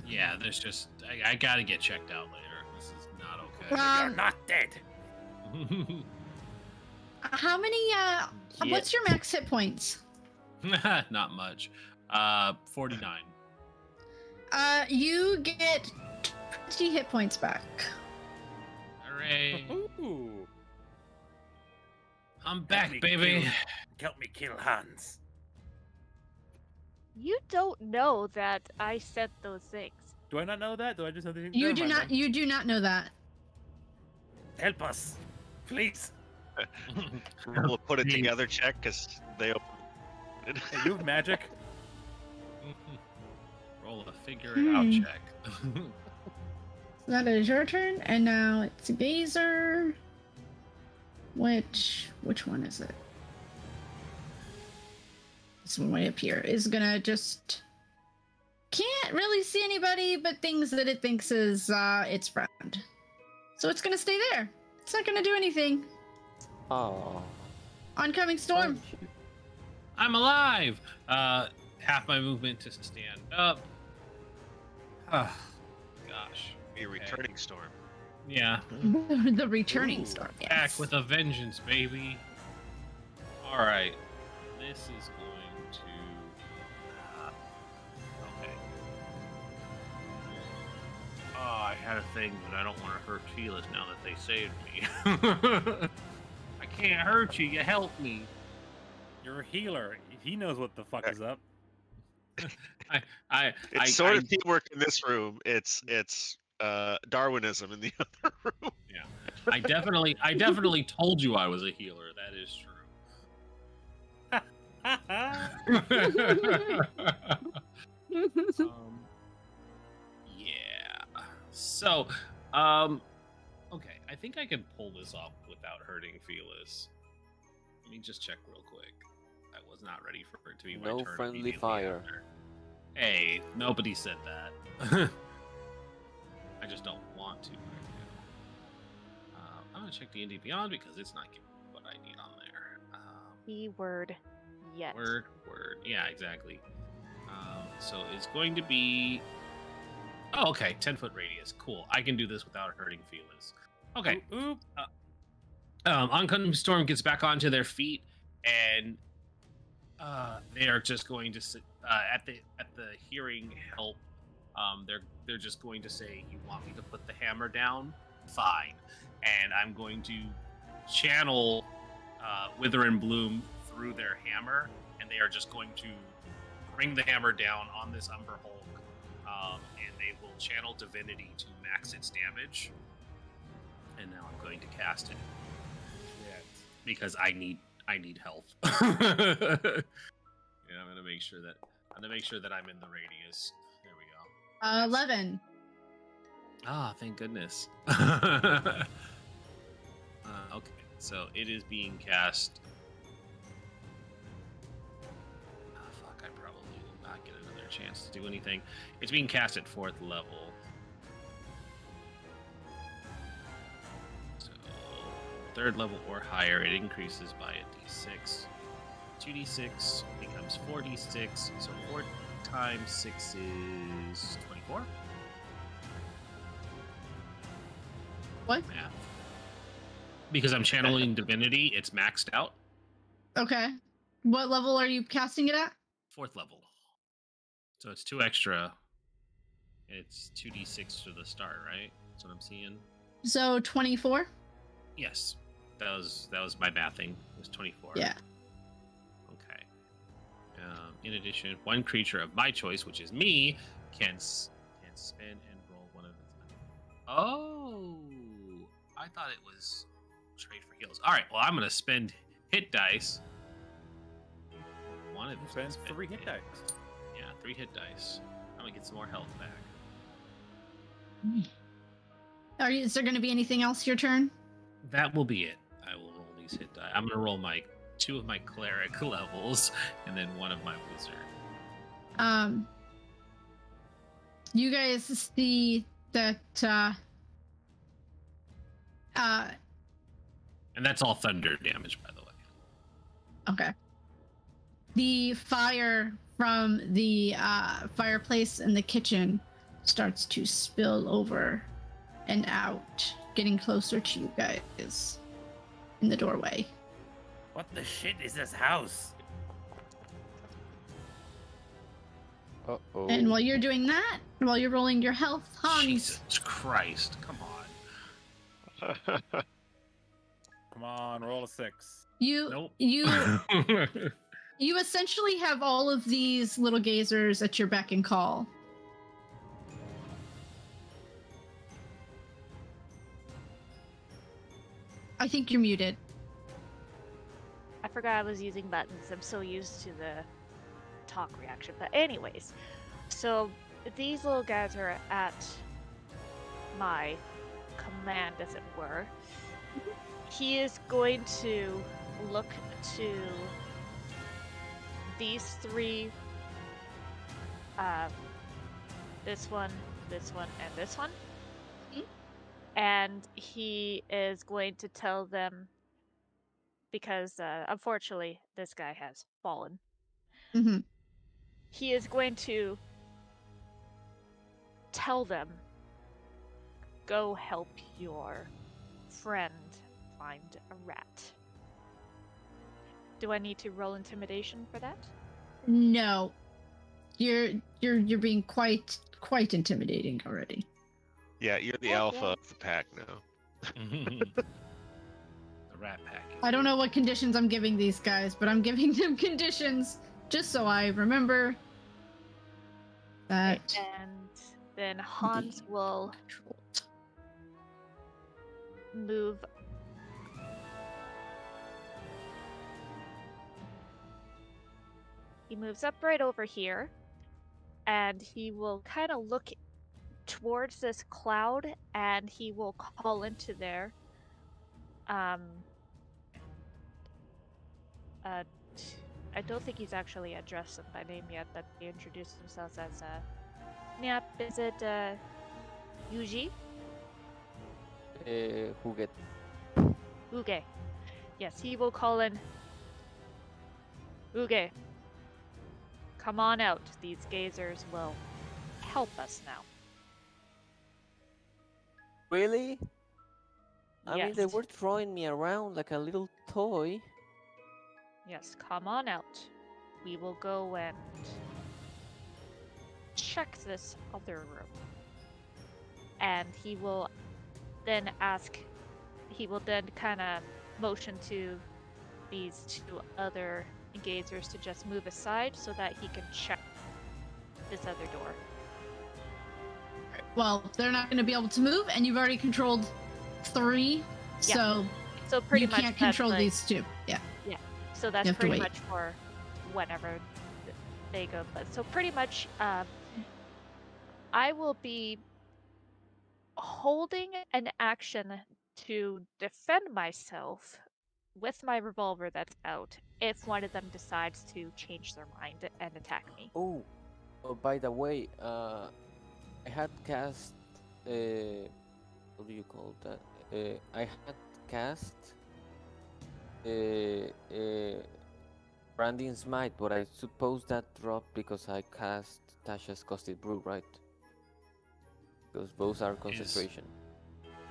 Yeah, there's just I, I gotta get checked out later. This is not okay. Um, You're not dead. How many uh Yeah. what's your max hit points? not much. Uh, 49. Uh you get 20 hit points back. Hooray! Ooh, I'm me back, baby. kill- help me kill Hans. You don't know that I said those things. Do I not know that? Do I just know the You do not then. you do not know that. help us, please? We'll put it Me. together check because they opened it. Hey, you have magic. Roll a figure it out Hmm. check. That is your turn, and now it's Gazer. Which which one is it? This one way up here is gonna just can't really see anybody but things that it thinks is uh its friend. So it's gonna stay there. It's not gonna do anything. Oh. Oncoming storm. I'm alive. Uh, half my movement to stand up. Ah, gosh. A returning storm. Yeah, the returning Ooh, storm. back with a vengeance, baby. All right, this is going to. Uh, okay. Oh, I had a thing, but I don't want to hurt Felis now that they saved me. I can't hurt you. You help me. You're a healer. He knows what the fuck is up. I, I, It's I, sort I- of teamwork in this room. It's it's uh, Darwinism in the other room. Yeah, I definitely, I definitely told you I was a healer. That is true. um, yeah. So, um, okay. I think I can pull this off without hurting Felis. Let me just check real quick. I wasn't ready for it to be my turn. No friendly fire. after. Hey, nobody said that. I just don't want to. right now. Uh, I'm gonna check D and D Beyond because it's not giving me what I need on there. Um, Keyword yet. Word, word. Yeah, exactly. Um, so it's going to be. Oh, okay. 10 foot radius. Cool. I can do this without hurting feelings. Okay. Oop, oop. Um, Oncoming Storm gets back onto their feet, and uh, they are just going to sit uh, at the at the hearing help. Um, they're they're just going to say, "You want me to put the hammer down? Fine." And I'm going to channel uh, Wither and Bloom through their hammer, and they are just going to bring the hammer down on this Umber Hulk, um, and they will channel Divinity to max its damage. And now I'm going to cast it Shit. because I need I need health. yeah, I'm gonna make sure that I'm gonna make sure that I'm in the radius. There we go. Uh, Eleven. Ah, thank goodness. uh, okay, so it is being cast. Ah, fuck! I probably will not get another chance to do anything. It's being cast at fourth level. Third level or higher, it increases by a d6. 2d6 becomes 4d6. So 4 times 6 is 24. What? Math. Because I'm channeling divinity, it's maxed out. Okay. What level are you casting it at? Fourth level. So it's two extra. It's 2d6 to the start, right? That's what I'm seeing. So twenty-four. Yes. That was that was my mathing. It was 24. Yeah. Okay. Um, in addition, one creature of my choice, which is me, can s- can spin and roll one of its. Oh, I thought it was trade for heals. All right. Well, I'm gonna spend hit dice. One of them's gonna Spend spend three hit dice. Yeah, three hit dice. I'm gonna get some more health back. Are you? Is there going to be anything else your turn? That will be it. I will roll these hit die. I'm gonna roll my two of my cleric levels and then one of my wizard. Um. You guys see that? uh Uh. And that's all thunder damage, by the way. Okay. The fire from the uh, fireplace in the kitchen starts to spill over and out, getting closer to you guys in the doorway. What the shit is this house? Uh oh. And while you're doing that, while you're rolling your health, Hans, Jesus Christ! Come on. Come on, roll a six. you Nope. you you essentially have all of these little gazers at your beck and call. I think you're muted. I forgot I was using buttons. I'm so used to the talk reaction. But anyways, so these little guys are at my command, as it were. He is going to look to these three. Um, this one, this one, and this one. And he is going to tell them because uh, unfortunately this guy has fallen. hmm He is going to tell them go help your friend find a rat. Do I need to roll intimidation for that? No, you're you're you're being quite quite intimidating already. Yeah, you're the Oh, alpha yeah. of the pack now. Mm-hmm. the rat pack. I don't know what conditions I'm giving these guys, but I'm giving them conditions just so I remember that. And then Hans will move he moves up right over here and he will kind of look towards this cloud and he will call into there um uh I don't think he's actually addressed them by name yet, but they introduced themselves as uh, Yep, is it uh, Yuji? Uh, Huguet. Uge. Yes, he will call in. Uge. Come on out. These gazers will help us now. Really? I mean, they were throwing me around like a little toy. Yes, come on out. We will go and check this other room. And he will then ask, he will then kind of motion to these two other engagers to just move aside so that he can check this other door. Well, they're not going to be able to move, and you've already controlled three, Yeah. so So pretty you much can't control like- these two. Yeah. Yeah. So that's pretty much for whenever they go. But so pretty much, um, I will be holding an action to defend myself with my revolver that's out if one of them decides to change their mind and attack me. Oh, oh by the way, uh, I had cast. Uh, what do you call that? Uh, I had cast. Uh, uh, Branding Smite, but I suppose that dropped because I cast Tasha's Caustic Brew, right? Because both are concentration.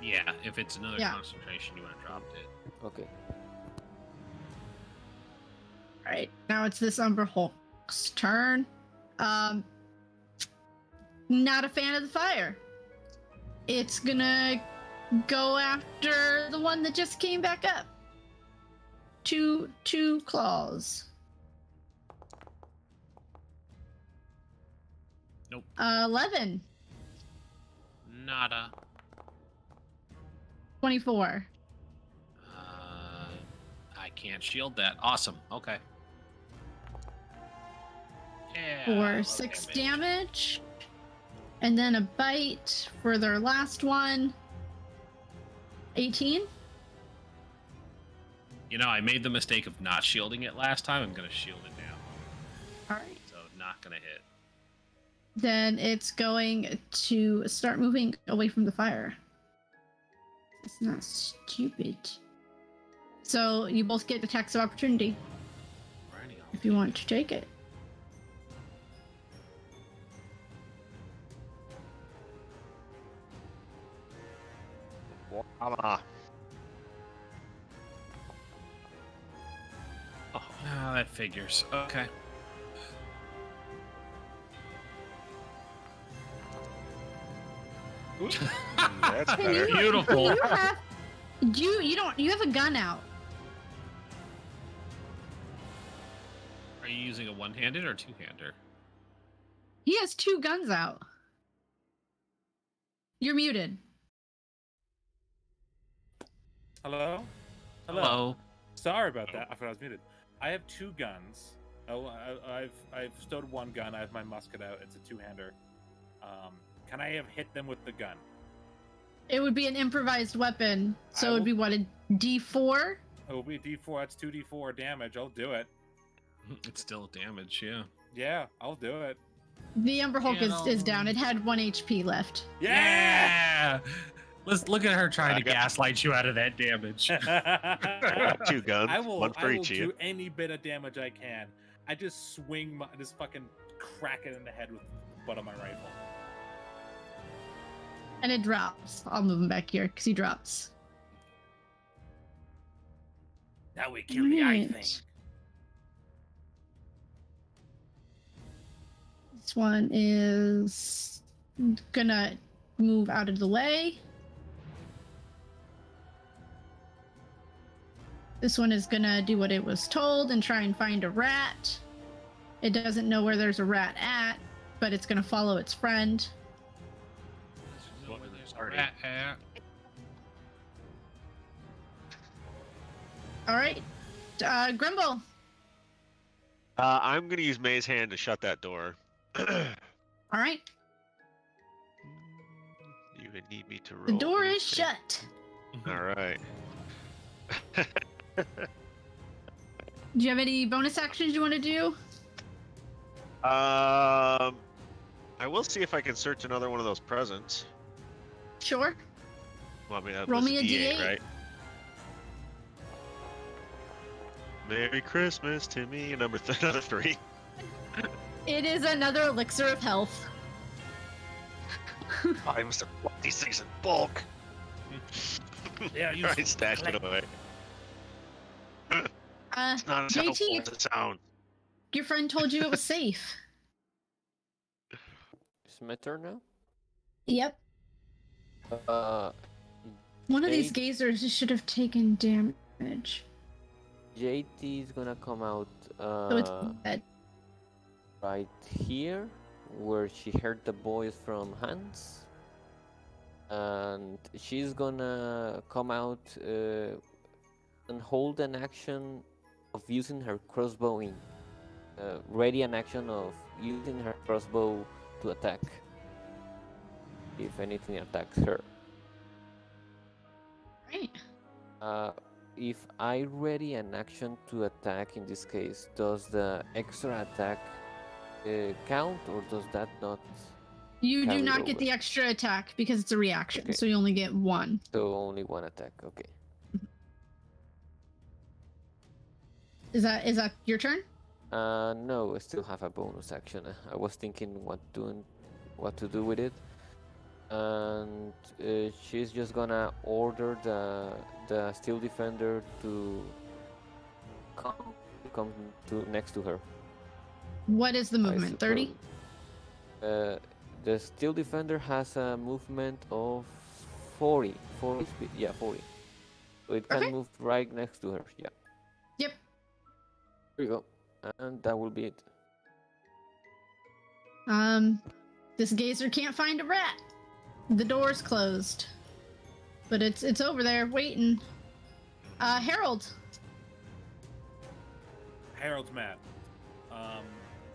Yeah, if it's another Yeah. concentration, you would have dropped it. Okay. All right. Now it's this Umber Hulk's turn. Um, not a fan of the fire. It's gonna go after the one that just came back up. Two two claws. Nope. Uh, 11, Nada. 24. Uh, I can't shield that. Awesome. Okay. Yeah. low six damage. And then a bite for their last one. 18. You know, I made the mistake of not shielding it last time. I'm gonna shield it now. All right. So not gonna hit. Then it's going to start moving away from the fire. It's not stupid. So you both get attacks of opportunity if you want to take it. Voila. Oh, Ah, that figures. Okay. that's better. you, Beautiful. You have, you, you don't you have a gun out. Are you using a one-handed or two-hander? He has two guns out. You're muted. Hello? Hello. Sorry about that. I thought I was muted. I have two guns. Oh, I, I've I've stowed one gun. I have my musket out. It's a two-hander. Um, can I have hit them with the gun? It would be an improvised weapon, so I it would be what a D4. Oh, it'll be D4. That's two D4 damage. I'll do it. It's still damage, yeah. Yeah, I'll do it. The Umber Hulk is, is down. It had one HP left. Yeah! Let's look at her trying I to got- gaslight you out of that damage. Two guns, I will, one for I will each of do any bit of damage I can. I just swing my, just fucking crack it in the head with the butt of my rifle. And it drops. I'll move him back here because he drops. Now we kill the eye thing. This one is gonna move out of the way. This one is gonna do what it was told and try and find a rat. It doesn't know where there's a rat at, but it's gonna follow its friend. Know where there's a Already. rat at. All right, uh, Grimble. Uh, I'm gonna use Mage Hand to shut that door. All right, you would need me to roll. the door is shut. All right. Do you have any bonus actions you want to do? Um, I will see if I can search another one of those presents. Sure. Well, I mean, that Roll was me a D8, D8. right? Merry Christmas to me. Number th- another three. It is another elixir of health. I must have bought these things in bulk. Yeah, you I stashed it away. Uh, It's not as helpful JT, as it sounds. your friend told you it was safe. It's my turn now. Yep. Uh, One of these gazers should have taken damage. JT is gonna come out So it's uh, dead. right here, where she heard the voice from Hans. And she's gonna come out uh, and hold an action of using her crossbow in. Uh, ready an action of using her crossbow to attack. If anything attacks her. Right. Uh, if I ready an action to attack in this case, does the extra attack uh, count or does that not? You do not get the extra attack because it's a reaction, Okay. so you only get one. So only one attack. Okay. Is that is that your turn? Uh, no, I still have a bonus action. I was thinking what doing, what to do with it, and uh, she's just gonna order the the steel defender to come come to next to her. What is the movement? Thirty. Uh, the steel defender has a movement of 40. 40 speed. Yeah, 40. So it can Okay. move right next to her. Yeah. Yep. Here we go. And that will be it. Um, this gazer can't find a rat. The door's closed, but it's it's over there waiting. Uh, Harold. Harold's mad. Um,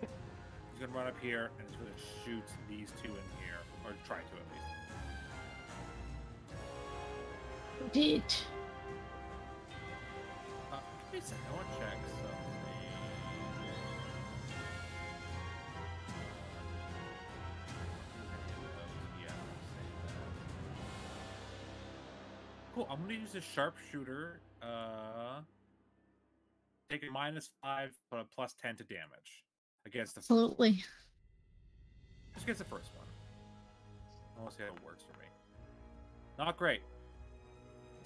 he's gonna run up here and he's gonna shoot these two in here, or try to at least. Did Uh, give me a second. I want to Cool. I'm gonna use a sharpshooter. Uh, take a minus five, but a plus ten to damage against the first absolutely. Just against the first one. I want to see how it works for me. Not great.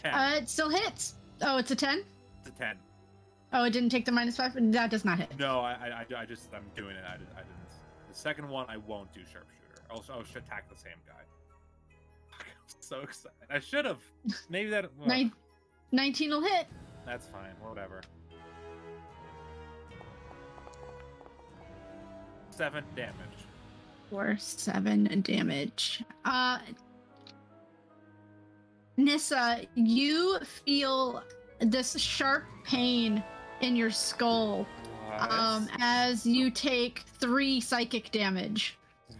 Ten. Uh, it still hits. Oh, it's a ten. it's a ten. Oh, it didn't take the minus five. That does not hit. No, I, I, I- I just, I'm doing it. I, I didn't. The second one, I won't do sharpshooter. I'll, I'll should attack the same guy. I'm so excited. I should have. Maybe that. well, Nine, 19 will hit. That's fine. Whatever. Seven damage. for seven damage. Uh, Nissa, you feel this sharp pain in your skull um, as you take three psychic damage.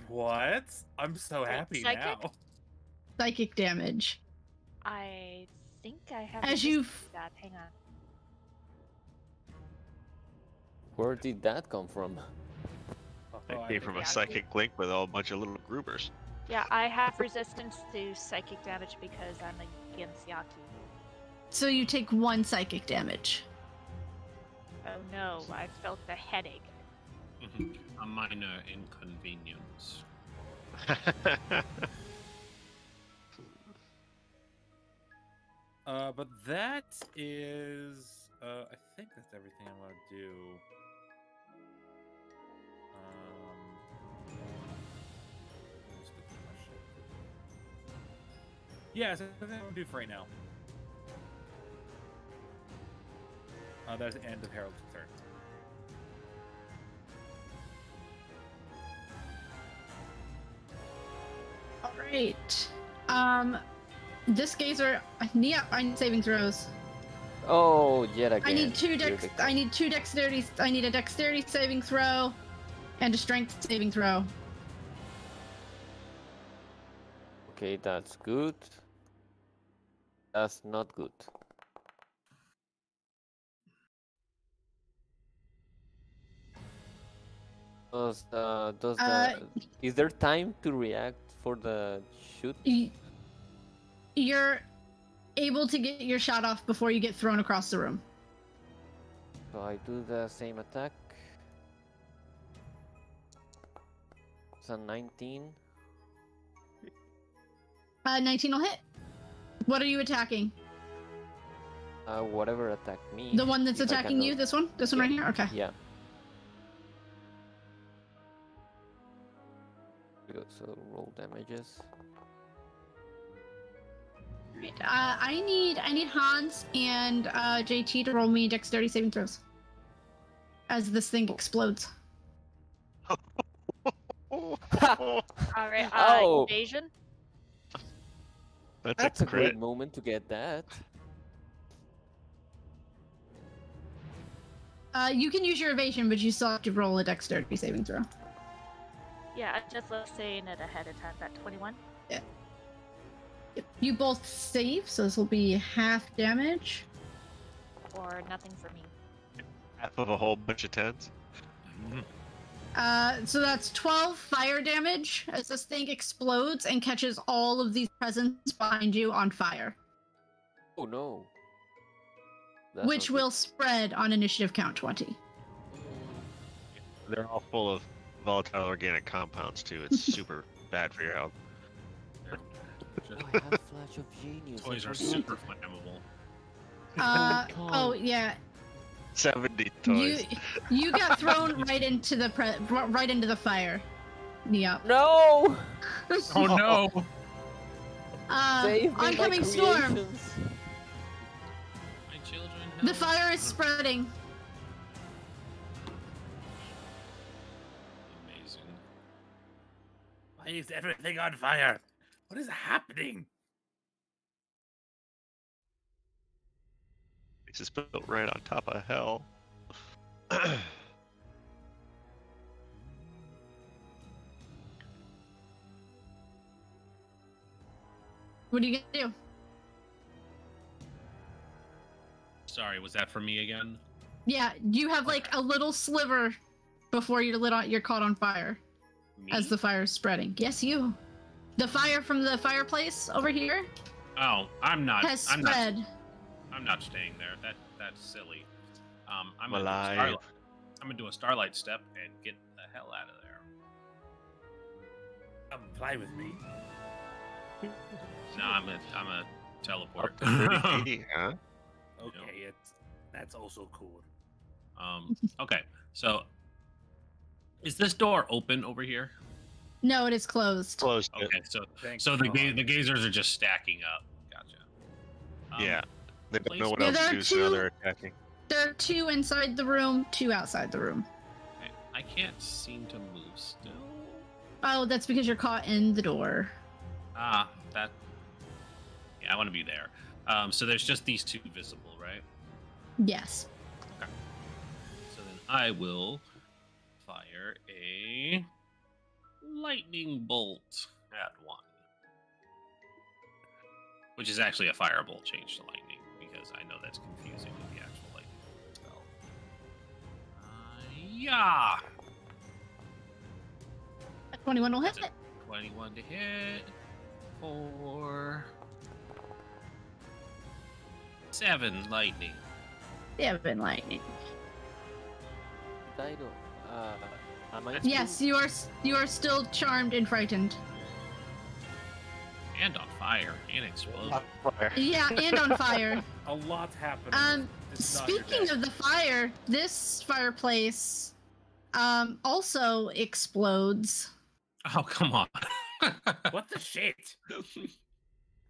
what? I'm so happy psychic? now. Psychic damage. I think I have. As you list f- that. Hang on. Where did that come from? It Oh, I came from a yeah. psychic link with a whole bunch of little groupers. Yeah, I have resistance to psychic damage because I'm a Gensiaki. So you take one psychic damage. Oh no, I felt the headache. Mm-hmm. a minor inconvenience. Uh, but that is, uh, I think that's everything I want to do. Um. Yeah, so that's everything I want to do for right now. Uh, that's the end of Harold's turn. All right. Um, this gazer. Nia, I need saving throws. Oh, yet again. I need two dex. I need two dexterity. I need a dexterity saving throw, and a strength saving throw. Okay, that's good. That's not good. Does uh, does the Uh, is there time to react for the shoot? You're able to get your shot off before you get thrown across the room. So I do the same attack. It's a 19. Uh, 19 will hit. What are you attacking? Uh, whatever attacked me. The one that's attacking you? This one? This one Yeah. right here? Okay. Yeah. So roll damages. Right. Uh, I need I need Hans and uh, JT to roll me dexterity saving throws. As this thing explodes. All right. Uh, Oh. Evasion. That's, That's a a great crit. moment to get that. Uh, you can use your evasion, but you still have to roll a dexterity saving throw. Yeah, I just love saying it ahead of time. That 21. Yep. You both save, so this will be half damage. Or nothing for me. Half of a whole bunch of tens. Uh, so that's 12 fire damage as this thing explodes and catches all of these presents behind you on fire, Oh no. That's which not good. will spread on initiative count 20. They're all full of volatile organic compounds too. It's super bad for your health. Toys are super flammable. Uh, Oh, oh, yeah. 70 You toys. you got thrown right into the pre- right into the fire. Yep. No! Oh no! Uh, Save me, oncoming storm. My children. The fire is spreading. Amazing. Why is everything on fire? What is happening? This is built right on top of hell. What are you gonna do? Sorry, was that for me again? Yeah, you have like a little sliver before you're lit on. You're caught on fire Me? as the fire is spreading. Yes, you. The fire from the fireplace over here Oh, I'm not. has I'm not. I'm not staying there. That that's silly. Um, I'm I'm gonna do a alive. starlight. I'm gonna do a starlight step and get the hell out of there. Come fly with me. No, I'm a I'm a teleport. Up to 30 feet, huh? Okay, it's that's also cool. um, okay, so is this door open over here? No, it is closed. Closed. Okay, so Thank so the ga- the gazers are just stacking up. Gotcha. Um, Yeah. They don't know what Yeah, else there to are do, so two- they're attacking. There are two inside the room, two outside the room. okay, I can't seem to move still. Oh, that's because you're caught in the door. Ah, that. Yeah, I want to be there. Um, so there's just these two visible, right? Yes. Okay. So then I will fire a lightning bolt at one. Which is actually a firebolt changed to lightning, because I know that's confusing with the actual lightning bolt spell. Uh, yeah! 21 will hit That's it. a 21 to hit. Four. Seven lightning. Seven lightning. Dido, uh, am I Yes, you are. You are still charmed and frightened. And on fire. And exploding. Yeah, and on fire. A lot happening. Um, It's speaking of the fire, this fireplace um also explodes. Oh, come on. what the shit?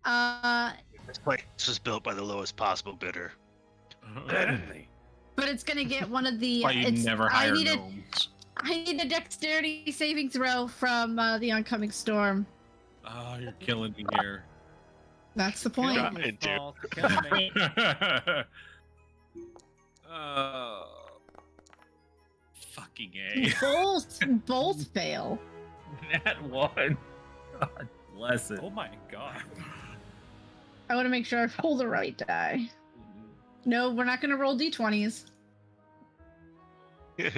Uh, This place was built by the lowest possible bidder. But it's gonna get one of the. Why you it's, never I hire need a, gnomes. I need a dexterity saving throw from uh, the oncoming storm. Oh, you're killing me here. That's the Kill point. Yeah. me, Trying to. Paul, kill me. uh, fucking A. both both fail. that one. God bless it. Oh my god. I want to make sure I roll the right die. No, we're not gonna roll d20s.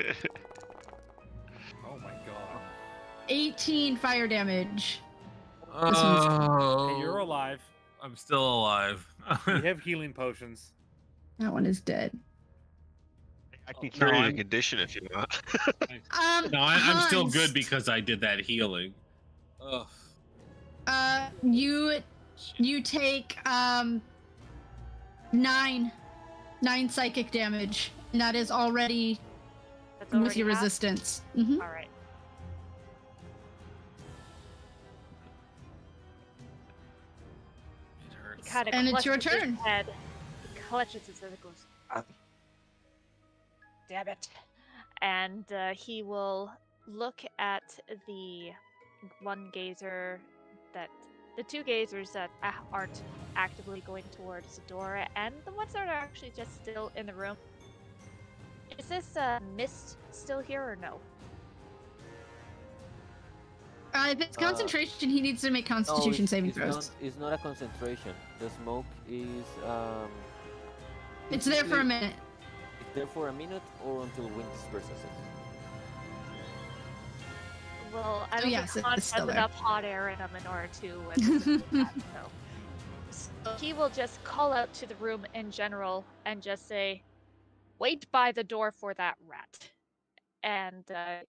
18 fire damage. Oh, Hey, you're alive. I'm still alive. We have healing potions. That one is dead. I can No, cure you I'm- a condition if you want. Um, no, I, I'm still good because I did that healing. Ugh. Uh, you you take um nine nine psychic damage, and that is already That's with your half? resistance. hmm All right. Kind of And it's your clutches his turn. Head. He clutches his head and goes, Ah. "Damn it!" And uh, he will look at the one gazer that the two gazers that aren't actively going towards the door, and the ones that are actually just still in the room. Is this uh, mist still here or no? Uh, if it's Uh, concentration, he needs to make No, Constitution it's, saving it's throws. Not, it's not a concentration. The smoke is. Um, It's there for a minute. It's there for a minute or until wind disperses it. Well, I Oh, don't yes, think it- Hans it's still has there. enough hot air in him in order to. do that, so. So he will just call out to the room in general and just say, "Wait by the door for that rat," and uh,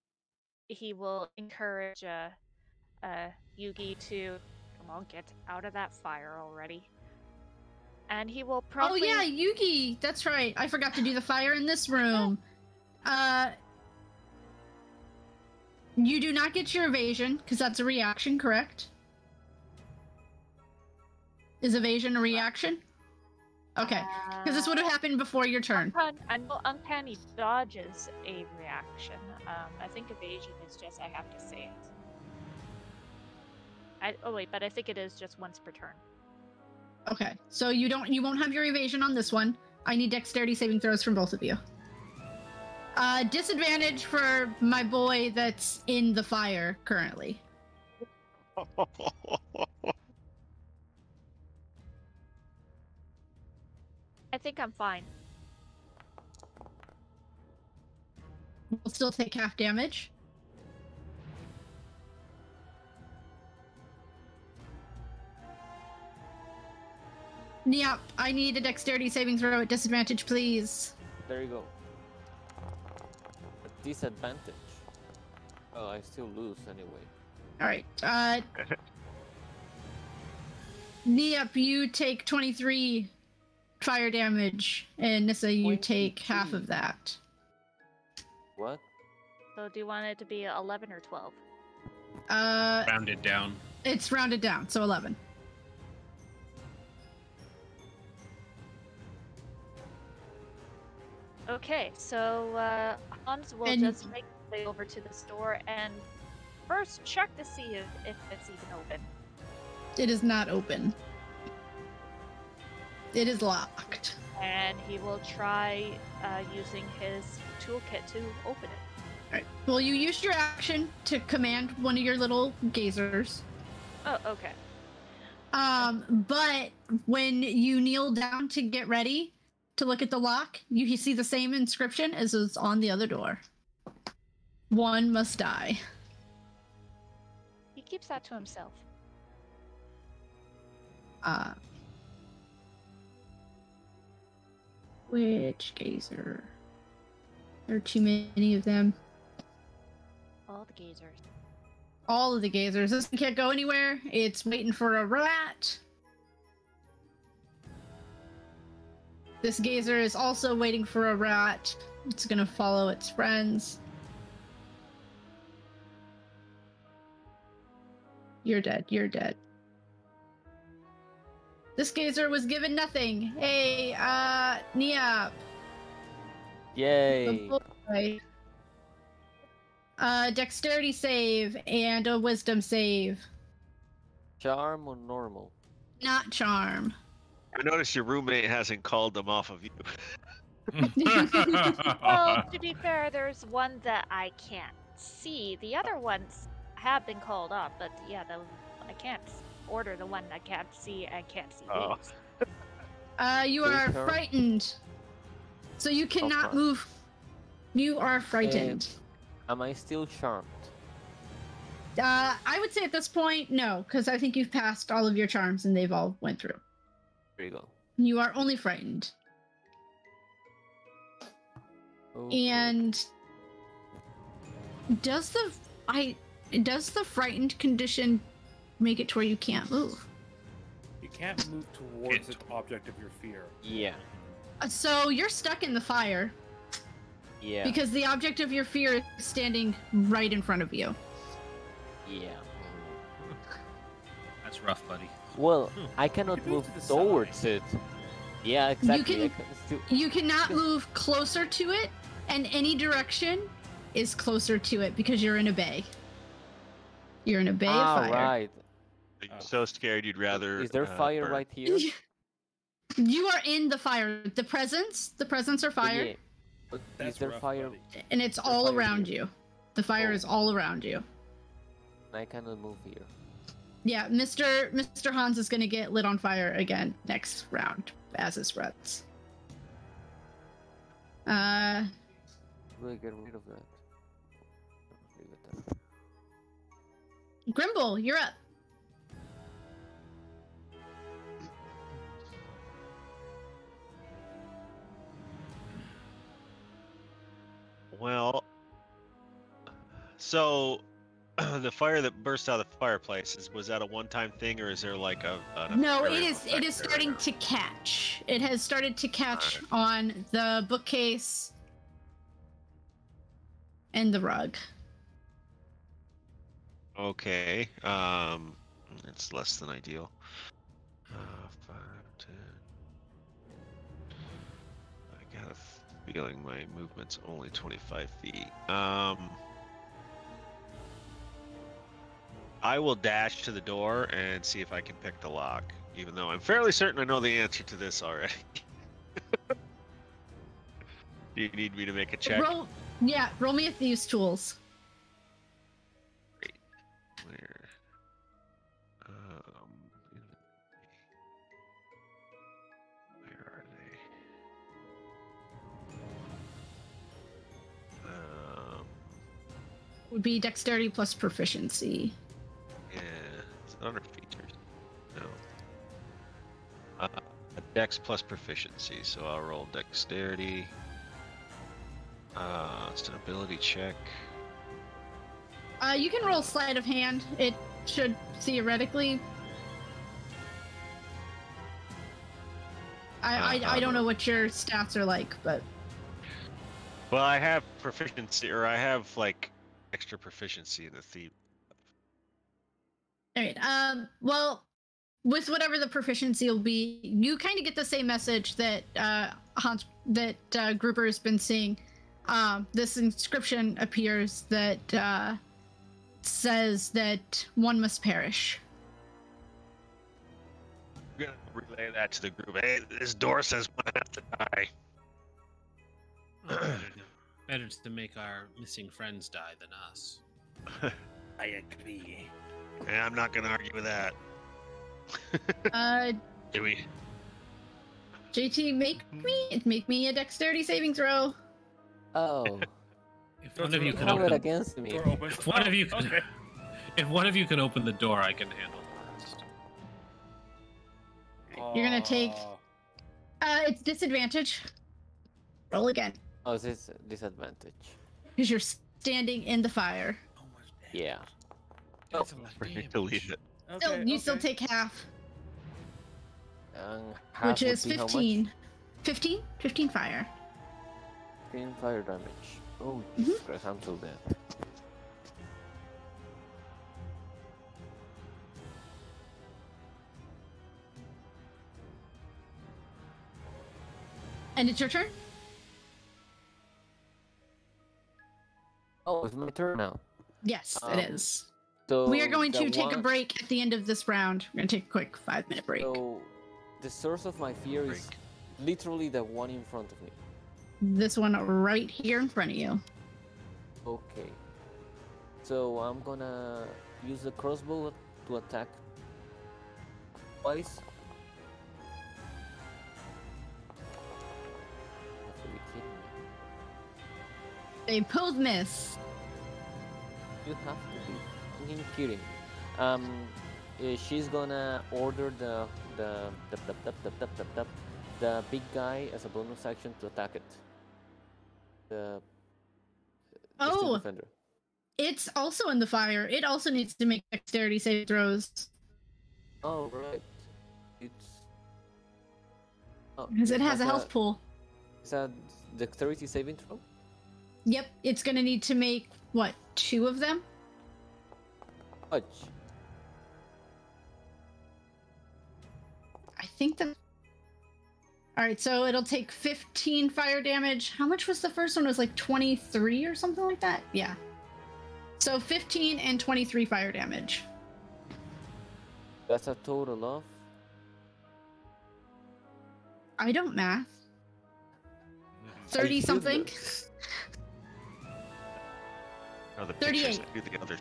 he will encourage uh, uh, Yugi to come on, get out of that fire already. And he will probably. Oh yeah, Yugi. That's right. I forgot to do the fire in this room. Uh, you do not get your evasion because that's a reaction, correct? Is evasion a reaction? Okay, because this would have happened before your turn. Uncan- I know uncanny dodges a reaction. Um, I think evasion is just I have to say it. I, oh wait, but I think it is just once per turn. Okay, so you don't you won't have your evasion on this one. I need dexterity saving throws from both of you. Uh, disadvantage for my boy that's in the fire currently. I think I'm fine. We'll still take half damage. Yep, I need a dexterity saving throw at disadvantage, please. There you go. A disadvantage. Oh, I still lose anyway. All right. Uh, Niep, you take 23 fire damage, and Nissa, you take half of that. What? So do you want it to be 11 or 12? Uh, Rounded down. it's rounded down, so 11. Okay, so uh, Hans will And- just make his way over to the store and first check to see if, if it's even open. It is not open. It is locked. And he will try uh, using his toolkit to open it. All right. Well, you used your action to command one of your little gazers. Oh, okay. Um, but when you kneel down to get ready to look at the lock, you see the same inscription as is on the other door. One must die. He keeps that to himself. Uh, which gazer? There are too many of them. All the gazers. All of the gazers. This one can't go anywhere. It's waiting for a rat. This gazer is also waiting for a rat. It's gonna follow its friends. You're dead. You're dead. This gazer was given nothing. Hey, uh, the Yay! boy. Uh, dexterity save and a wisdom save. Charm or normal? Not charm. I noticed your roommate hasn't called them off of you. Well, to be fair, there's one that I can't see. The other ones have been called off, but yeah, the, I can't order the one I can't see and can't see. Oh. Uh, you are frightened. So you cannot fine. move. You are frightened. Am I still charmed? Uh, I would say at this point, no, because I think you've passed all of your charms and they've all went through. There you go. You are only frightened. Okay. And does the I does the frightened condition make it to where you can't move? You can't move towards the object of your fear. Yeah. Uh, So you're stuck in the fire Yeah. because the object of your fear is standing right in front of you. Yeah. That's rough, buddy. Well, Hmm. I cannot move move to towards side. it. Yeah, exactly. I can- can still... You cannot move closer to it, and any direction is closer to it because you're in a bay. You're in a bay ah, of fire. right. Are you so scared you'd rather? Is there uh, fire burn? right here? You are in the fire. The presence, the presence are fire, Yeah. That's is there rough, fire? buddy. and it's there all around here? you. The fire Oh. is all around you. I cannot move here. Yeah, Mr. Mr. Hans is gonna get lit on fire again next round as his threats. Uh, Will I get rid of that? Leave it there. Grimble, you're up. Well, so the fire that burst out of the fireplace is was that a one-time thing, or is there like a? No, it is it is is. It there? starting to catch. It has started to catch on the bookcase and the rug. Okay. Um, it's less than ideal. Uh, five, ten. I got a feeling my movement's only 25 feet. Um, I will dash to the door and see if I can pick the lock, even though I'm fairly certain I know the answer to this already. Do you need me to make a check? Roll, yeah, roll me at these tools. Where? Um, where are they? Um, Would be dexterity plus proficiency. Under features. No. Uh, dex plus proficiency, so I'll roll dexterity. Uh, it's an ability check. Uh, you can roll sleight of hand. It should theoretically. I, I, I don't know what your stats are like, but Well, I have proficiency, or I have like extra proficiency in the thief. All right. Um, well, with whatever the proficiency will be, you kind of get the same message that uh, Hans that uh, Gruber has been seeing. Um, this inscription appears that uh, says that one must perish. I'm gonna relay that to the group. Hey, this door says one has to die. better, better to make our missing friends die than us. I agree. And I'm not gonna argue with that. Uh, Do we? JT, make me make me a dexterity saving throw. Oh, If one of you can hold it against me. If one of you can, okay. if one of you can open the door, I can handle the rest. You're gonna take- Uh, it's disadvantage. Roll again Oh, is this disadvantage? because you're standing in the fire. Much damage. Yeah. That's a lot of We're gonna damage. delete it. Still, Okay, you still take half, And half which is be 15. 15? 15 fire. 15 fire damage. Oh, Mhm. Jesus Christ, I'm so dead. And it's your turn? Oh, it's my turn now. Yes, Um, it is. So we are going the to take a break at the end of this round. We're going to take a quick five minute break. So the source of my fear is literally the one in front of me. This one right here in front of you. Okay. So I'm gonna use the crossbow to attack twice. You have to be kidding me. They both miss. You have to be fucking kidding. Um, uh, she's gonna order the the the the, the, the, the, big guy as a bonus action to attack it. The, the Oh, defender. it's also in the fire. It also needs to make dexterity save throws Oh right. It's. Oh, because it has a health pool. Is that dexterity saving throw? Yep, it's gonna need to make what two of them? Fudge. I think that. All right, so it'll take 15 fire damage. How much was the first one? It was like 23 or something like that. Yeah. So 15 and 23 fire damage. That's a total of. I don't math. 30 feel something. the- Oh, the pictures 38. do the other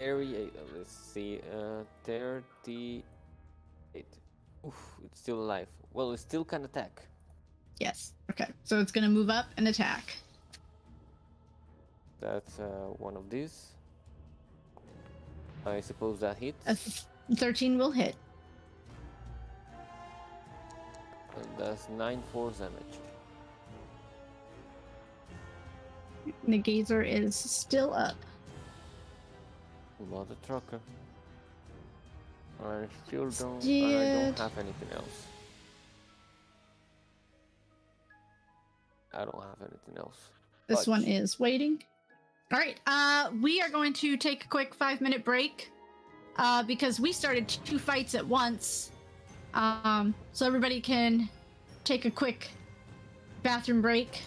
thing. 38. uh, Let's see. Uh, 38. Oof, it's still alive. Well, it still can attack. Yes. Okay. So it's gonna move up and attack. That's uh, one of these. I suppose that hits. A 13 will hit. And that's 9 force damage. The gazer is still up. Mother trucker. I still don't. I don't have anything else. I don't have anything else. This one Fudge. is waiting. All right. Uh, we are going to take a quick five minute break uh, because we started two fights at once. Um, so everybody can take a quick bathroom break,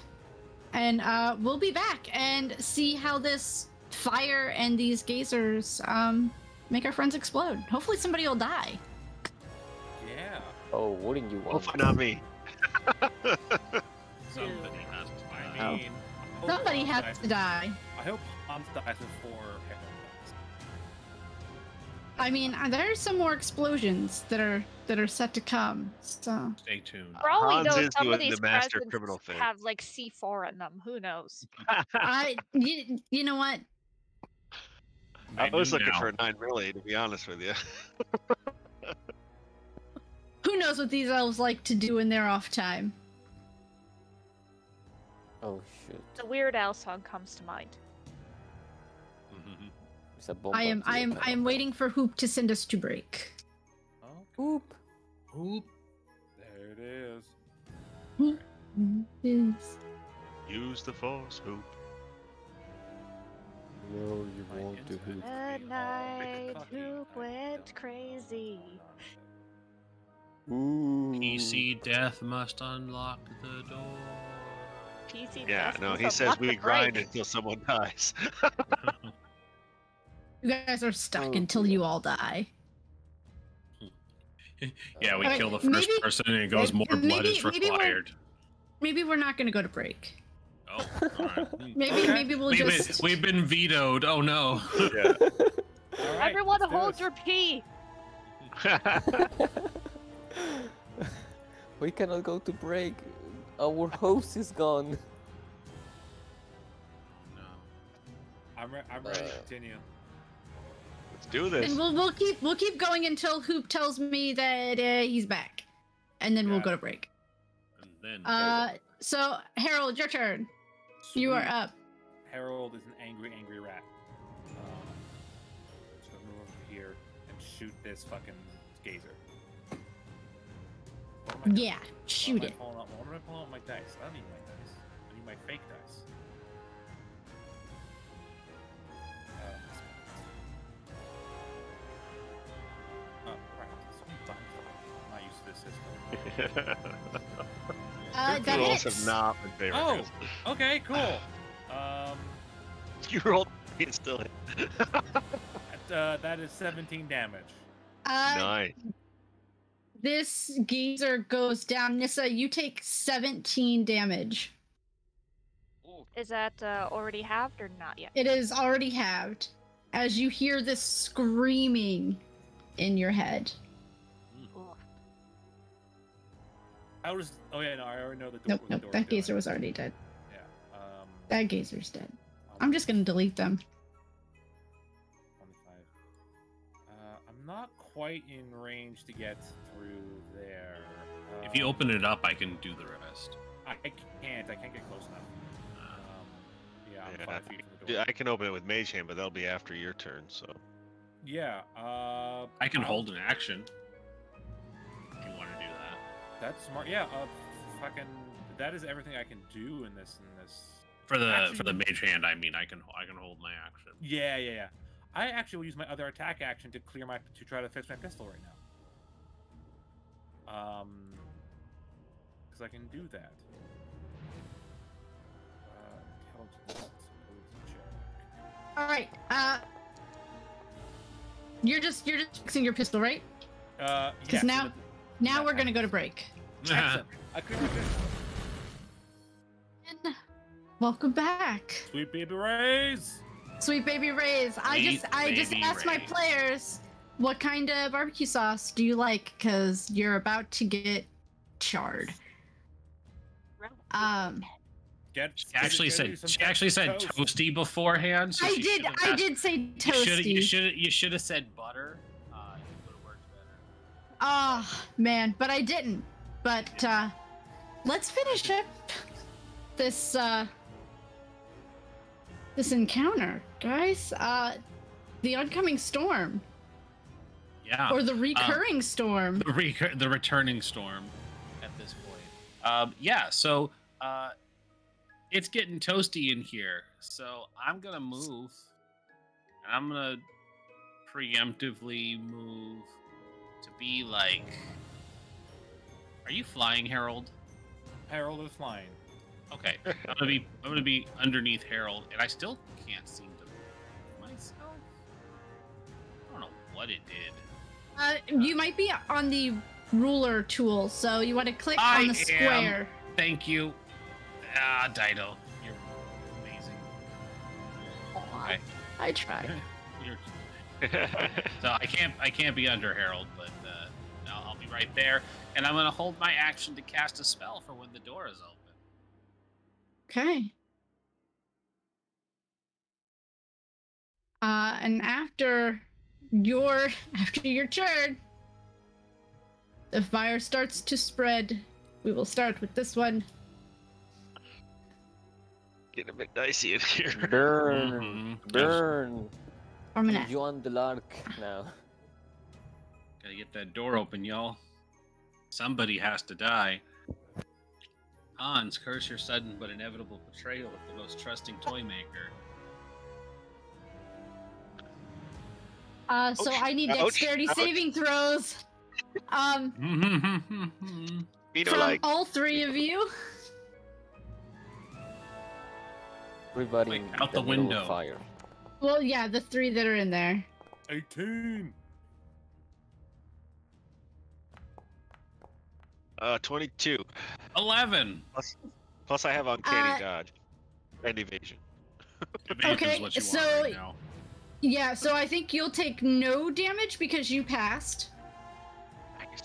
and uh, we'll be back and see how this fire and these gazers um, make our friends explode. Hopefully, somebody will die. Yeah. Oh, wouldn't you want? Hopefully not me. Somebody has to die. Oh. mean, I hope Somebody has dies- to die. I hope Hans dies before Harold dies. I mean, uh, there's some more explosions that are that are set to come. So. Stay tuned. For all we Hans know, is some doing of the these master presents criminal thing. have like C4 in them. Who knows? I you, you know what? I was looking now. for a nine milli, to be honest with you. Who knows what these elves like to do in their off time? Oh shit! The Weird Al song comes to mind. It's a bomb. I am I am I am waiting for Hoop to send us to break. Oh, Oop. oop. There it is. Is Use the force hoop. No, you My want to internet hoop. The night cocky. Hoop went crazy. Ooh. PC death must unlock the door. PC Yeah, Death no, was he says we grind break. until someone dies. you guys are stuck Oh, until dear. you all die. yeah, we Alright, kill the first maybe- person and it goes more maybe- blood is maybe we're- required. Maybe we're not going to go to break. Oh, alright. Maybe Okay. maybe we'll we've, just been, we've been vetoed. Oh no. yeah. All right, Everyone let's hold your pee. we cannot go to break. Our host is gone. no. I'm, re- I'm ready to Uh, continue. Let's do this. and we'll we'll keep we'll keep going until Hoop tells me that uh, he's back, and then we'll go to break. And then Uh, so Harold, your turn. You are up. Harold is an angry, angry rat. Um, so move over here and shoot this fucking gazer. What doing? Yeah, shoot am it. pulling out- Why am I pulling out my dice? I don't need my dice. I need my fake dice. Uh, oh, crap. This one's done. I'm not used to this system. Uh, Your that rolls hits. have not been favorable. Oh, okay, cool. Um, You rolled it still hit. that, uh, that is 17 damage. Uh, nice. This gazer goes down. Nissa, you take 17 damage. Is that uh, already halved or not yet? It is already halved as you hear this screaming in your head. I was. Oh yeah, no, I already know the door. Nope, nope. Door that gazer was already dead. Yeah. Um, that gazer's dead. I'm just gonna delete them. Uh, I'm not quite in range to get through there. Um, if you open it up, I can do the rest. I can't. I can't get close enough. Um, yeah, I'm yeah, five feet from the door. I can open it with mage hand, but that'll be after your turn. So. Yeah. Uh, I can uh, hold an action. That's smart. Yeah. Uh, fucking. That is everything I can do in this. In this. For the Actually- for the mage hand, I mean, I can I can hold my action. Yeah, yeah, yeah. I actually will use my other attack action to clear my to try to fix my pistol right now. Um, because I can do that. Uh. All right. Uh, you're just you're just fixing your pistol, right? Uh, Because yeah, so now the- now we're I- gonna go to break. Excellent. I cleared my pistol. And welcome back, Sweet baby Ray's. sweet baby Ray's. I Sweet just I just baby asked my Ray's. players what kind of barbecue sauce do you like because you're about to get charred. Um, Get. She actually said she actually said toast. toasty beforehand. So I did I asked- did say You should you toasty. should you should have said butter. Uh, it would have worked better. Oh man, but I didn't. But uh let's finish up this uh this encounter, guys. Uh the oncoming storm Yeah. or the recurring storm. the, recur- the returning storm at this point. Um, yeah, so uh, it's getting toasty in here. So I'm gonna move, and I'm gonna preemptively move to be like. Are you flying, Harold? Harold is flying. Okay, I'm gonna be I'm gonna be underneath Harold, and I still can't seem to move myself. I don't know what it did. Uh you might be on the ruler tool, so you want to click I on the square. am. Thank you. Ah, Dido, you're amazing. Okay. I tried. You're, so I can't I can't be under Harold, but uh, no, I'll be right there, and I'm gonna hold my action to cast a spell for when the door is open. Okay. Uh, and after your after your turn, the fire starts to spread. We will start with this one. Getting a bit dicey in here. Burn, Mhm. burn. Armanet. Joan de l'Arc now. Gotta get that door open, y'all. Somebody has to die. Hans, curse your sudden but inevitable betrayal of the most trusting toy maker. Uh, so Ouch. I need Ouch. dexterity Ouch. saving throws. Um, from like all three of you. Everybody Like, in out the middle window. Fire. Well, yeah, the three that are in there. 18. Uh 22. Eleven. Plus, plus I have uncanny Uh, dodge and evasion. Okay, what you want so- right now. Yeah, so I think you'll take no damage because you passed.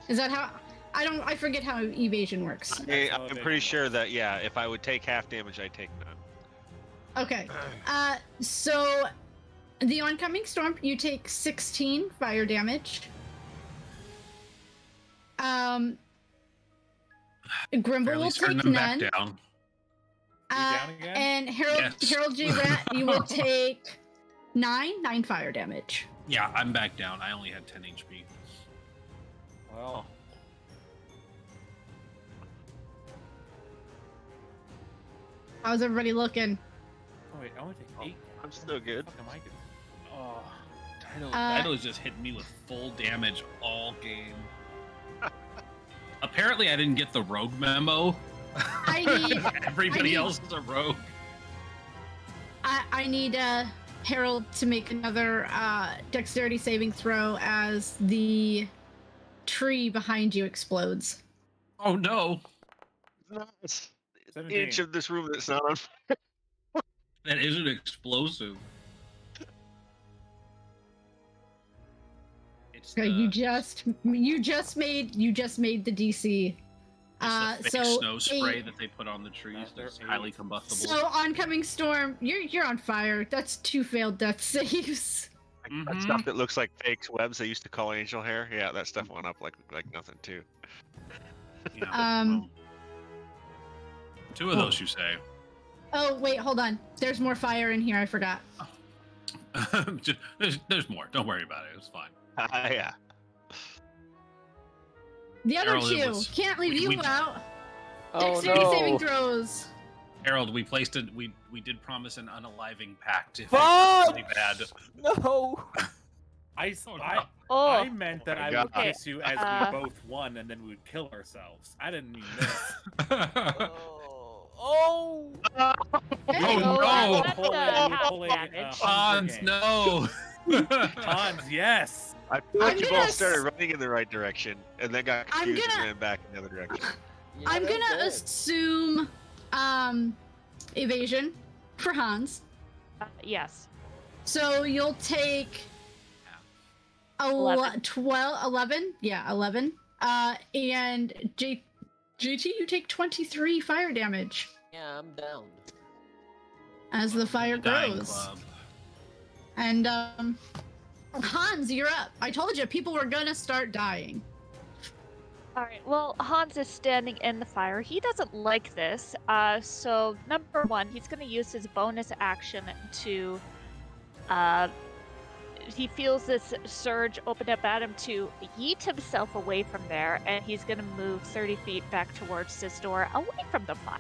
Is that how? I don't. I forget how evasion works. I, That's how I'm evasion pretty sure that yeah, if I would take half damage, I'd take none. Okay. Uh, so the oncoming storm, you take 16 fire damage. Um, Grimble will take them none. back down. Uh, down again? and Harold Yes. Harold J. Rat, you will take nine nine fire damage. Yeah, I'm back down. I only had 10 HP. Well, How's everybody looking? oh wait, I only take eight. I'm still good. What the fuck am I doing? Oh, Dido, Uh, Dido's just hitting me with full damage all game. Apparently, I didn't get the rogue memo. I need- Everybody I need- else is a rogue. I, I need uh, Harold to make another uh, dexterity saving throw as the tree behind you explodes. Oh no, It's an 17. inch of this room that's not on. fire. that isn't explosive. It's Okay, the, you just you just made you just made the DC. Uh, the so snow spray eight- that they put on the trees After that's highly combustible. So oncoming storm, you're you're on fire. That's two failed death saves. Like, that stuff that looks like fakes webs they used to call angel hair. Yeah, that stuff went up like like nothing too. Yeah, Um, well, two of those, you say? Oh wait, hold on. There's more fire in here. I forgot. Just- there's, there's more. Don't worry about it. It's fine. Ah, yeah. The other Harold, two was- can't leave we- you we- out. Oh Dexterity saving throws. Harold, we placed it. We we did promise an unaliving pact. If it Fuck! really bad. No! I, s- Oh, I, no. Oh, I meant that my I God. would kiss you as Uh, we both won, and then we would kill ourselves. I didn't mean this. oh! oh. Hey, Oh, Oh, no. that's Pull uh, a- you half pull a, damage. Hans, no. Hans, yes. I feel like I'm you gonna both started running in the right direction and then got confused gonna- and ran back in the other direction. Yeah, I'm gonna good. assume um evasion for Hans. Uh, yes. So you'll take ele- Eleven. 12, 11? Yeah, 11. Uh, and J- JT, you take 23 fire damage Yeah, I'm down. as the fire Dying grows. club. And, um, Hans, you're up. I told you people were gonna start dying. All right. Well, Hans is standing in the fire. He doesn't like this. Uh, so number one, he's going to use his bonus action to. Uh, he feels this surge open up at him to yeet himself away from there, and he's going to move 30 feet back towards this door, away from the fire.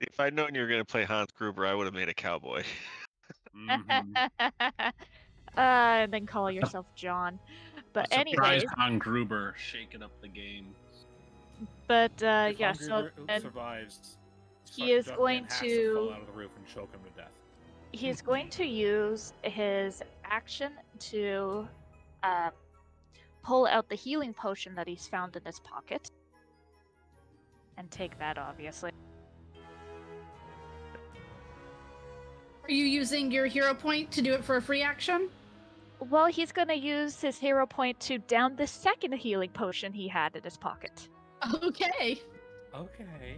If I'd known you were gonna play Hans Gruber, I would have made a cowboy. Mhm. uh, and then call yourself John. But A anyways, surprise Han Gruber shaking up the game. but uh, If yeah. Hans So Gruber then survives, he is Jumpman going has to- fall out of the roof and choke him to death. he's going to use his action to uh, pull out the healing potion that he's found in his pocket and take that obviously Are you using your hero point to do it for a free action? well he's going to use his hero point to down the second healing potion he had in his pocket Okay. Okay.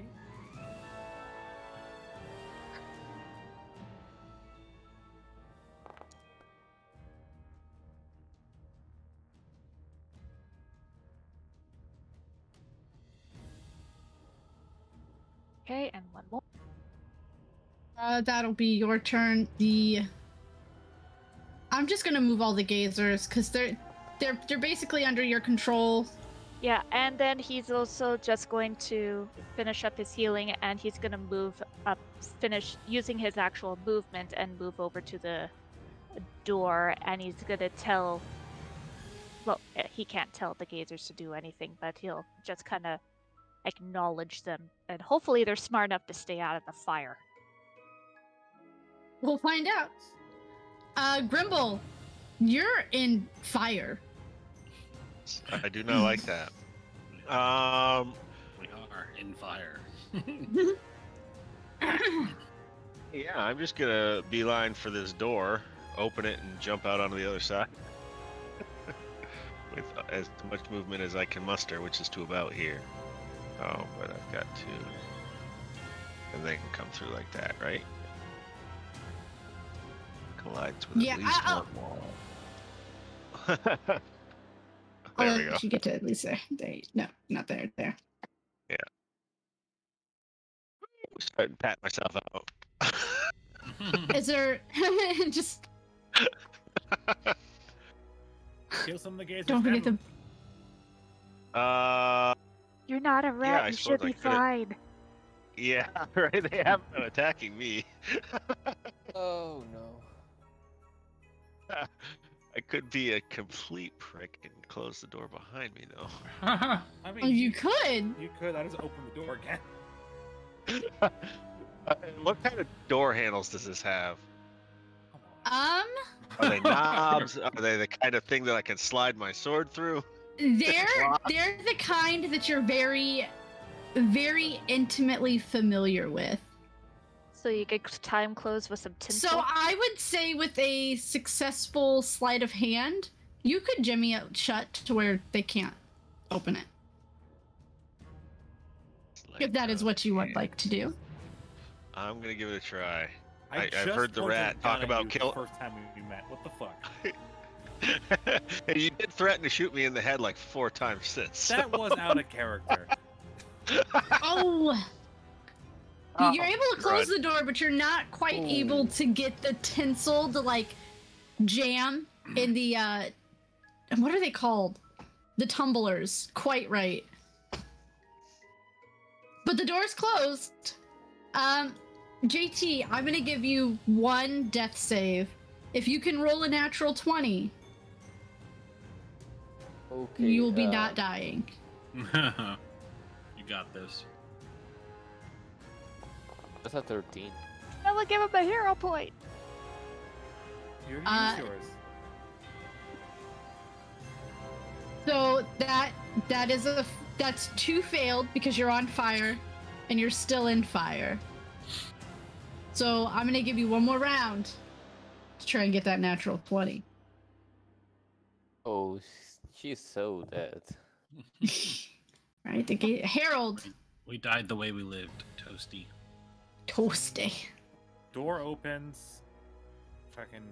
okay and one more Uh, that'll be your turn. The I'm just gonna move all the gazers because they're they're they're basically under your control. yeah and then he's also just going to finish up his healing and he's to move up finish using his actual movement and move over to the door and he's to tell well eh, he can't tell the gazers to do anything but he'll just kind of acknowledge them and hopefully they're smart enough to stay out of the fire We'll find out. Uh, Grimble, you're in fire. I do not like that. Um, We are in fire. yeah, I'm just gonna beeline for this door, open it, and jump out onto the other side. With as much movement as I can muster, which is to about here. Oh, but I've got to. And they can come through like that, right? Collides with Yeah, at least I- one wall. I'll there we go. You get to at least there. there. No, not there. There. Start to pat myself out. Is there just Kill some of the gays. don't forget the uh, you're not a rat I you should be fine yeah, right. They haven't been attacking me. Oh no. I could be a complete prick and close the door behind me, though. I Oh, mean, you could. You could. I just open the door again. Uh, what kind of door handles does this have? Um, Are they knobs? Are they the kind of thing that I can slide my sword through? they're they're the kind that you're very, very intimately familiar with. So you get time close with some tinsel So I would say with a successful sleight of hand, you could jimmy it shut to where they can't open it. if that is what you would like to do. I'm gonna give it a try. I, I- I've heard the rat talk gun at about you kill- the first time we met. What the fuck? and you did threaten to shoot me in the head like four times since. That was out of character. Oh. Oh, You're able to close the door, but you're not quite able to get the tinsel to like jam in the uh what are they called? The tumblers quite right. But the door's closed. Um JT, I'm gonna give you one death save. If you can roll a natural 20, Okay. you will be uh, not dying. you got this. That's a 13. I will give him a hero point. You already Uh, used yours. So that that is a that's two failed because you're on fire and you're still in fire. So I'm gonna give you one more round to try and get that natural 20. Oh, she's so dead. Right? The ga- Harold We died the way we lived, Toasty. Toasty. Door opens. Fucking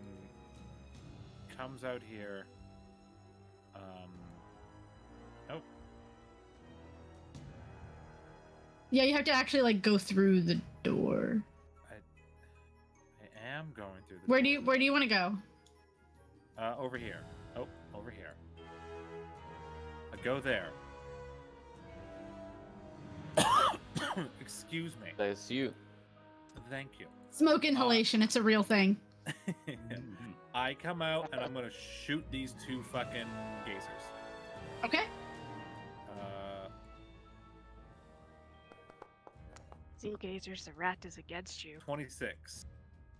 comes out here. Um. Nope. Yeah, you have to actually like go through the door. I I am going through the. Where do you where do you want to go? Uh, over here. Oh, over here. I go there. Excuse me. That's you. Thank you. Smoke inhalation, it's a real thing. I come out and I'm gonna shoot these two fucking gazers. Okay. Uh, See, gazers, the rat is against you. 26.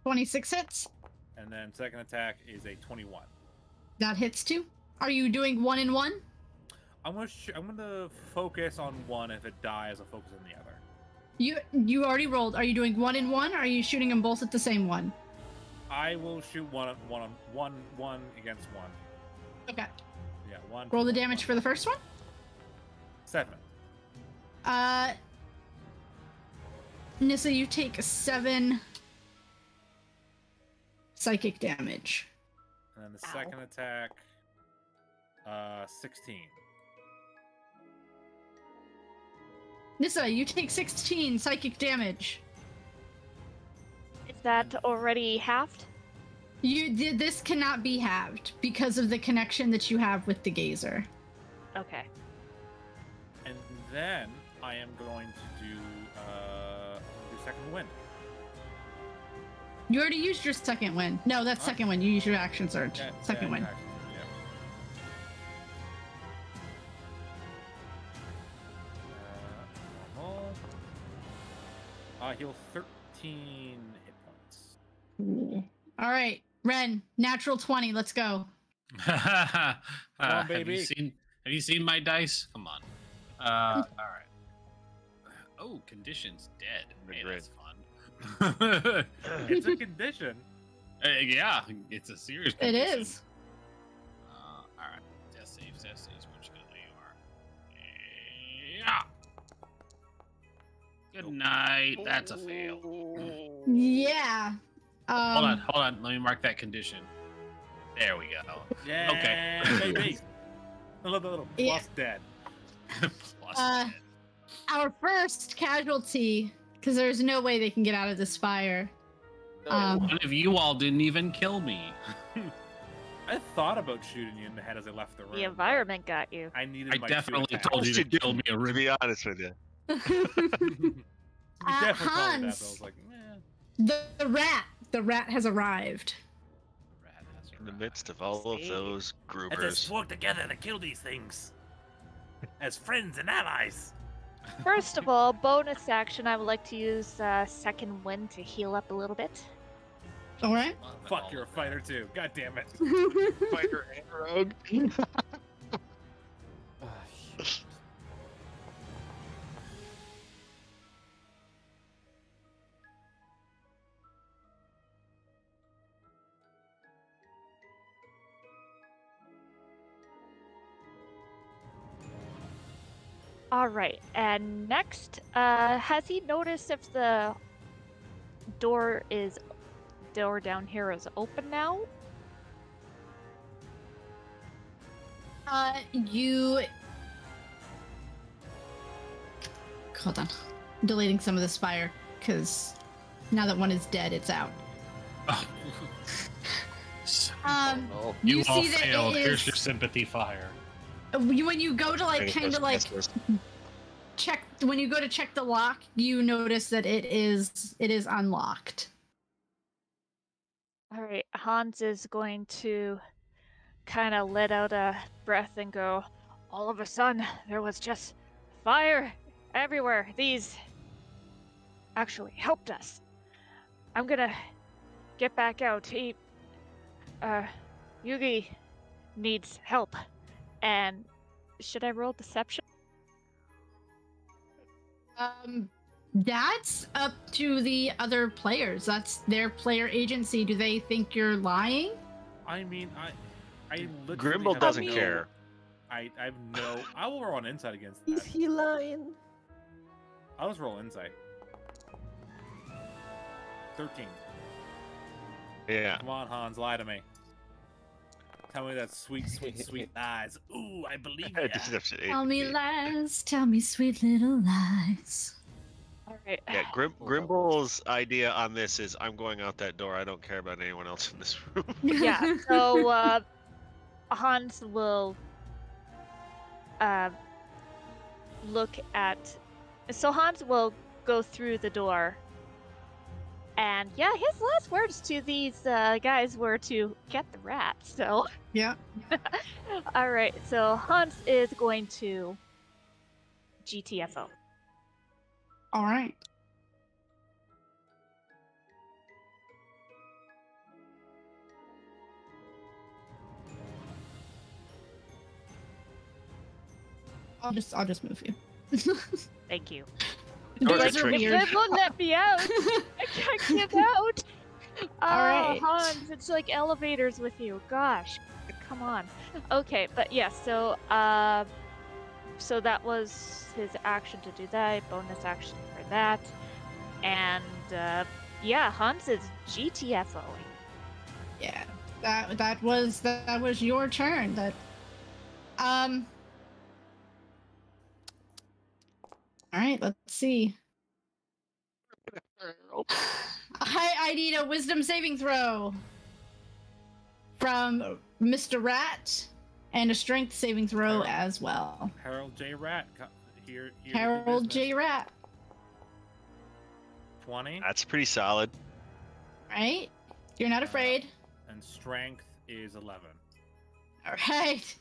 26 hits. And then second attack is a 21. That hits too. Are you doing one and one? I'm gonna sh- I'm gonna focus on one. If it dies, I'll focus on the other. You you already rolled. Are you doing one and one? Or are you shooting them both at the same one? I will shoot one on one on one one against one. Okay. Yeah, one. Roll the damage one. for the first one. seven. Uh, Nissa, you take seven psychic damage. And then the Ow. second attack, uh, 16. Nissa, you take 16 psychic damage. Is that already halved? You th- this cannot be halved because of the connection that you have with the gazer. Okay. And then I am going to do uh, I'm do second win. You already used your second win. No, that's Huh? second win. You use your action surge. Yeah, second yeah, win. action, Uh, heal 13 hit points. All right, Ren, natural 20. Let's go. on, Uh, Have you seen Have you seen my dice? Come on. Uh, all right. Oh, conditions dead. They're Hey, that's fun. It's a condition. Uh, yeah, it's a serious. It condition. is. Good night. That's a fail. Yeah. Um, hold on. Hold on. Let me mark that condition. There we go. Yeah, Okay. baby. A little, little plus Yeah. dead. Plus Uh, ten. Our first casualty, because there's no way they can get out of this fire. Um, One of you all didn't even kill me. I thought about shooting you in the head as I left the room. The environment got you. I needed I my two definitely told you You to kill me a To be honest with you. You Uh, definitely called me that, but I Hans. was like, eh. the, the rat. The rat has arrived. Rat has In the midst of all of See? those Let us groupers. work together to kill these things as friends and allies. First of all, bonus action, I would like to use uh, second wind to heal up a little bit. All right. Fuck, you're a fighter too. God damn it. Fighter and rogue. All right, and next, uh, has he noticed if the door is door down here is open now? Uh, you. Hold on. Deleting some of this fire, because now that one is dead, it's out. Oh. Um, you, you all see that failed. Here's your sympathy fire. You- when you go to like kind of like check when you go to check the lock, you notice that it is it is unlocked. All right, Hans is going to kind of let out a breath and go, All of a sudden, there was just fire everywhere. These actually helped us. I'm gonna get back out. He, uh, Yugi needs help. And should I roll deception? Um, that's up to the other players. That's their player agency. Do they think you're lying? I mean, I, I literally Grimble doesn't no- care. I, I have no. I will roll an insight against that. he lying? I'll just roll insight. Thirteen. Yeah. Come on, Hans, lie to me. Tell me that sweet, sweet, sweet lies. Ooh, I believe ya. Deception. Tell me lies, tell me sweet little lies. All right. Yeah, Grim, Grimble's idea on this is I'm going out that door. I don't care about anyone else in this room. yeah. So uh, Hans will uh, look at. So Hans will go through the door, and yeah, his last words to these uh, guys were to get the rat. So, yeah. all right. So Hans is going to GTFO. All right. I'll just I'll just move you. Thank you. Doors are Doors are tricky. weird. It won't let me out. I can't get out. Oh, right. Hans, it's like elevators with you. Gosh, come on. Okay, but yeah, so uh, so that was his action to do that. Bonus action for that, and uh, yeah, Hans is GTFOing. Yeah, that that was that was your turn. That um. All right, let's see. I I need a wisdom saving throw from Mr. Rat and a strength saving throw as well. Harold J. Rat. Here, here. Harold. J. Rat, Twenty. That's pretty solid. right? You're not uh, afraid. And strength is eleven. All right.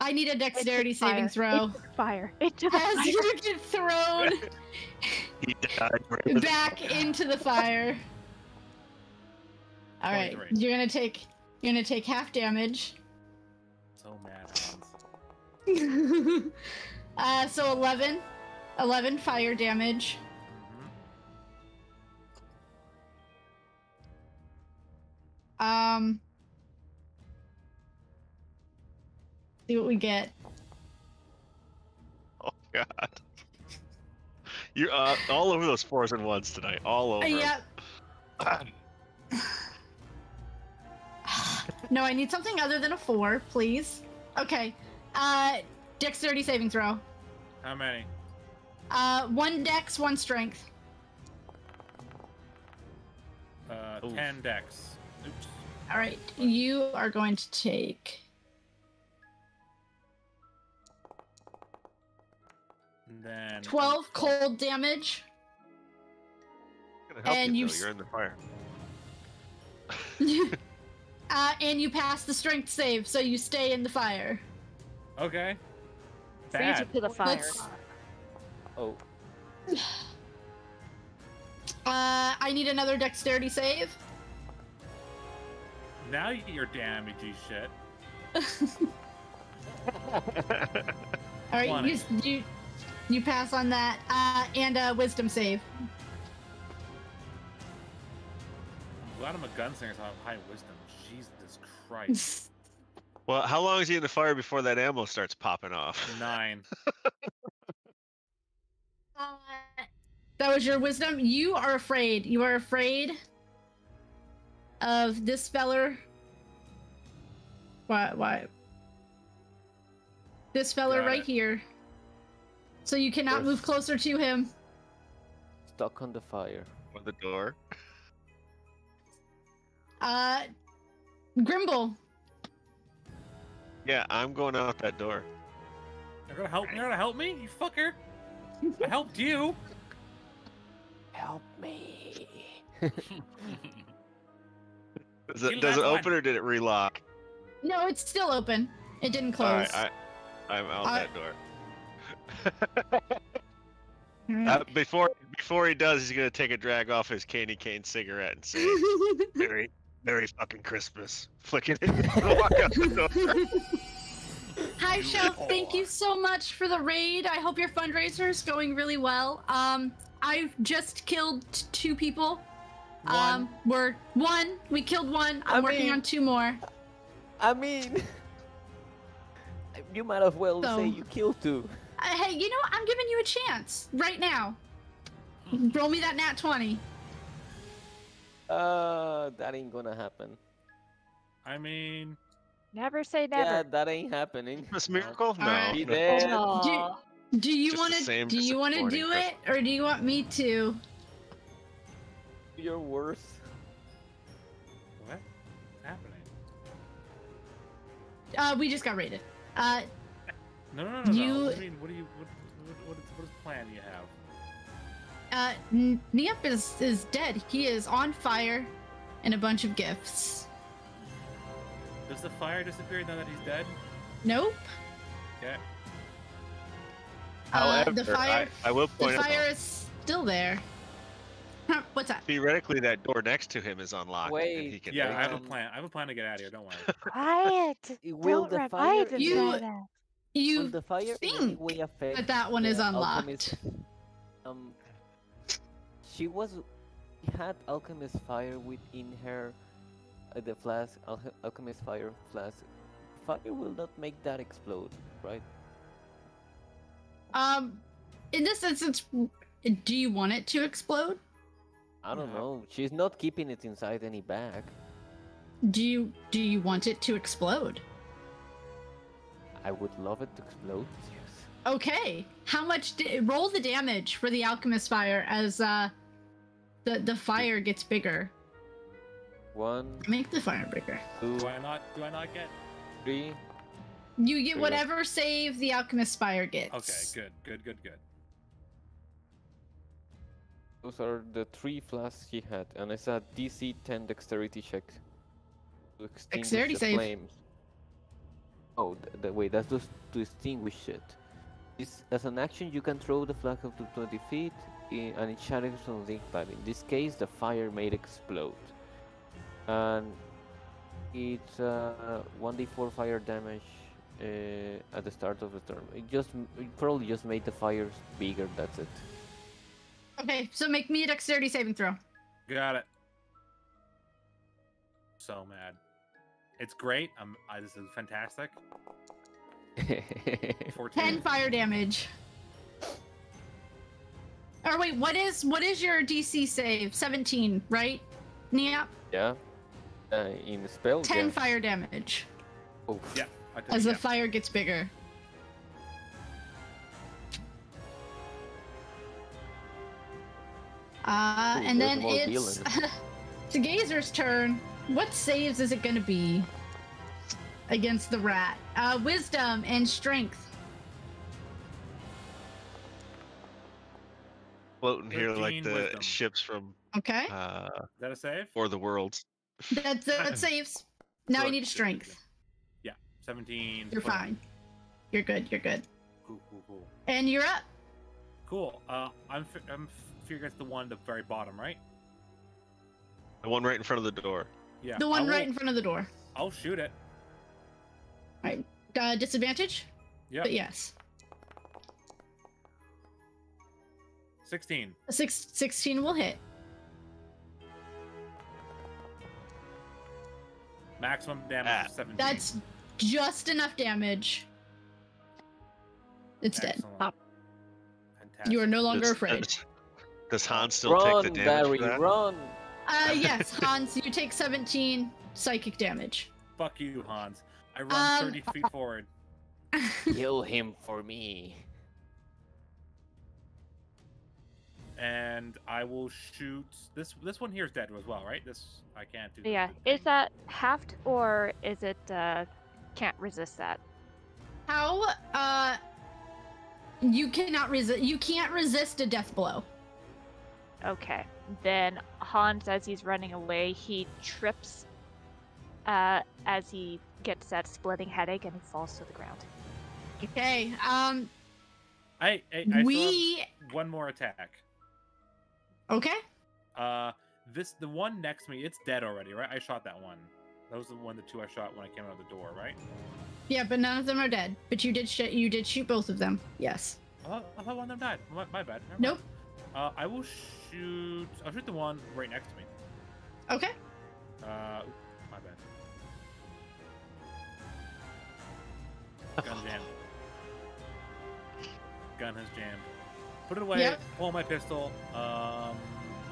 I need a dexterity saving throw. Into the fire. Into the As fire. you get thrown He died. back into the fire. All right, you're gonna take you're gonna take half damage. So mad, uh, so 11, 11 fire damage. Mhm. Um, see what we get. Oh god. You're uh, all over those fours and ones tonight. All over. Uh, 'em. yep. no, I need something other than a four, please. Okay. Uh, dexterity saving throw. How many? Uh, one dex, one strength. Uh, Oof. ten dex. Oops. All right, you are going to take. Then 12 cold damage. Help And you, you s- you're in the fire. uh, and you pass the strength save, so you stay in the fire. Okay. Freeze you Bad. to the fire. Let's- Oh, Uh, I need another dexterity save. Now you get your damagey shit. All right, you, you you pass on that, uh, and a wisdom save. I'm glad I'm a gunslinger, so I have high wisdom. Jesus Christ. Well, how long is he in the fire before that ammo starts popping off? Nine. Uh, that was your wisdom. You are afraid. You are afraid of this feller. Why? Why? This feller right it. here. So you cannot move closer to him. Stuck on the fire. Or the door? Uh, Grimble. Yeah, I'm going out that door. You're gonna help. You're gonna help me, you fucker. I helped you. Help me. Does it, does it open or did it relock? No, it's still open. It didn't close. right, I, I'm out I- that door. Alright. Uh, before before he does, he's gonna take a drag off his candy cane cigarette and say, "Merry, Merry fucking Christmas." Flicking it. walk out the door. Hi, Shelf. Thank you so much for the raid. I hope your fundraiser is going really well. Um, I've just killed two people. Um, we're one. We killed one. I'm I working mean- on two more. I mean, you might as well So- say you killed two. Uh, hey, you know what? I'm giving you a chance right now. Roll me that nat 20. Uh, that ain't gonna happen. I mean, Never say never. Yeah, that ain't happening. Christmas miracle? No. Alright. Be no. there. Aw. Do you want to? Do you want to do disappointing it, or do you want me to? You're worse. what's happening? Uh, we just got raided. Uh, No, no, no, no. You- no. What mean? What do you? What, what, what, is, what is the plan you have? uh, N- is is dead. He is on fire, and a bunch of gifts. Does the fire disappear now that he's dead? Nope. Okay. Uh, However, the fire. I, I will The fire out, is still there. Huh, What's that? theoretically, that door next to him is unlocked. and he Wait, can Yeah, I have a Um, plan. I have a plan to get out of here. Don't worry. Quiet. Will Don't the revive fire You- Diana. Will You the fire in any think way affect that that one is the unlocked. Um, she was she had alchemist fire within her. Uh, the flask, al- alchemist fire flask. Fire will not make that explode, right? Um, in this instance, do you want it to explode? I don't know. She's not keeping it inside any bag. Do you do you want it to explode? I would love it to explode. Yes. Okay. How much? Di- roll the damage for the alchemist fire as uh, the the fire gets bigger. One, Make the fire bigger. two, Do I not? Do I not get? three. You get Yeah. whatever save the alchemist fire gets. Okay, good, good, good, good. Those are the three flasks he had, and it's a DC 10 dexterity check to extinguish Dexterity the save. flames. Oh, th- the, wait, that's just to extinguish it. This, as an action, you can throw the flag up to 20 feet, i- and it shatters on the impact. In this case, the fire may explode. And it's uh, 1d4 fire damage uh, at the start of the turn. It just it probably just made the fires bigger. That's it. Okay, so make me a dexterity saving throw. Got it. So mad. It's great. I'm. I, this is fantastic. 14. Ten fire damage. Or wait, what is what is your DC save? Seventeen, right? Nia, Yeah. Uh, in the spell. ten yeah. fire damage Oh. Yeah. I as it, the yeah. fire gets bigger. Uh, Ooh, and then it's villains. it's Gazer's turn. What saves is it gonna be against the rat? Uh, wisdom and strength. floating here like the wisdom. ships from Okay, uh, Is that a save? or the worlds. that that saves. Now you Good, need a strength. Yeah. 17. You're 20. fine. You're good. You're good. Cool, cool, cool. And you're up. Cool. Uh, I'm. fi- I'm figuring it's the one at the very bottom, right? The one right in front of the door. Yeah. The I one will- right in front of the door. I'll shoot it. Uh, disadvantage? Yeah. But yes. 16. A six, 16 will hit. Maximum damage Ah. 17. That's just enough damage. It's dead. Pop. Fantastic. You are no longer Does- afraid. Does, does Hans still run, take the damage Barry, for that? run! Uh, yes, Hans, you take 17 psychic damage. Fuck you, Hans. I run Um, 30 feet forward. Kill him for me. and I will shoot this. This one here is dead as well, right? This I can't do. Yeah. the Is that halved or is it uh can't resist that? How? Uh, you cannot resist. You can't resist a death blow. Okay. Then Hans, as he's running away, he trips uh, as he gets that splitting headache and he falls to the ground. Okay. Um, I, I, I we. one more attack. Okay. Uh, this the one next to me. It's dead already, right? I shot that one. That was the one, the two I shot when I came out of the door, right? Yeah, but none of them are dead. But you did sh- You did shoot both of them. Yes. I thought, I thought one of them died. My, my bad. Never Nope. mind. Uh, I will shoot. I'll shoot the one right next to me. Okay. Uh, my bad. Gun jammed. Gun has jammed. Put it away. Yep. Pull my pistol. Um,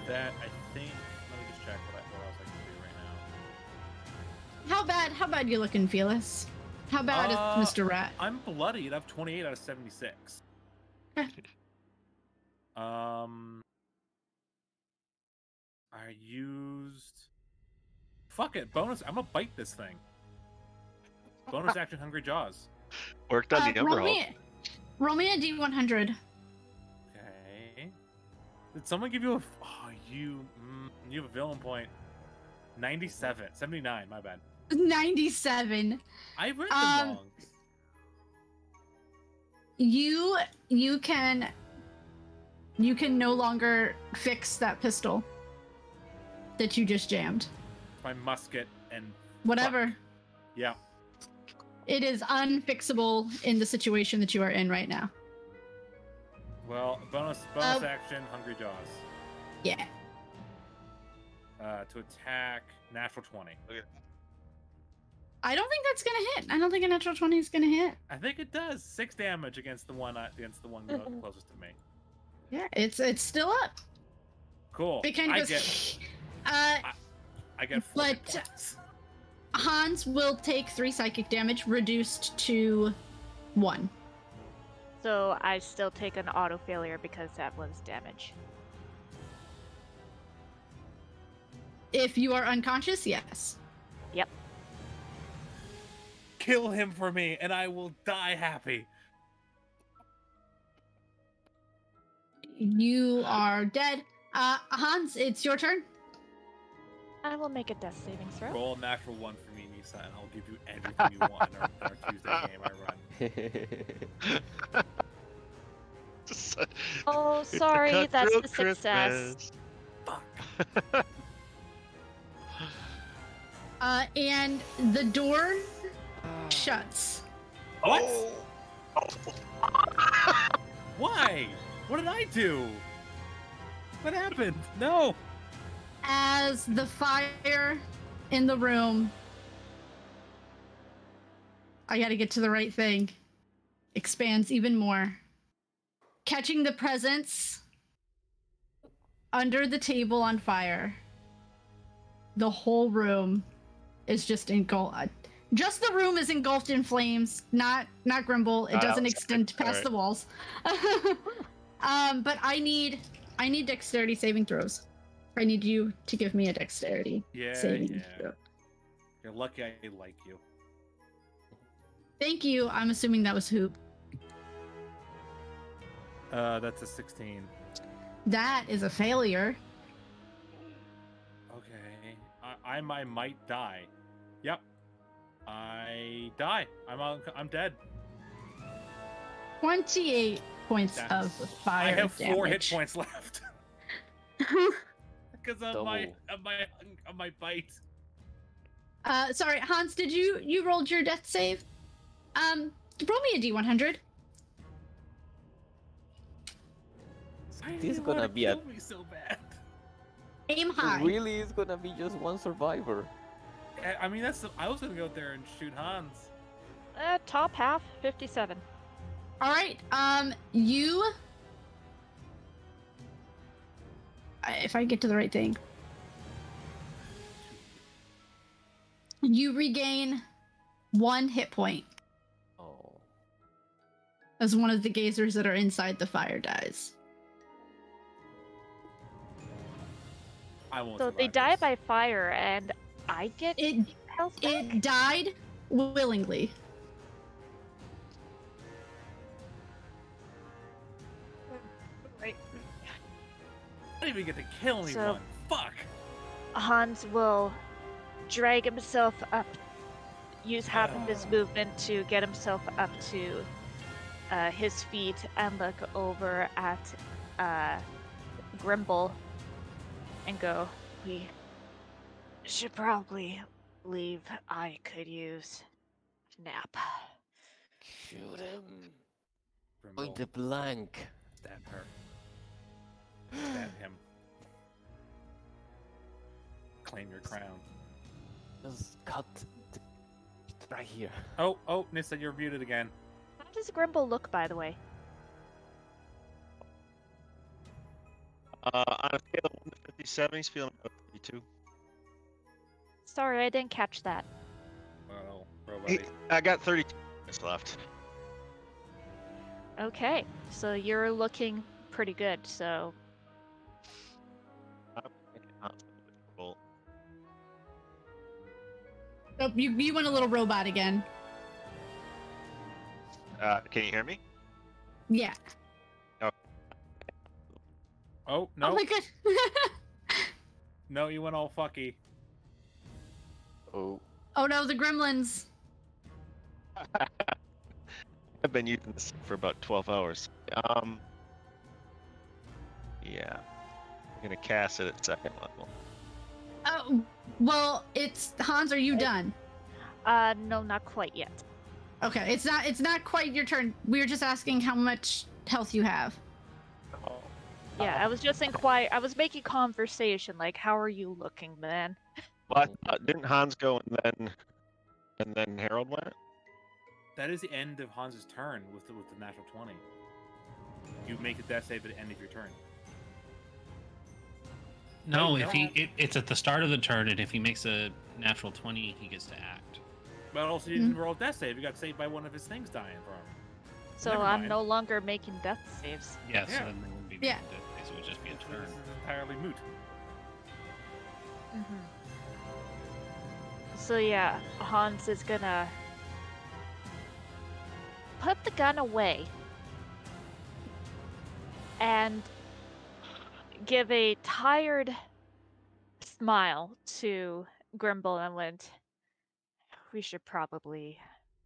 that I think. Let me just check what, I, what else I can do right now. How bad? How bad you looking, Felis? How bad Uh, is Mr. Rat? I'm bloodied. I have 28 out of 76. Okay. um, I used. Fuck it. Bonus. I'm gonna bite this thing. Bonus action, hungry jaws. Worked on Uh, the roll Emerald. me, roll me a d100. Okay. Did someone give you a? Oh, you. Mm, you have a villain point. 97, 79. My bad. 97. I read them Um, wrong. You you can you can no longer fix that pistol that you just jammed. My musket and Whatever. yeah. It is unfixable in the situation that you are in right now. Well, bonus bonus Uh, action, hungry jaws. Yeah. Uh, to attack, natural 20. I don't think that's gonna hit. I don't think a natural 20 is gonna hit. I think it does six damage against the one uh, against the one closest to me. Yeah, it's it's still up. Cool. It kind of I goes. get Uh, I get four hit but- points. Hans will take three psychic damage, reduced to one. So I still take an auto failure because that was damage. If you are unconscious, yes. Yep. Kill him for me, and I will die happy. You are dead. Uh, Hans, it's your turn. I will make a death saving throw. Roll a natural one for me, Misa, and I'll give you everything you want in our, in our Tuesday game I run. Oh, sorry, that's the success. Christmas. Uh, and the door shuts. What? Oh. Why? What did I do? What happened? No. as the fire in the room. I gotta get to the right thing. Expands even more. Catching the presents under the table on fire. The whole room is just engulfed. Uh, just the room is engulfed in flames, not not Grimble. It doesn't okay. extend past Alright. the walls. um, but I need I need dexterity saving throws. I need you to give me a dexterity Yeah, saving yeah. throw. You're lucky I like you. Thank you. I'm assuming that was hoop. Uh, that's a 16. That is a failure. Okay. I, I, I might die. Yep. I die. I'm I'm dead. 28 points That's- of fire I have four hit points left because of my of my of my bite. uh, sorry, Hans. Did you you rolled your death save? Um, roll me a d100. This is gonna wanna be a- me so bad. Aim high. It really is gonna be just one survivor. I- I mean, that's. I was gonna go out there and shoot Hans. Uh, top half, 57. All right. Um, you. I- If I get to the right thing, you regain one hit point Oh. as one of the gazers that are inside the fire dies. I won't. So they survive die this. by fire, and I get It health back? it died willingly. I didn't even get to kill anyone. So- Fuck. Hans will drag himself up, use half of his movement to get himself up to uh, his feet and look over at uh, Grimble and go, We should probably leave. I could use a nap. Shoot him. Grimble, Point blank. Stab her. Stab him. Claim your crown. Just cut the... right here. Oh, oh, Nissa, you're muted again. How does Grimble look, by the way? Uh, on a scale of 1 to 57, he's feeling about 32. Sorry, I didn't catch that. Well, He- I got 32 minutes left. Okay, so you're looking pretty good, so Oh, you you went a little robot again. Uh, can you hear me? Yeah. Oh Oh no, Oh my god. no, you went all fucky. Oh. oh no, the gremlins. I've been using this for about 12 hours. Um, yeah. I'm gonna cast it at second level. Oh well, it's Hans. Are you done? uh no, not quite yet. Okay, it's not. It's not quite your turn. We were just asking how much health you have. Yeah, I was just inquiring. I was making conversation. Like, how are you looking, man? Well, I thought- didn't Hans go and then and then Harold went? That is the end of Hans's turn with the, with the natural twenty. You make a death save at the end of your turn. No, Wait, if he it, it's at the start of the turn, and if he makes a natural twenty, he gets to act. But also, you didn't roll a death save. You got saved by one of his things dying from. So Never I'm mind. no longer making death saves. Yeah, so Yeah. then they wouldn't be Yeah. making death saves, it would just be a So turn. This is entirely moot. Mm-hmm. So yeah, Hans is gonna put the gun away and give a tired smile to Grimble and went, We should probably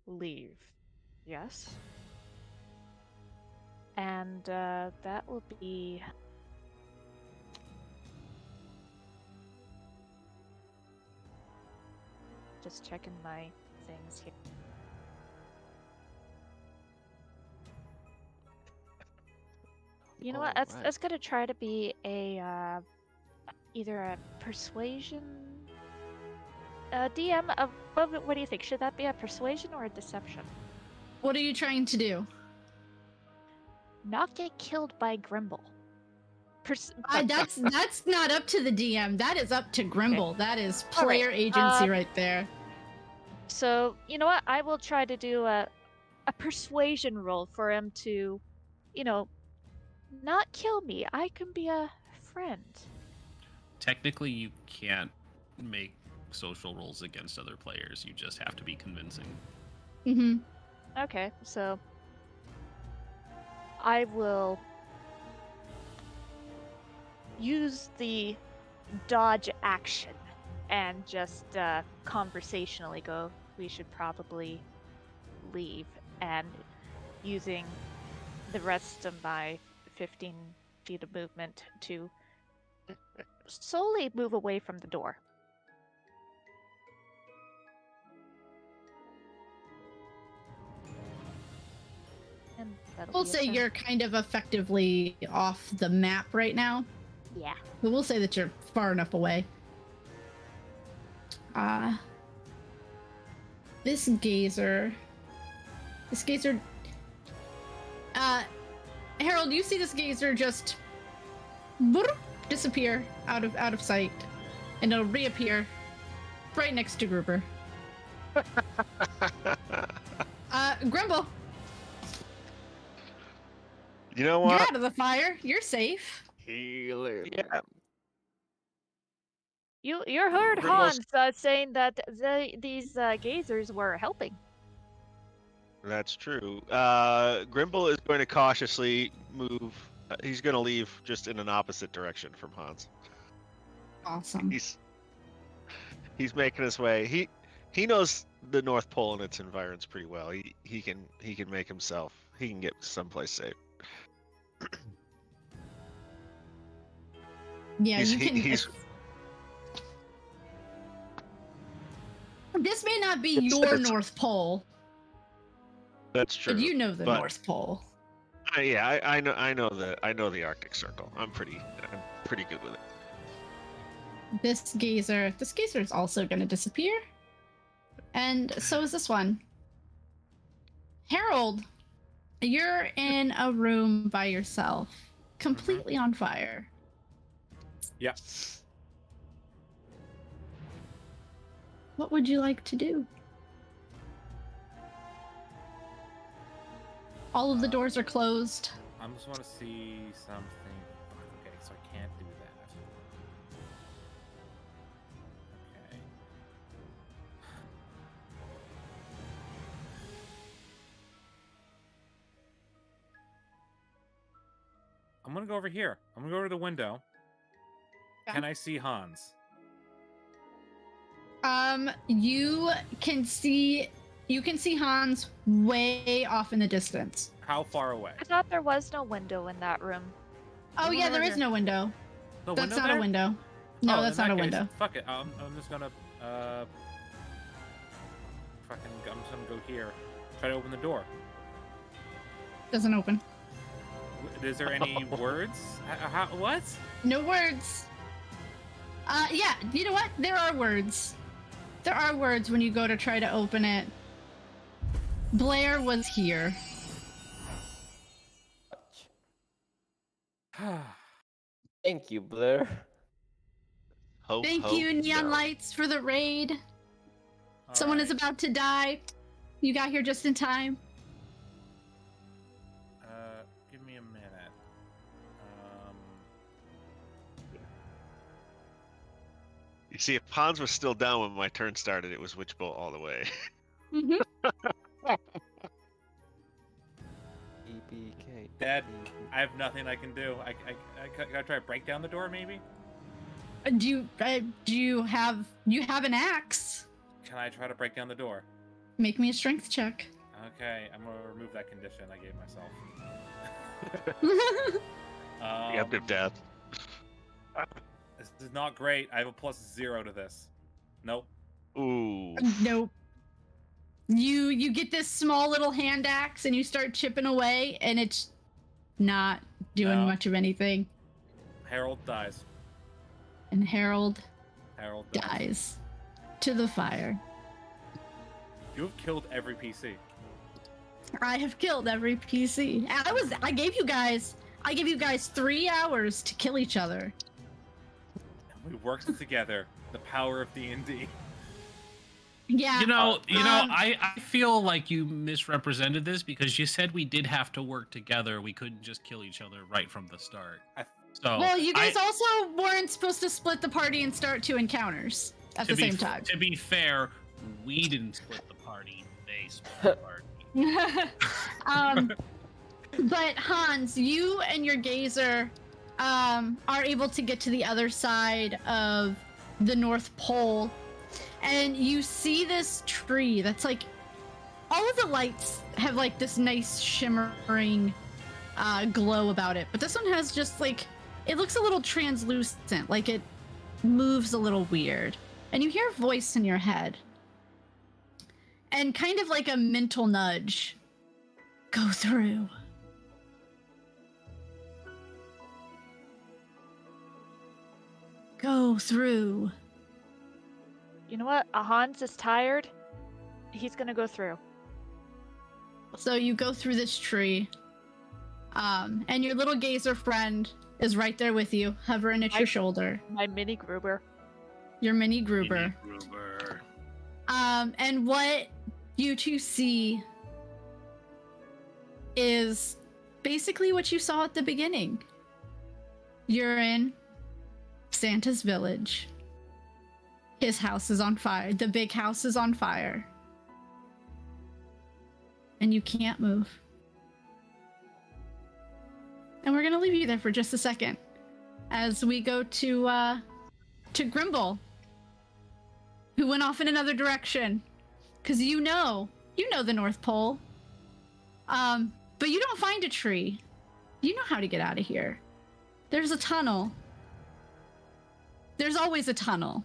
leave. Yes? And uh, that will be just checking my things here. You know what? That's Alright. that's gonna try to be a uh, either a persuasion. Uh, DM of what, what do you think? Should that be a persuasion or a deception? What are you trying to do? Not get killed by Grimble. Pers- I, that's that's not up to the DM. That is up to Grimble. That is All right, player agency um, right there. So you know what? I will try to do a a persuasion roll for him to, you know, not kill me. I can be a friend. Technically, you can't make social rolls against other players. You just have to be convincing. Mm-hmm. Okay, so I will use the dodge action and just uh, conversationally go, we should probably leave, and using the rest of my 15 feet of movement to slowly move away from the door. And We'll say turn. you're kind of effectively off the map right now. Yeah. But we'll say that you're far enough away. Uh this gazer This gazer. Uh, Harold, you see this gazer just disappear out of out of sight, and it'll reappear right next to Gruber. uh, Grimble. You know what? You're out of the fire. You're safe. Healer. Yeah. You you heard Hans uh, saying that the, these uh, gazers were helping. That's true. Uh, Grimble is going to cautiously move. Uh, he's going to leave just in an opposite direction from Hans. Awesome. He's he's making his way. He he knows the North Pole and its environs pretty well. He he can he can make himself. He can get someplace safe. yeah, he's, you can. he, he's This may not be your North Pole. That's true. But you know the but, North Pole. Uh, yeah, I, I, know. I know the. I know the Arctic Circle. I'm pretty. I'm pretty good with it. This gazer. This gazer is also going to disappear, and so is this one. Harold, you're in a room by yourself, completely on fire. Yeah. What would you like to do? All of the doors are closed. I just want to see something. Okay, so I can't do that. Okay. I'm gonna go over here. I'm gonna go to the window. Okay. Can I see Hans? Um, you can see you can see Hans way off in the distance. How far away? I thought there was no window in that room. Oh yeah, there is no, is no. no window. The that's window not there? a window. No, Oh, that's in not a that case, window. Fuck it. Um, I'm just gonna uh, fucking. I'm just gonna go here. Try to open the door. Doesn't open. Is there any words? H- How, what? No words. Uh, yeah. You know what? There are words. There are words when you go to try to open it. Blair was here. Thank you, Blair. Ho, Thank ho, you, Neon no. Lights, for the raid. Someone is about to die. You got here just in time. Uh, give me a minute. Um, You see, if Hans was still down when my turn started, it was Witch Bolt all the way. Mm-hmm. EPK. Dad, I have nothing I can do. I, I, I ca- gotta try to break down the door, maybe. Do you uh, do you have you have an axe? Can I try to break down the door? Make me a strength check. Okay, I'm gonna remove that condition I gave myself. Um, Preemptive of death. This is not great. I have a plus zero to this. Nope. Ooh. nope. You you get this small little hand axe and you start chipping away and it's not doing No. much of anything. Harold dies. And Harold Harold dies. dies to the fire. You have killed every PC. I have killed every PC. I was I gave you guys I gave you guys three hours to kill each other. We worked together. The power of D and D. Yeah. You know, you know, um, I, I feel like you misrepresented this because you said we did have to work together. We couldn't just kill each other right from the start. So Well, you guys I- also weren't supposed to split the party and start two encounters at the be same f- time. To be fair, we didn't split the party; they split the party. um, but Hans, you and your gazer um, are able to get to the other side of the North Pole, and you see this tree that's like all of the lights have like this nice shimmering uh, glow about it, but this one has just like it looks a little translucent, like it moves a little weird, and you hear a voice in your head. And kind of like a mental nudge go through. Go through. You know what? Uh, Hans is tired. He's gonna go through. So you go through this tree, um, and your little gazer friend is right there with you, hovering at I- your shoulder. My mini Gruber. Your mini Gruber. Mini Gruber. Um, and what you two see is basically what you saw at the beginning. You're in Santa's village. His house is on fire. The big house is on fire. And you can't move. And we're gonna leave you there for just a second as we go to uh to Grimble who went off in another direction. Cause you know, you know the North Pole. Um, but you don't find a tree. You know how to get out of here. There's a tunnel. There's always a tunnel.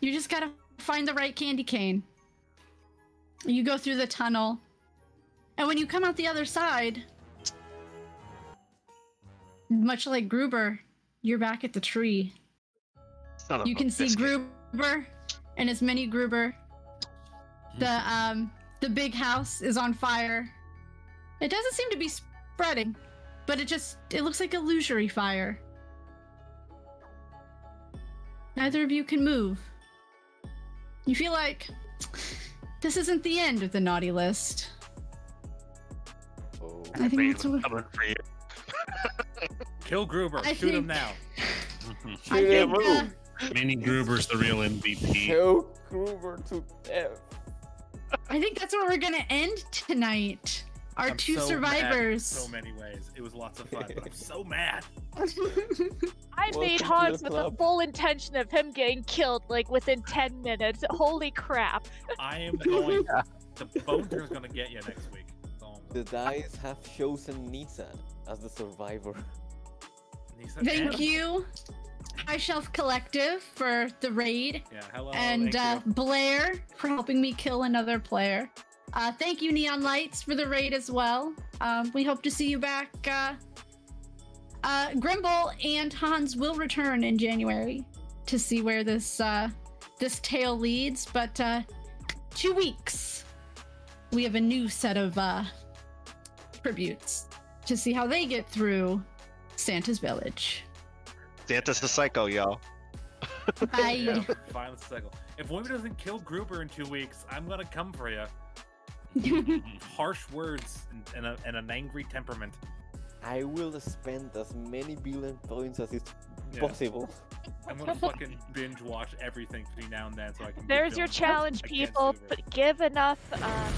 You just gotta find the right candy cane. You go through the tunnel. And when you come out the other side, much like Gruber, you're back at the tree. Son You a can see biscuit. Gruber and his mini Gruber. The um the big house is on fire. It doesn't seem to be spreading, but it just it looks like illusory fire. Neither of you can move. You feel like this isn't the end of the naughty list. Oh. I think that's was what coming for you. Kill Gruber. I Shoot him think- now. I Yeah, think uh, Mini Gruber's the real MVP. Show Gruber to death. I think that's where we're gonna end tonight. Our I'm two so mad in survivors. So many ways. It was lots of fun, but I'm so mad. I Welcome made to Hans with the full intention of him getting killed like within 10 minutes. Holy crap. I am going. The boner's gonna get you next week. That's The dice have chosen Nisa as the survivor. Nisa Thank and- you, High Shelf Collective, for the raid, Yeah, hello. and uh. Blair for helping me kill another player. Uh, thank you, Neon Lights, for the raid as well. Um, we hope to see you back. Uh, uh, Grimble and Hans will return in January to see where this uh, this tale leads. But uh, two weeks, we have a new set of uh, tributes to see how they get through Santa's village. Santa's a psycho, y'all. Bye. Yeah, final cycle. If Women doesn't kill Gruber in two weeks, I'm gonna come for you. Harsh words and, and, a, and an angry temperament. I will spend as many billion points as is Yeah. possible. I'm gonna fucking binge watch everything between now and then so I can. There's your challenge, people. But give enough uh,